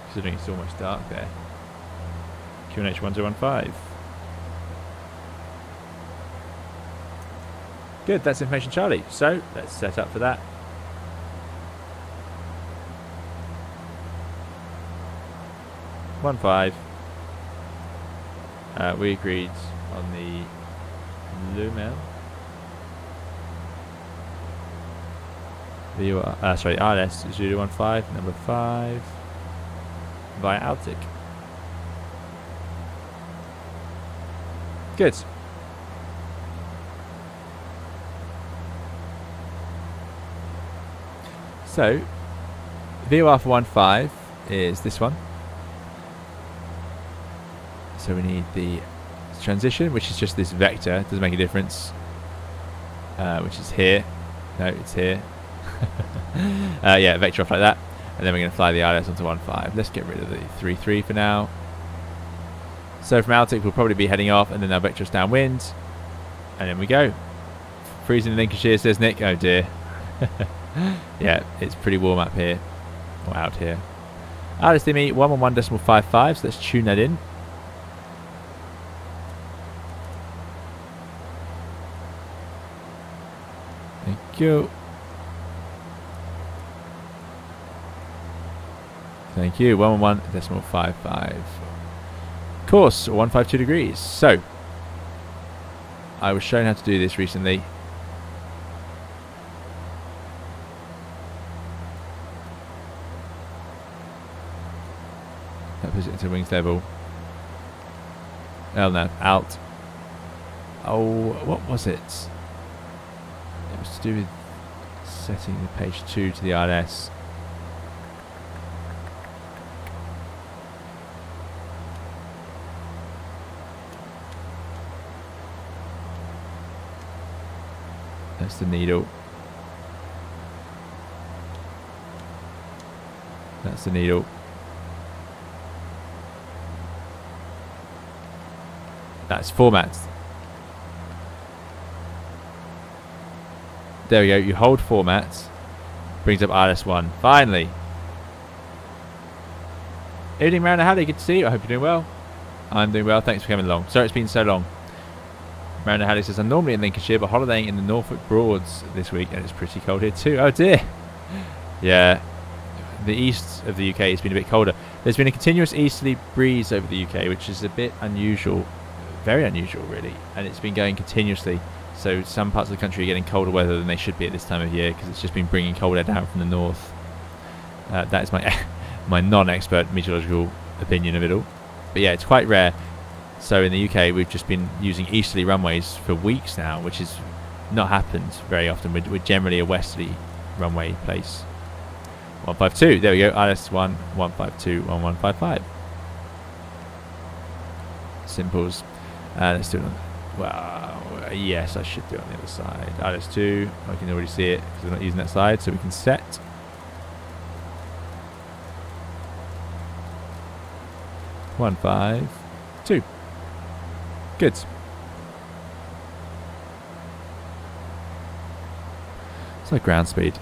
Considering it's almost dark there. QNH 1015. Good, that's information Charlie. So let's set up for that. One five. Uh, we agreed on the Lumel. The uh, sorry, RS 015, number five, via Altic. Good. So, VOR for 1.5 is this one. So we need the transition, which is just this vector. Doesn't make a difference. Uh, which is here. No, it's here. (laughs) uh, yeah, vector off like that. And then we're going to fly the ILS onto 1.5. Let's get rid of the 3.3 for now. So from Altic, we'll probably be heading off, and then our vector us downwind. And then we go. Freezing in Lincolnshire, says Nick. Oh dear. (laughs) yeah, it's pretty warm up here. Or out here. Alice Dimmy, 111.55, so let's tune that in. Thank you. Thank you. 111.55. Course, 152 degrees. So, I was shown how to do this recently. That puts it into wings level. Oh no, out. Oh, what was it? To do with setting the page 2 to the RS. That's the needle. That's the needle. That's formats. There we go. You hold formats. Brings up RS1. Finally. Evening, Mariner. Howdy. Good to see you. I hope you're doing well. I'm doing well. Thanks for coming along. Sorry it's been so long. Mariner Halley says, I'm normally in Lincolnshire, but holidaying in the Norfolk Broads this week, and it's pretty cold here too. Oh dear. Yeah. The east of the UK has been a bit colder. There's been a continuous easterly breeze over the UK, which is a bit unusual. Very unusual, really. And it's been going continuously. So some parts of the country are getting colder weather than they should be at this time of year because it's just been bringing cold air down from the north. Uh, that is my (laughs) my non-expert meteorological opinion of it all. But yeah, it's quite rare. So in the UK, we've just been using easterly runways for weeks now, which is not happened very often. We're, we're generally a westerly runway place. 152. There we go. ILS 1, 152, 1155. Simples. Uh, let's do it on. Yes, I should do it on the other side. Ah, ILS 2. I can already see it because we're not using that side, so we can set. One five two. Good. It's like ground speed.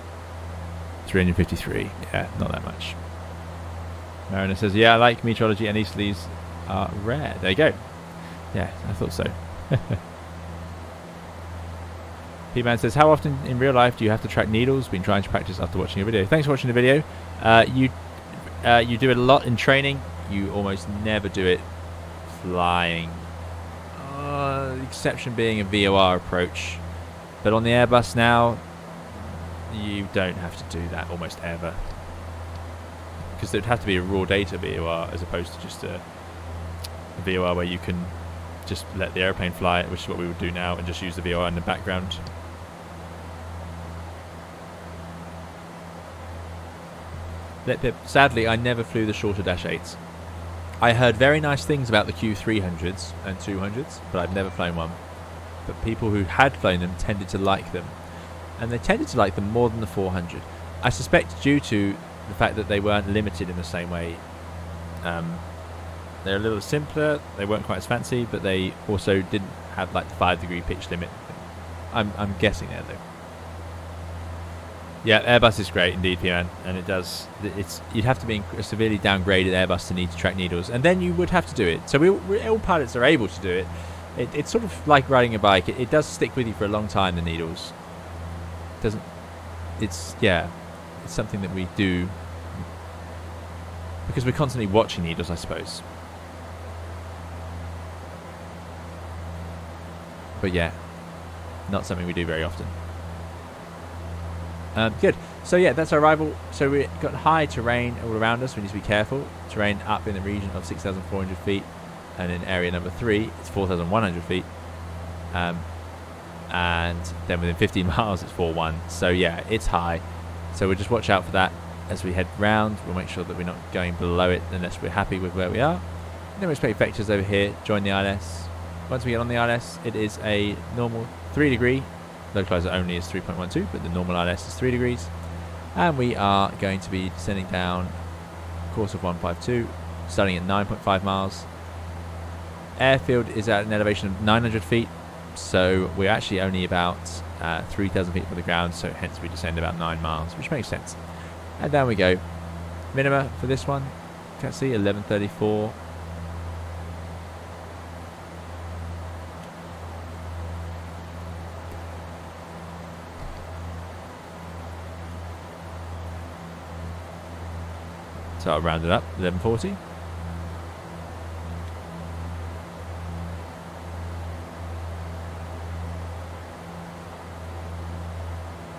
353. Yeah, not that much. Mariner says, yeah, I like meteorology and easterlies are rare. There you go. Yeah, I thought so. (laughs) P-Man says, how often in real life do you have to track needles? Been trying to practice after watching a video. Thanks for watching the video. Uh, you, uh, you do it a lot in training. You almost never do it flying. Uh, exception being a VOR approach. But on the Airbus now, you don't have to do that almost ever. Because there'd have to be a raw data VOR as opposed to just a, a VOR where you can just let the airplane fly, which is what we would do now, and just use the VOR in the background. Sadly, I never flew the shorter Dash 8s. I heard very nice things about the Q300s and 200s, but I've never flown one. But people who had flown them tended to like them and they tended to like them more than the 400. I suspect due to the fact that they weren't limited in the same way. Um, they're a little simpler. They weren't quite as fancy, but they also didn't have like the five degree pitch limit. I'm I'm guessing there though. Yeah, Airbus is great indeed, Pian, and it does. It's you'd have to be a severely downgraded Airbus to need to track needles, and then you would have to do it. So we, we all pilots are able to do it. it. It's sort of like riding a bike. It, it does stick with you for a long time. The needles, doesn't it's yeah it's something that we do because we're constantly watching needles I suppose but yeah not something we do very often um, good. So yeah that's our arrival so we've got high terrain all around us. We need to be careful. Terrain up in the region of 6,400 feet and in area number three it's 4,100 feet. Um, and then within 15 (laughs) miles it's 4-1 so yeah it's high. So we'll just watch out for that as we head round. We'll make sure that we're not going below it unless we're happy with where we are. And then we expect vectors over here. Join the ILS once we get on the ILS it is a normal 3 degree localizer only is 3.12 but the normal ILS is 3 degrees and we are going to be descending down course of 152 starting at 9.5 miles airfield is at an elevation of 900 feet so we're actually only about uh, 3,000 feet from the ground, so hence we descend about 9 miles, which makes sense. And down we go. Minima for this one, can't see, 1134. So I'll round it up, 1140.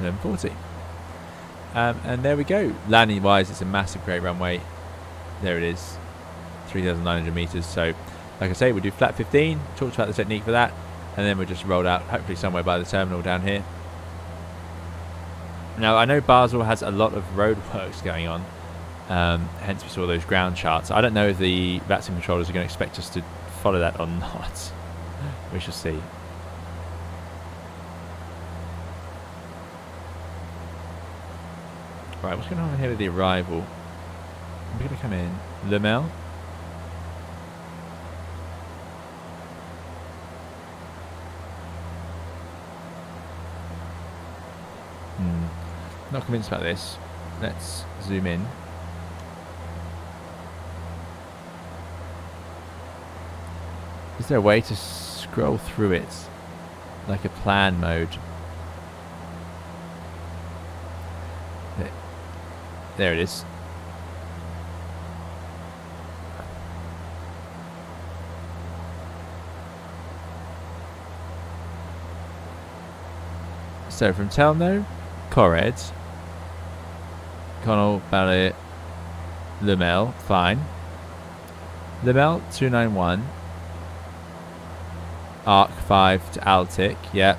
1140. Um, and there we go. Landing wise, it's a massive great runway. There it is, 3,900 meters. So, like I say, we do flat 15. Talked about the technique for that, and then we just rolled out, hopefully somewhere by the terminal down here. Now, I know Basel has a lot of roadworks going on. Um, hence, we saw those ground charts. I don't know if the vaccine controllers are going to expect us to follow that or (laughs) not. we shall see. Right, what's going on here with the arrival? We're going to come in. Lemel. Hmm. Not convinced about this. Let's zoom in. Is there a way to scroll through it? Like a plan mode? There it is. So from Telno, Corred, Connell, Ballet, Lemel, fine. Lemel 291, Arc 5 to Altic. Yeah.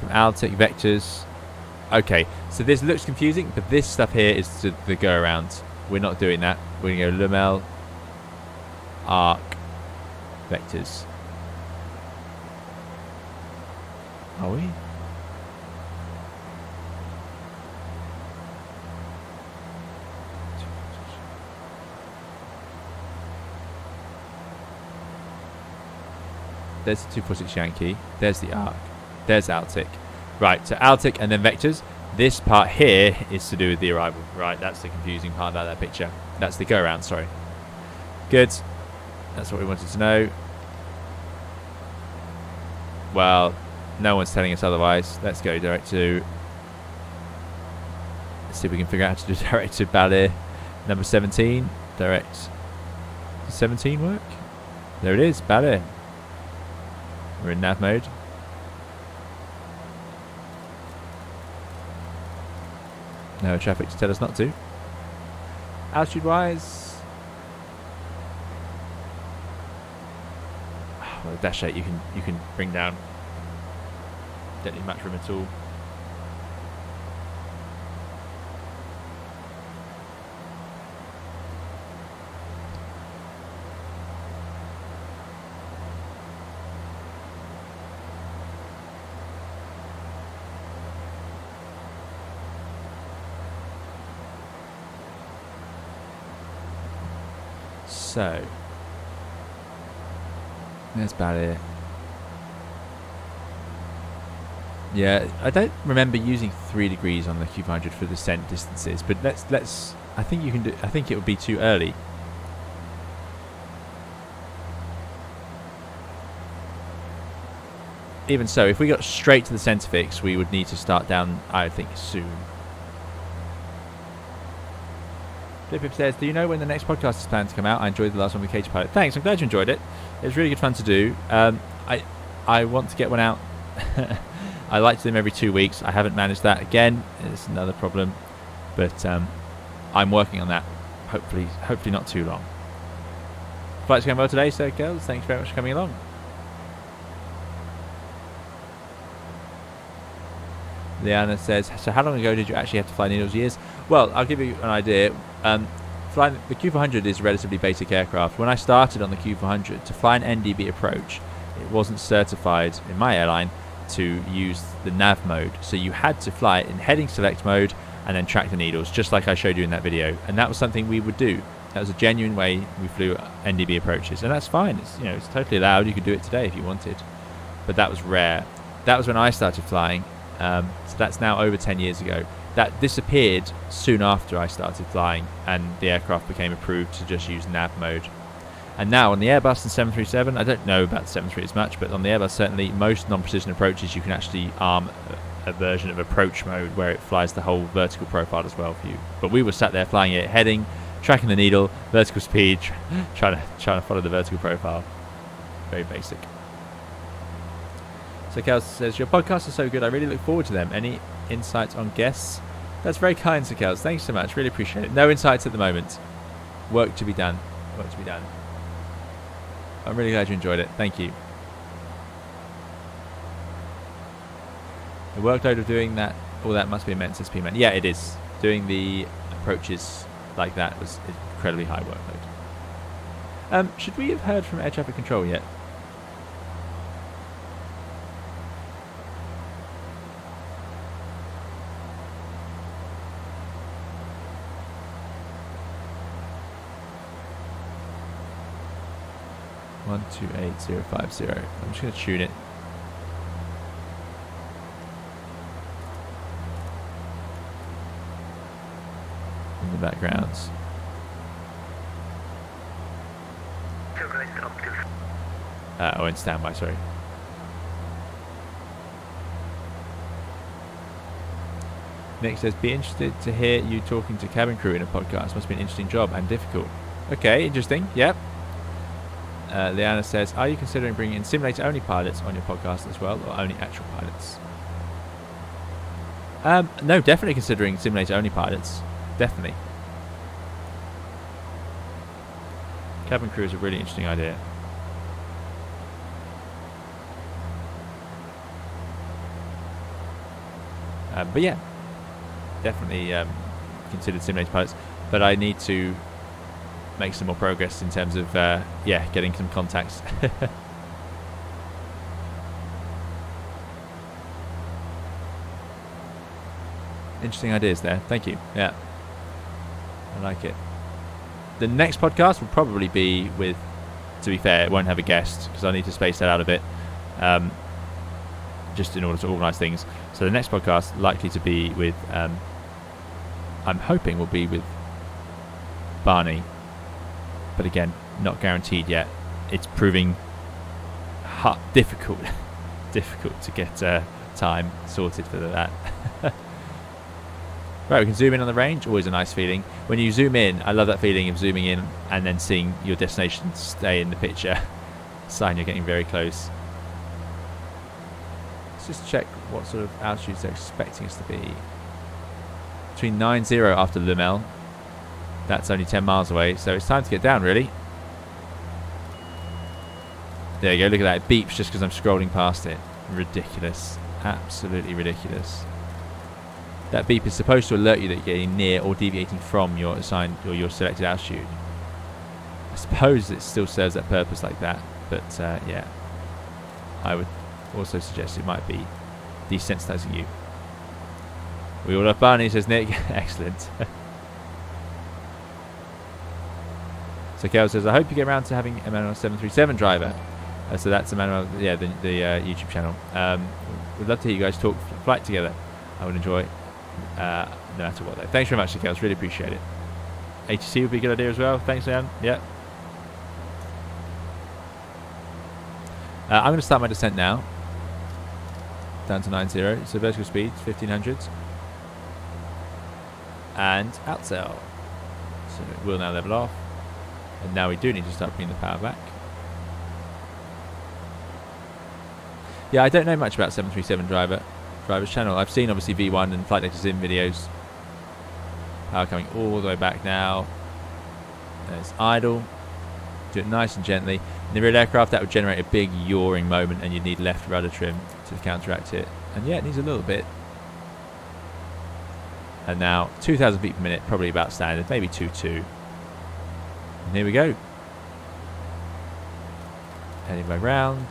From Altic vectors. Okay, so this looks confusing, but this stuff here is the, the go around. We're not doing that. We're going to go Lommel, Arc, vectors. Are we? There's the 246 Yankee. There's the arc. There's Altic. Right, so Altic and then vectors. This part here is to do with the arrival. Right, that's the confusing part about that picture. That's the go around, sorry. Good. That's what we wanted to know. Well, no one's telling us otherwise. Let's go direct to... Let's see if we can figure out how to do (laughs) direct to Balir. Number 17. Direct. 17 work? There it is, Balir. We're in nav mode. No traffic to tell us not to. Altitude wise. (sighs) Well, dash 8 you can you can bring down. Don't need much room at all. So, that's about it. Yeah, I don't remember using three degrees on the Q500 for the descent distances, but let's let's. I think you can do. I think it would be too early. Even so, if we got straight to the centre fix, we would need to start down. I think soon. Flip says, "Do you know when the next podcast is planned to come out? I enjoyed the last one with Cage Pilot. Thanks. I'm glad you enjoyed it. It was really good fun to do. Um, I I want to get one out." (laughs) I like to do them every two weeks. I haven't managed that again. It's another problem, but um, I'm working on that. Hopefully, hopefully not too long. Flight's going well today, so girls. Thanks very much for coming along. Liana says, so how long ago did you actually have to fly needles years? Well, I'll give you an idea. Um, flying the Q400 is a relatively basic aircraft. When I started on the Q400, to fly an NDB approach, it wasn't certified in my airline to use the nav mode. So you had to fly it in heading select mode and then track the needles, just like I showed you in that video. And that was something we would do. That was a genuine way we flew NDB approaches, and that's fine. It's you know it's totally allowed. You could do it today if you wanted, but that was rare. That was when I started flying. Um, so that's now over 10 years ago. That disappeared soon after I started flying, and the aircraft became approved to just use nav mode. And now on the Airbus and 737, I don't know about the 73 as much, but on the Airbus, certainly most non precision approaches, you can actually arm a, a, version of approach mode where it flies the whole vertical profile as well for you. But we were sat there flying it, heading, tracking the needle, vertical speed, (laughs) trying to, trying to follow the vertical profile. Very basic. So Kel says, Your podcasts are so good, I really look forward to them. Any insights on guests? That's very kind, Sir Kels. Thanks so much. Really appreciate it. No insights at the moment. Work to be done. Work to be done. I'm really glad you enjoyed it. Thank you. The workload of doing that, all that must be immense as P-Man. Yeah, it is. Doing the approaches like that was incredibly high workload. Um, should we have heard from air traffic control yet? One two eight zero five zero. I'm just gonna tune it. In the backgrounds. Uh, oh, in standby, sorry. Nick says, be interested to hear you talking to cabin crew in a podcast. Must be an interesting job and difficult. Okay, interesting. Yep. Uh, Liana says, are you considering bringing in simulator-only pilots on your podcast as well, or only actual pilots? Um, no, definitely considering simulator-only pilots. Definitely. Cabin crew is a really interesting idea. Um, but yeah, definitely um, considered simulator pilots. But I need to make some more progress in terms of uh, yeah getting some contacts. (laughs) Interesting ideas there. Thank you. Yeah, I like it. The next podcast will probably be with. To be fair, it won't have a guest because I need to space that out a bit. Um, just in order to organise things. So the next podcast likely to be with, um, I'm hoping will be with Barney, but again, not guaranteed yet. It's proving hard, difficult, (laughs) difficult to get uh, time sorted for that. (laughs) right, we can zoom in on the range. Always a nice feeling. When you zoom in, I love that feeling of zooming in and then seeing your destination stay in the picture. (laughs) Sign you're getting very close. Let's just check what sort of altitudes they're expecting us to be. Between 9-0 after Lommel. That's only 10 miles away, so it's time to get down, really. There you go, look at that. It beeps just because I'm scrolling past it. Ridiculous. Absolutely ridiculous. That beep is supposed to alert you that you're getting near or deviating from your assigned or your selected altitude. I suppose it still serves that purpose like that, but uh, yeah. I would also suggest it might be desensitizing you. We all love Barney, says Nick. (laughs) Excellent. (laughs) so Kel says, I hope you get around to having Emmanuel 737 driver. Uh, so that's Emmanuel, yeah, the, the uh, YouTube channel. Um, we'd love to hear you guys talk flight together. I would enjoy uh, no matter what though. Thanks very much, Kels. Really appreciate it. ATC would be a good idea as well. Thanks, man. Yeah. Uh, I'm going to start my descent now down to 90. So vertical speed, 1500. And ALT SEL. So we'll now level off. And now we do need to start bringing the power back. Yeah, I don't know much about 737 driver driver's channel. I've seen obviously V1 and Flight Data Sim videos. Power coming all the way back now. And it's idle. Do it nice and gently. In the real aircraft, that would generate a big yawing moment, and you'd need left rudder trim to counteract it. And yeah, it needs a little bit. And now 2,000 feet per minute, probably about standard, maybe 2.2. And here we go. Heading back round.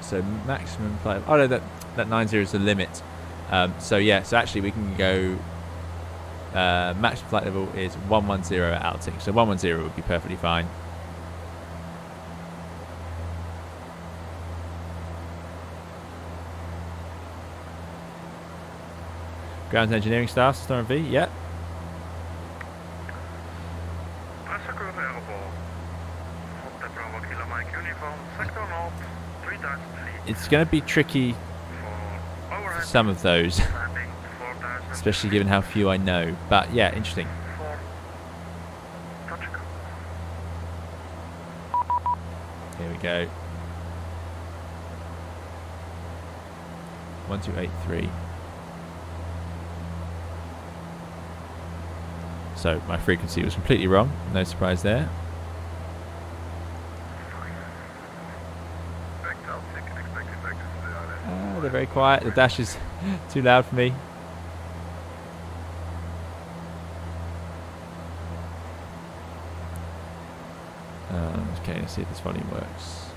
So maximum flight. Oh no, that that 90 is the limit. Um, so yeah, so actually we can go. Uh, maximum flight level is 110 at altitude. So 110 would be perfectly fine. Grounds engineering staff, Storm V, yeah. It's going to be tricky for some of those, (laughs) especially given how few I know. But yeah, interesting. Here we go. 1283. So my frequency was completely wrong. No surprise there. Oh, they're very quiet. The dash is (laughs) too loud for me. Um, okay, let's see if this volume works.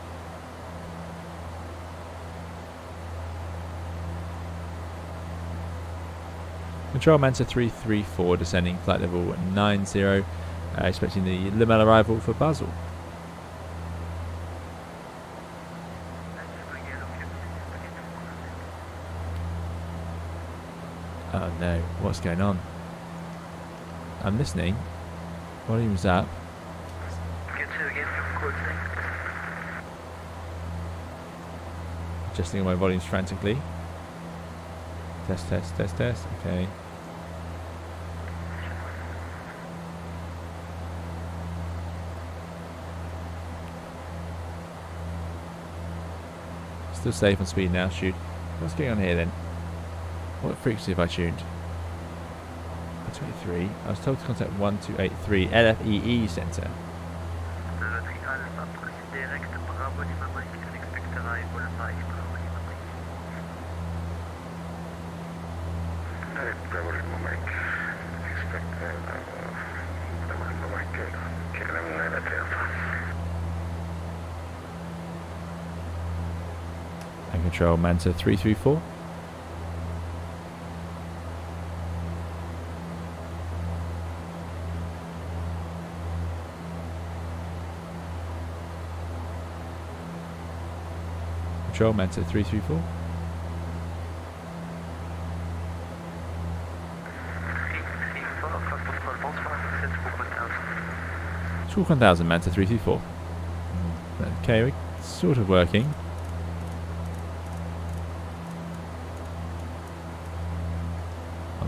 Control Manta 334 descending flight level 90, uh, expecting the Lommel arrival for Basel. Oh no, what's going on? I'm listening. Volume's up. Adjusting my volumes frantically. Test, test, test, test. Okay. Still safe on speed now, shoot. What's going on here then? What frequency have I tuned? 23. I was told to contact 1283 LFEE Centre. Bravo Lima Mike. Expect uh, Bravo Lima Mike. KLM 9 at Alpha. Control Manta 334. Control Manta 334. Talk 1000 Manta 334. Mm, okay, we're sort of working.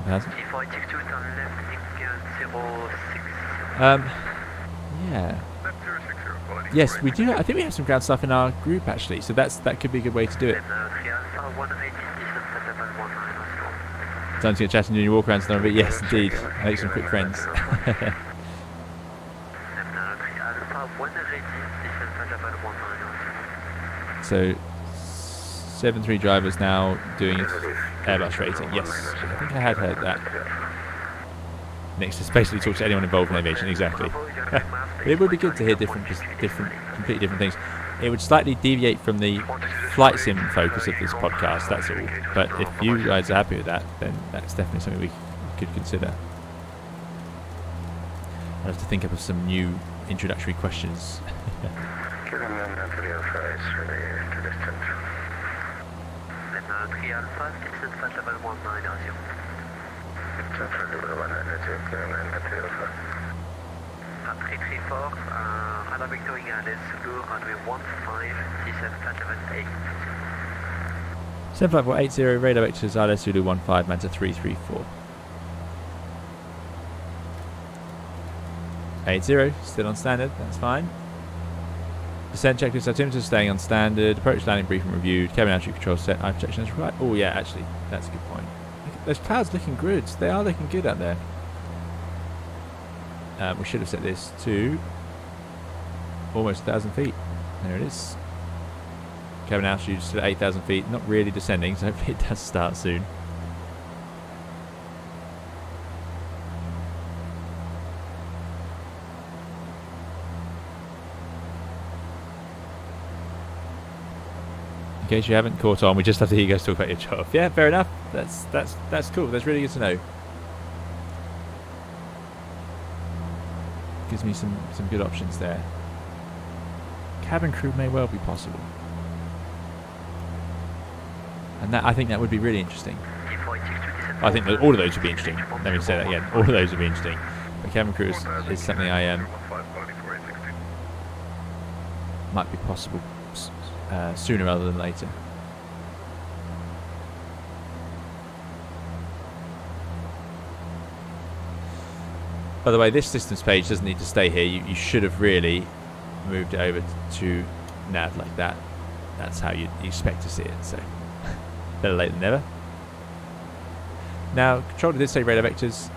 One thousand. Um, yeah. Left 060, quality Yes, we do. I think we have some ground stuff in our group actually, so that's that could be a good way to do it. Time to get chatting and you walk around a bit. Yes, indeed. Make some quick friends. (laughs) so, seven three drivers now doing Airbus rating. Yes, I think I had heard that. Next is basically talk to anyone involved in aviation. Exactly. (laughs) it would be good to hear different, different, completely different things. It would slightly deviate from the flight sim focus of this podcast. That's all. But if you guys are happy with that, then that's definitely something we could consider. I'll have to think up of some new introductory questions. (laughs) KLM 9 at Alpha is ready to distance. It's Alpha Lima 1 at KLM 9 at Alpha. Très très uh, Radar Victory Gales, Zulu, runway 15, descent flight level 8. 75480 radar vectors Zala Zulu 15 Manta 334. 80, still on standard, that's fine. Descent checklist altimeter staying on standard. Approach landing briefing reviewed. Cabin altitude control set. Eye protection is required. Oh yeah, actually, that's a good point. Those clouds looking good. They are looking good out there. Um, we should have set this to almost 1,000 feet. There it is. Cabin altitude still at 8,000 feet. Not really descending, so (laughs) hopefully it does start soon. In case you haven't caught on, we just have to hear you guys talk about your job. Yeah, fair enough. That's that's that's cool. That's really good to know. Gives me some some good options there. Cabin crew may well be possible, and that I think that would be really interesting. I think that all of those would be interesting. Let me say that again. All of those would be interesting. But cabin crew is, is something I um, 15, quality 4860. might be possible uh, sooner rather than later. By the way, this systems page doesn't need to stay here. You, you should have really moved it over to nav like that. That's how you, expect to see it. So (laughs) better late than never. Now, controller did say radar vectors.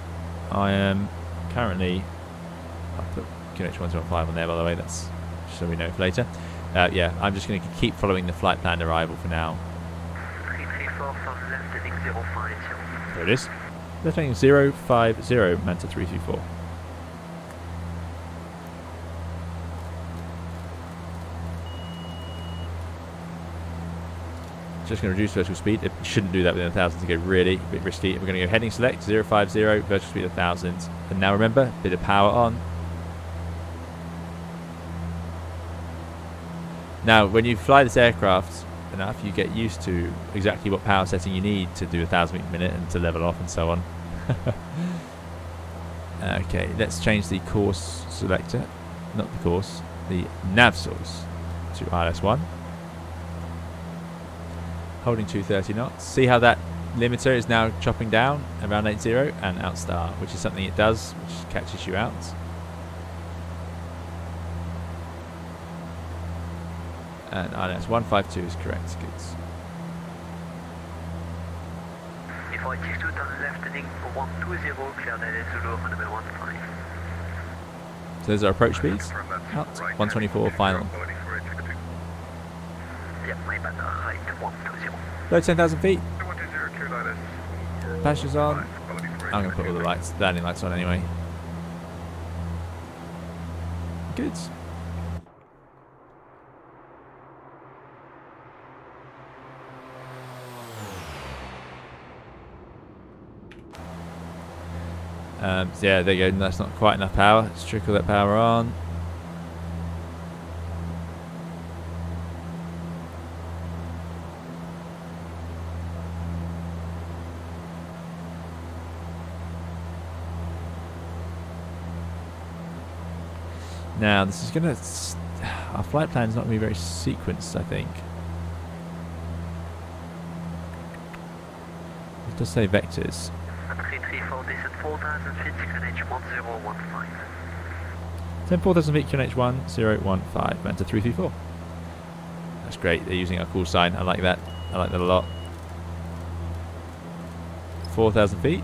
I am currently. I'll put QNH115 on there, by the way. That's just so we know for later. Uh, yeah, I'm just going to keep following the flight plan arrival for now. 334 from left heading 050. There it is. Left landing 050, Manta 334. Just going to reduce vertical speed. It shouldn't do that within a 1,000 to go really a bit risky. We're going to go heading select 050, vertical speed 1,000. And now remember, bit of power on. Now, when you fly this aircraft enough, you get used to exactly what power setting you need to do a thousand feet minute and to level off and so on. (laughs) okay, let's change the course selector, not the course, the nav source to ILS1. Holding 230 knots. See how that limiter is now chopping down around 80 and outstar, which is something it does, which catches you out. And ILS 152 is correct. Good. Before 62 turn left heading 120, clear runway 15. So there's our approach speeds. Out. 124 final. Quality 4862. Yeah, my bad, right 120. Low 10,000 feet. 120, clear Dallas for Passage's on. I'm going to put all the lights, landing lights on anyway. Good. Um, so yeah, there you go. That's not quite enough power. Let's trickle that power on. Now, this is going (sighs) to... Our flight plan is not going to be very sequenced, I think. It does say vectors. 334 descent 4000 feet, QNH 1015. 10 4000 feet, QNH 1015, Manta 334. That's great. They're using our call sign. I like that. I like that a lot. 4,000 feet.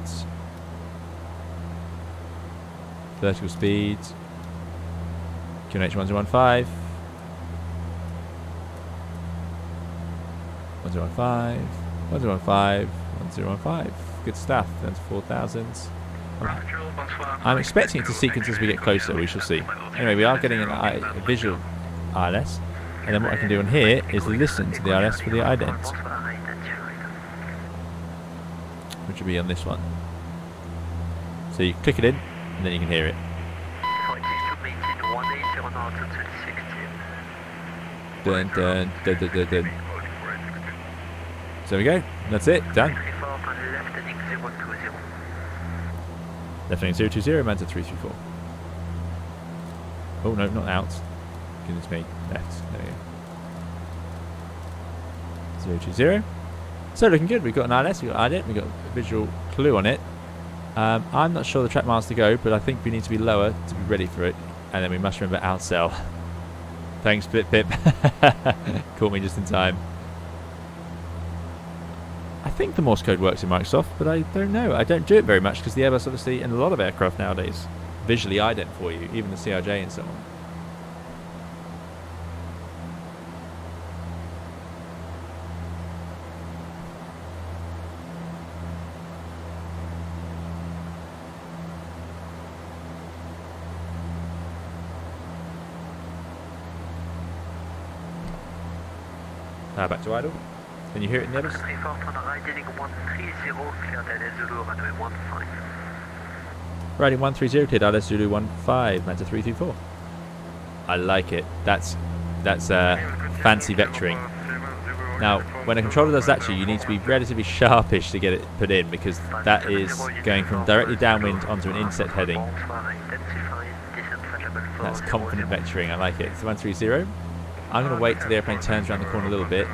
Vertical speed. QNH 1015. 1015. 1015. 1015. Good stuff. That's 4,000. I'm expecting it to sequence as we get closer. We shall see. Anyway, we are getting an, visual ILS. And then what I can do on here is listen to the ILS for the ident, which will be on this one. So you click it in, and then you can hear it. Dun, dun, dun. So we go. That's it. Done. Left wing 020, Manta 334. Oh, no, not out. Goodness me. Left. There we go. 020. So looking good. We've got an ILS, we've got ident, we've got a visual clue on it. Um, I'm not sure the track miles to go, but I think we need to be lower to be ready for it. And then we must remember ALT SEL. (laughs) Thanks, Pip Pip. (laughs) Caught me just in time. I think the Morse code works in Microsoft, but I don't know. I don't do it very much because the Airbus, obviously, and a lot of aircraft nowadays, visually ident for you, even the CRJ and so on. Now back to idle. Can you hear it in the others? 344 on right, heading 130, clear Delta Zulu, runway 15. Riding 130, cleared ILS Zulu 15, Manta 334. I like it. That's that's uh, fancy vectoring. Now, when a controller does that to you, you need to be relatively sharpish to get it put in because that is going from directly downwind onto an inset heading. That's confident vectoring. I like it. It's 130. I'm going to wait till the airplane turns around the corner a little bit.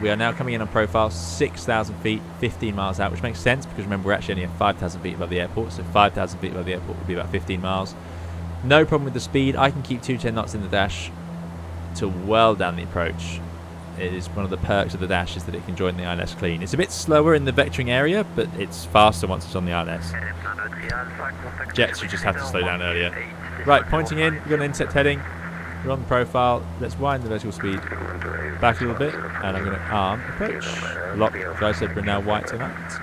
We are now coming in on profile, 6,000 feet, 15 miles out, which makes sense because remember we're actually only at 5,000 feet above the airport, so 5,000 feet above the airport would be about 15 miles. No problem with the speed. I can keep 210 knots in the dash to well down the approach. It is one of the perks of the dash is that it can join the ILS clean. It's a bit slower in the vectoring area, but it's faster once it's on the ILS. Jets, you just have to slow down earlier. Right, pointing in, we've got an inset heading. We're on the profile. Let's wind the vertical speed back a little bit, and I'm going to arm approach. Lock, we're now white to that.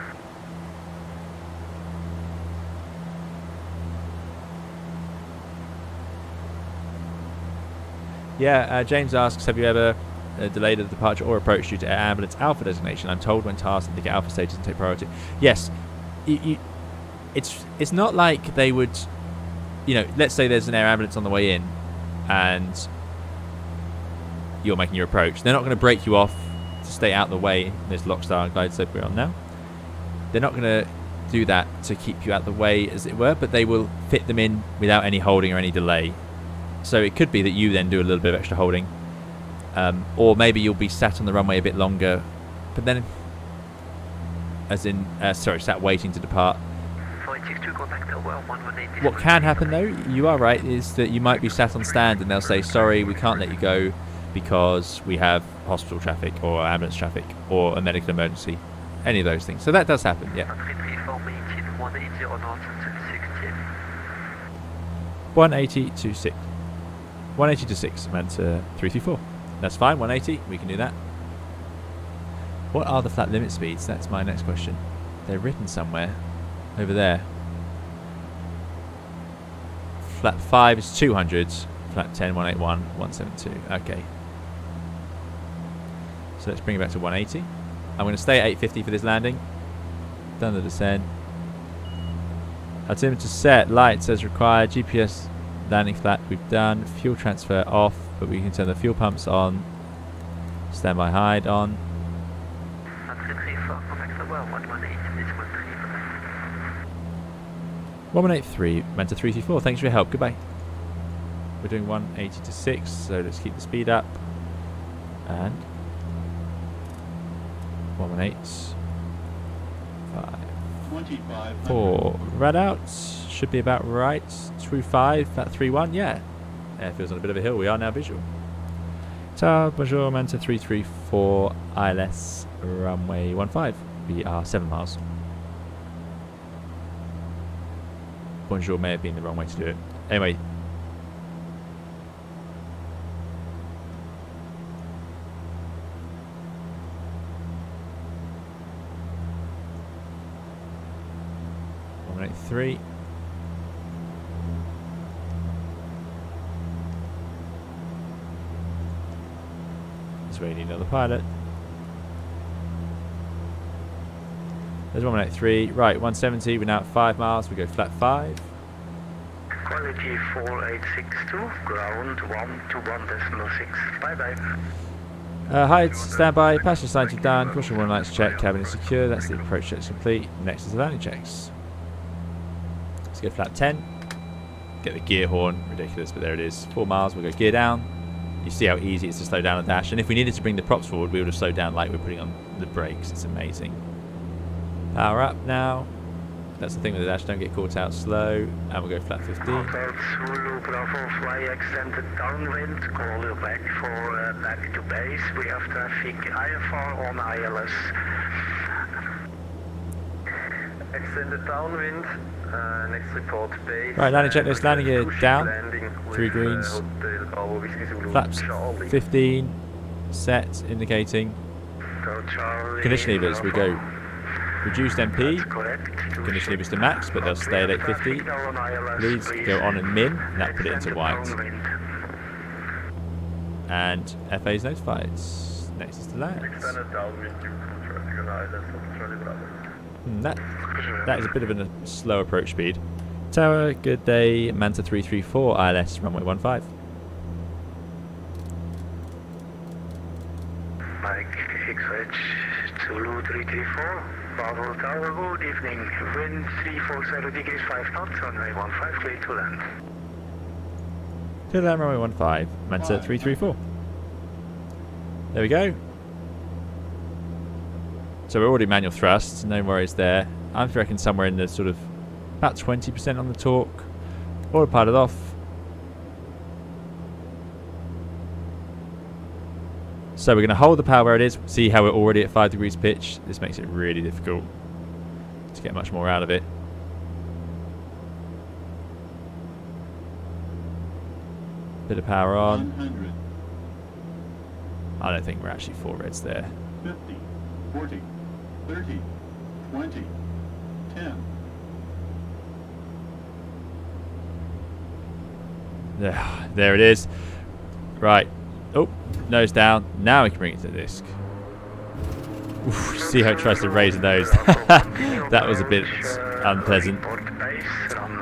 Yeah, uh, James asks, have you ever uh, delayed a departure or approach due to air ambulance alpha designation? I'm told when tasked they get alpha status and take priority. Yes, you, you, it's it's not like they would, you know, let's say there's an air ambulance on the way in, and you're making your approach. They're not going to break you off to stay out of the way. There's Lockstar and Glide Slope we're on now. They're not going to do that to keep you out of the way, as it were, but they will fit them in without any holding or any delay. So it could be that you then do a little bit of extra holding, um, or maybe you'll be sat on the runway a bit longer, but then, as in, uh, sorry, sat waiting to depart. What can happen though, you are right, is that you might be sat on stand and they'll say, sorry, we can't let you go because we have hospital traffic or ambulance traffic or a medical emergency. Any of those things. So that does happen, yeah. 180 to 6. 180 to 6 meant uh, 334. That's fine, 180, we can do that. What are the flat limit speeds? That's my next question. They're written somewhere. Over there. Flap 5 is 200. Flap 10, 181, 172. Okay. So let's bring it back to 180. I'm going to stay at 850 for this landing. Done the descent. Altimeter to set, lights as required, GPS landing flap we've done, fuel transfer off, but we can turn the fuel pumps on. Standby hide on. 334, contact the well, 118, it's 135. 1183, Manta 334, thanks for your help, goodbye. We're doing 180 to 6, so let's keep the speed up. And 118, 5, 25. 4. Red out, should be about right. True 5, about 3 1, yeah. Airfield's on a bit of a hill, we are now visual. Tower, bonjour, Manta 334, ILS, runway 15. We are 7 miles. Bonjour may have been the wrong way to do it. Anyway. One eight three. That's where you need another pilot. There's 183. Right, 170. We're now at 5 miles. We go flap 5. Quality 4862, ground 121.6. Bye bye. Uh, heights, standby, passenger signs are done, caution one lights check. cabin is secure, that's the approach checks complete. Next is the landing checks. Let's go flap 10. Get the gear horn, ridiculous, but there it is. Four miles, we'll go gear down. You see how easy it is to slow down a dash, and if we needed to bring the props forward, we would have slowed down like we're putting on the brakes. It's amazing. Power up now. That's the thing with the dash, don't get caught out slow, and we'll go flap 15. Hotel Zulu Bravo fly extended downwind, call you back for uh, back to base. We have traffic IFR on ILS. Extended downwind, uh, next report base. Right, landing checklist, landing gear down, landing three greens. Uh, Whiskey Zulu Flaps 15, set, indicating. Condition levers, we go reduced MP, correct. condition levers to max, but they'll stay at 850. Traffic now on ILS, Leads go on and min, and that put it into white. And FA is notified. Next is the land. Extended to traffic on island of Charlie Bravo. Hmm, that, that is a bit of a slow approach speed. Tower, good day, Manta 334, ILS, runway 15. Mike XH Zulu 334, Bravo Tower, good evening. Wind 340 degrees 5 knots, runway 15, clear to land. To land, runway 15, Manta 334. There we go. So we're already manual thrust, no worries there. I'm reckon somewhere in the sort of about 20% on the torque. Autopilot off. So we're going to hold the power where it is. See how we're already at 5 degrees pitch. This makes it really difficult to get much more out of it. Bit of power on. 100, I don't think we're actually four reds there. 50, 40, 30, 20, 10, There, there it is. Right. Oh, nose down. Now we can bring it to the disc. Oof, see how it tries to raise the nose. (laughs) that was a bit unpleasant.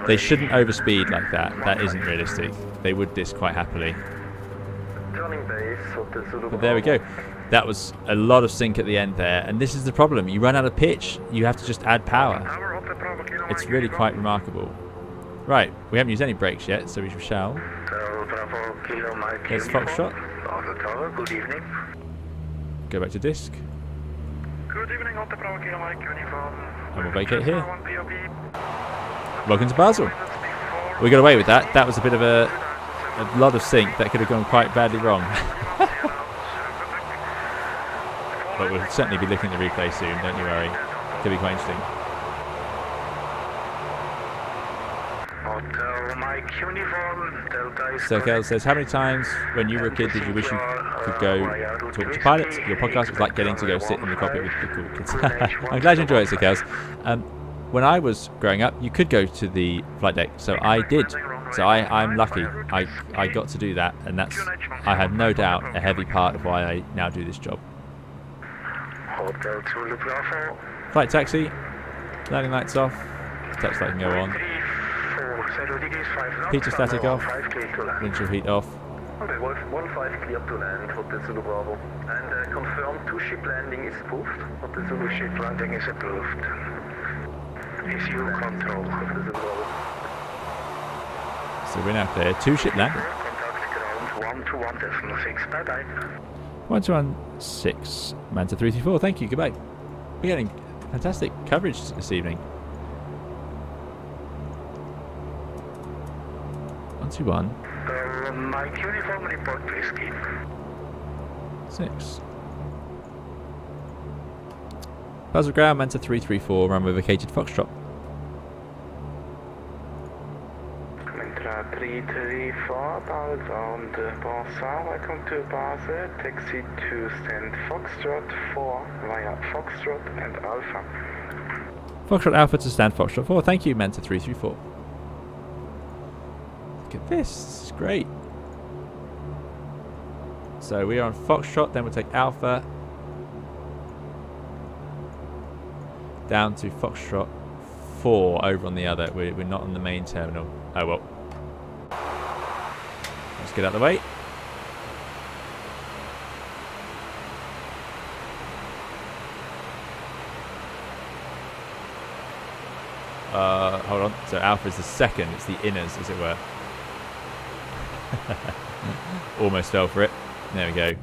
They shouldn't overspeed like that. That isn't realistic. They would disc quite happily. But there we go. That was a lot of sync at the end there. And this is the problem. You run out of pitch. You have to just add power. It's really quite remarkable. Right. We haven't used any brakes yet, so we shall. There's. Foxtrot. Bravo Tower, good evening. Go back to disc. Good evening, Hotel Bravo Mike Uniform. And we'll vacate here. Welcome to Basel. We got away with that. That was a bit of a, a lot of sync. That could have gone quite badly wrong. (laughs) but we'll certainly be looking at the replay soon, don't you worry. It could be quite interesting. Hotel Mike Uniform, Delta is So Kel says, how many times when you were a kid did you wish you could go talk to pilots. Your podcast was like getting to go sit in the cockpit with the cool kids. (laughs) I'm glad you enjoy it, Sikels. Um, when I was growing up, you could go to the flight deck, so I did. So I, I'm lucky. I, I got to do that, and that's, I have no doubt, a heavy part of why I now do this job. Flight taxi, landing lights off, taxi light can go on, 34 degrees 5 knots. Heater static off. 5 clear to land. windshield heat off. Okay, Wolf 1-5 clear to land, Hotel Zulu Bravo. And uh, confirm two-ship landing is approved. Hotel Zulu Ship landing is approved. Issue control. Hotel Zulu Bravo. So we're now clear. Two ship landing. Contact ground 1 to 1 decimal 6. Bye bye. 1216, Manta 334. Thank you. Goodbye. We're getting fantastic coverage this evening. 121, Uh, my uniform report, please, Keith. 6. Puzzle ground, Manta 334, runway vacated Foxtrot. Manta 334, bound Bonsoir, welcome to Basel, taxi to stand Foxtrot 4 via Foxtrot and Alpha. Foxtrot Alpha to stand Foxtrot 4. Thank you, Manta 334. Look at this. This is great. So we are on Foxtrot, then we'll take Alpha down to Foxtrot 4 over on the other. We're, we're not on the main terminal. Oh well. Let's get out of the way. Uh, hold on. So Alpha is the second. It's the inners, as it were. (laughs) Almost fell for it. There we go.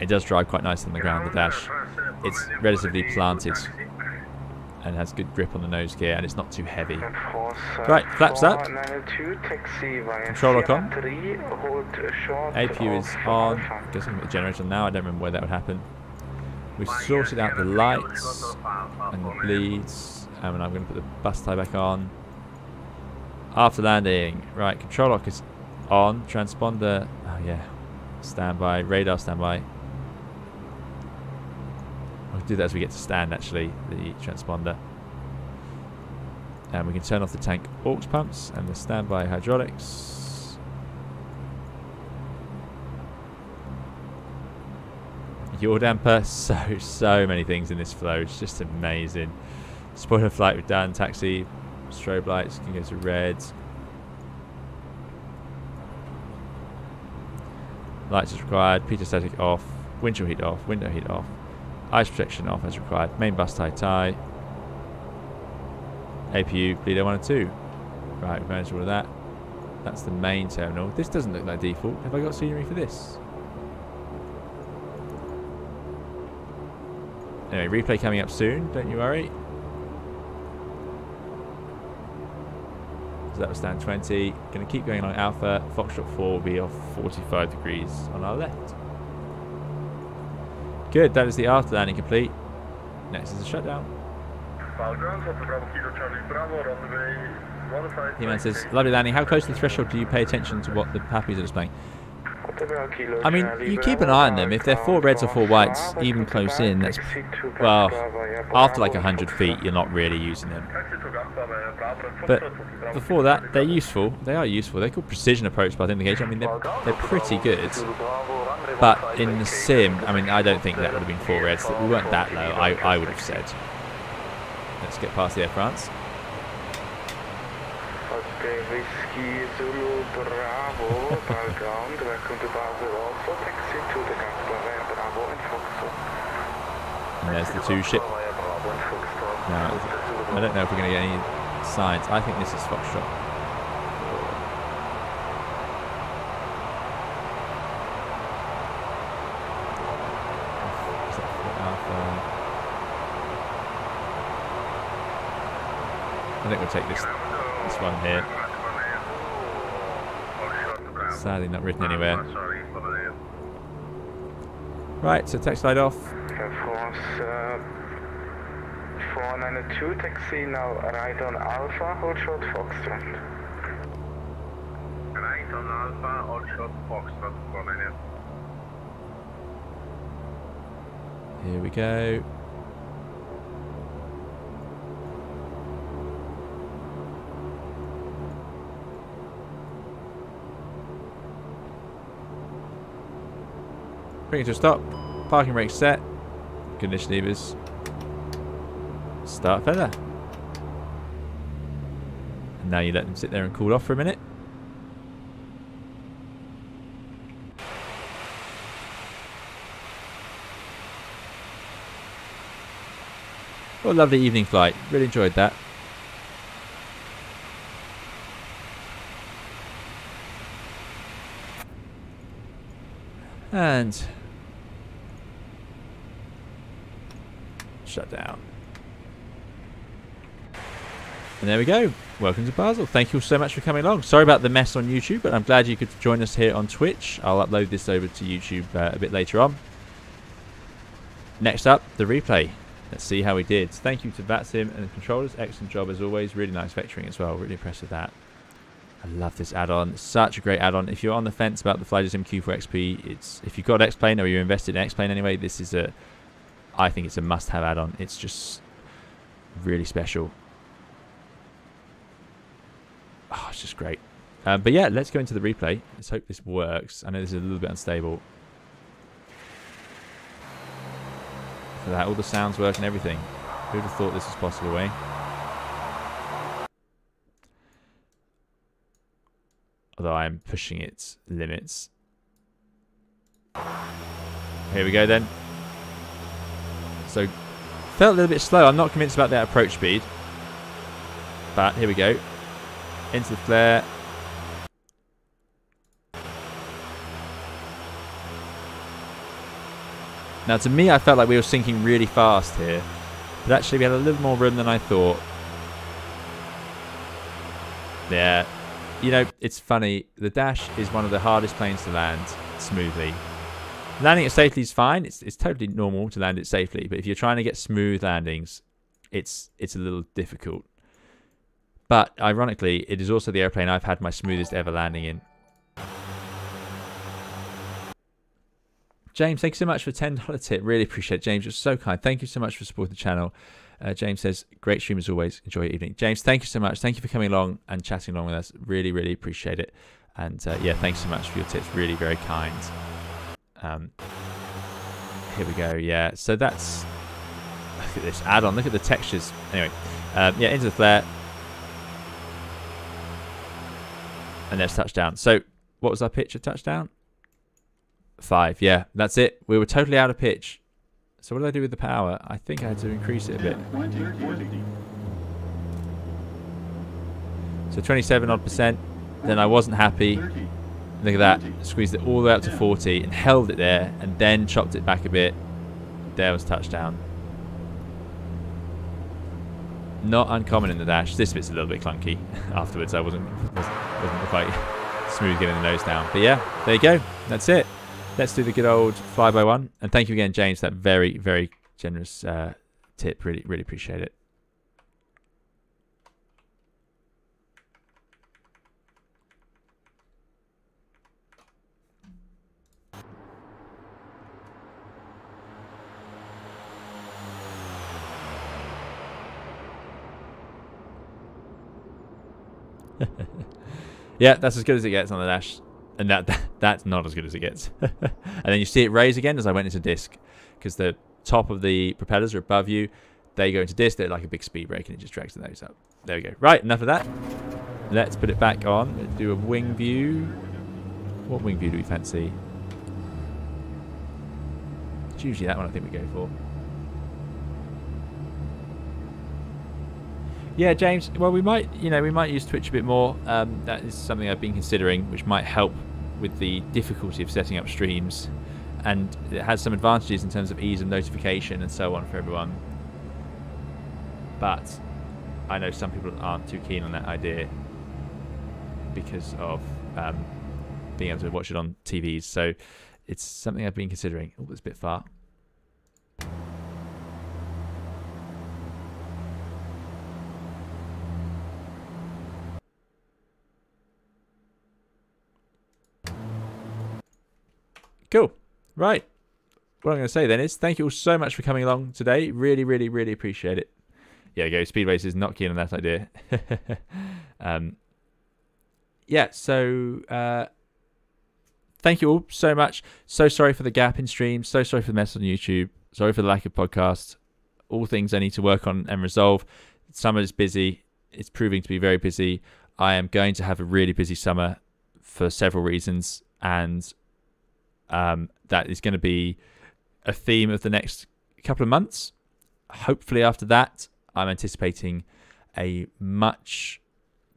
It does drive quite nice on the ground, the dash. It's relatively planted and has good grip on the nose gear and it's not too heavy. Right, flaps up. Control lock on. APU is on. I guess I can put the generator now. I don't remember where that would happen. We've sorted out the lights and the bleeds. Um, and I'm going to put the bus tie back on. After landing. Right, control lock is on. Transponder. Oh, yeah. Standby. Radar standby. I'll do that as we get to stand, actually. The transponder. And we can turn off the tank aux pumps and the standby hydraulics. Yaw damper, (laughs) so, so many things in this flow. It's just amazing. Spoiler flight we've done, taxi, strobe lights can go to red. Lights is required, pitot static off, windshield heat off, window heat off, ice protection off as required, main bus tie tie. APU, bleeder 1 and 2. Right, we've managed all of that. That's the main terminal. This doesn't look like default. Have I got scenery for this? Anyway, replay coming up soon, don't you worry. So that was stand 20. Going to keep going along Alpha. Foxtrot 4 will be off 45 degrees on our left. Good, that is the after landing complete. Next is the shutdown. Ground, Hotel Bravo Kilo Charlie Bravo, runway 15. He-Man says, lovely landing. How close to the threshold do you pay attention to what the PAPIs are displaying? I mean, you keep an eye on them. If they're four reds or four whites, even close in, that's, well, after like 100 feet, you're not really using them. But before that, they're useful. They are useful. They're called precision approach by the indication. I mean, they're, they're pretty good. But in the sim, I mean, I don't think that would have been four reds. We weren't that low, I, I would have said. Let's get past the Air France. Hotel Whiskey Zulu Bravo, Balground, welcome to Basel also, taxi to the via Bravo and Foxtrot. And there's the two ship. Via Bravo and Foxtrot. Now, I don't know if we're going to get any signs. I think this is Foxtrot. I think we'll take this one here. Sadly not written anywhere. Right, so text light off. France, uh, 492 taxi now right on Alpha, hold short Foxtrot. Right on Alpha, all shot Foxtrot, 498. Here we go. Bring it to a stop. Parking brake set. Condition levers. Start feather. And now you let them sit there and cool off for a minute. What a lovely evening flight. Really enjoyed that. And shut down. And there we go. Welcome to Basel. Thank you all so much for coming along. Sorry about the mess on YouTube, but I'm glad you could join us here on Twitch. I'll upload this over to YouTube uh, a bit later on. Next up, the replay. Let's see how we did. Thank you to VATSIM and the controllers. Excellent job as always. Really nice vectoring as well. Really impressed with that. I love this add-on. Such a great add-on. If you're on the fence about the FlyJSim Q4 XP, it's if you've got X-Plane or you're invested in X-Plane anyway, this is a I think it's a must-have add-on. It's just really special. Oh, it's just great. Um, but yeah, let's go into the replay. Let's hope this works. I know this is a little bit unstable. For that, all the sounds work and everything. Who'd have thought this was possible, eh? Although I am pushing its limits. Here we go then. So, felt a little bit slow. I'm not convinced about that approach speed. But here we go. Into the flare. Now, to me, I felt like we were sinking really fast here. But actually, we had a little more room than I thought. Yeah. You know, it's funny. The Dash is one of the hardest planes to land smoothly. Landing it safely is fine. It's, it's totally normal to land it safely. But if you're trying to get smooth landings, it's it's a little difficult. But ironically, it is also the airplane I've had my smoothest ever landing in. James, thank you so much for $10 tip. Really appreciate it. James, you're so kind. Thank you so much for supporting the channel. Uh, James says, great stream as always. Enjoy your evening. James, thank you so much. Thank you for coming along and chatting along with us. Really, really appreciate it. And uh, yeah, thanks so much for your tips. Really, very kind. Um, here we go. Yeah, so that's look at this add-on. Look at the textures. Anyway, um, yeah, into the flare, and there's touchdown. So what was our pitch at touchdown? Five. Yeah, that's it. We were totally out of pitch. So what did I do with the power? I think I had to increase it a bit. 20, 40. So 27 odd percent. Then I wasn't happy. 30, Look at that. Squeezed it all the way up to 40 and held it there and then chopped it back a bit. There was touchdown. Not uncommon in the dash. This bit's a little bit clunky (laughs) afterwards. I wasn't, wasn't, quite smooth getting the nose down. But yeah, there you go. That's it. Let's do the good old fly by one. And thank you again, James. That very, very generous uh, tip. Really, really appreciate it. (laughs) yeah, that's as good as it gets on the dash. And that, that that's not as good as it gets. (laughs) and then you see it raise again as I went into disc. Because the top of the propellers are above you. They go into disc, they're like a big speed brake and it just drags the nose up. There we go. Right, enough of that. Let's put it back on. Do a wing view. What wing view do we fancy? It's usually that one I think we go for. Yeah, James. Well, we might, you know, we might use Twitch a bit more. Um, that is something I've been considering, which might help with the difficulty of setting up streams, and it has some advantages in terms of ease of notification and so on for everyone. But I know some people aren't too keen on that idea because of um, being able to watch it on TVs. So it's something I've been considering. Oh, it's a bit far. Cool. Right. What I'm going to say then is thank you all so much for coming along today. Really, really, really appreciate it. Yeah, go. Speedways is not keen on that idea. (laughs) um, yeah, so uh, thank you all so much. So sorry for the gap in stream. So sorry for the mess on YouTube. Sorry for the lack of podcasts. All things I need to work on and resolve. Summer is busy. It's proving to be very busy. I am going to have a really busy summer for several reasons, and um, that is going to be a theme of the next couple of months. Hopefully, after that, I'm anticipating a much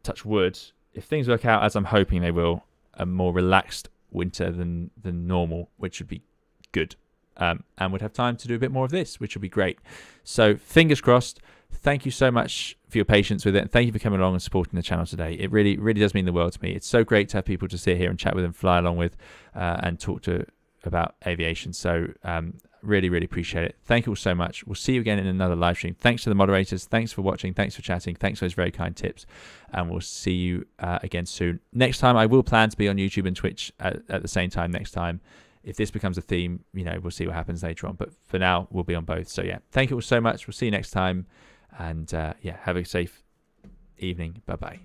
touch wood if things work out as I'm hoping they will, a more relaxed winter than than normal, which would be good, um, and would have time to do a bit more of this, which would be great. So fingers crossed. Thank you so much for your patience with it, thank you for coming along and supporting the channel today. It really, really does mean the world to me. It's so great to have people to sit here and chat with and fly along with, uh, and talk to about aviation. So um, really, really appreciate it. Thank you all so much. We'll see you again in another live stream. Thanks to the moderators. Thanks for watching. Thanks for chatting. Thanks for those very kind tips. And we'll see you uh, again soon. Next time, I will plan to be on YouTube and Twitch at, at the same time next time. If this becomes a theme, you know, we'll see what happens later on. But for now, we'll be on both. So yeah, thank you all so much. We'll see you next time. And uh, yeah, have a safe evening. Bye bye.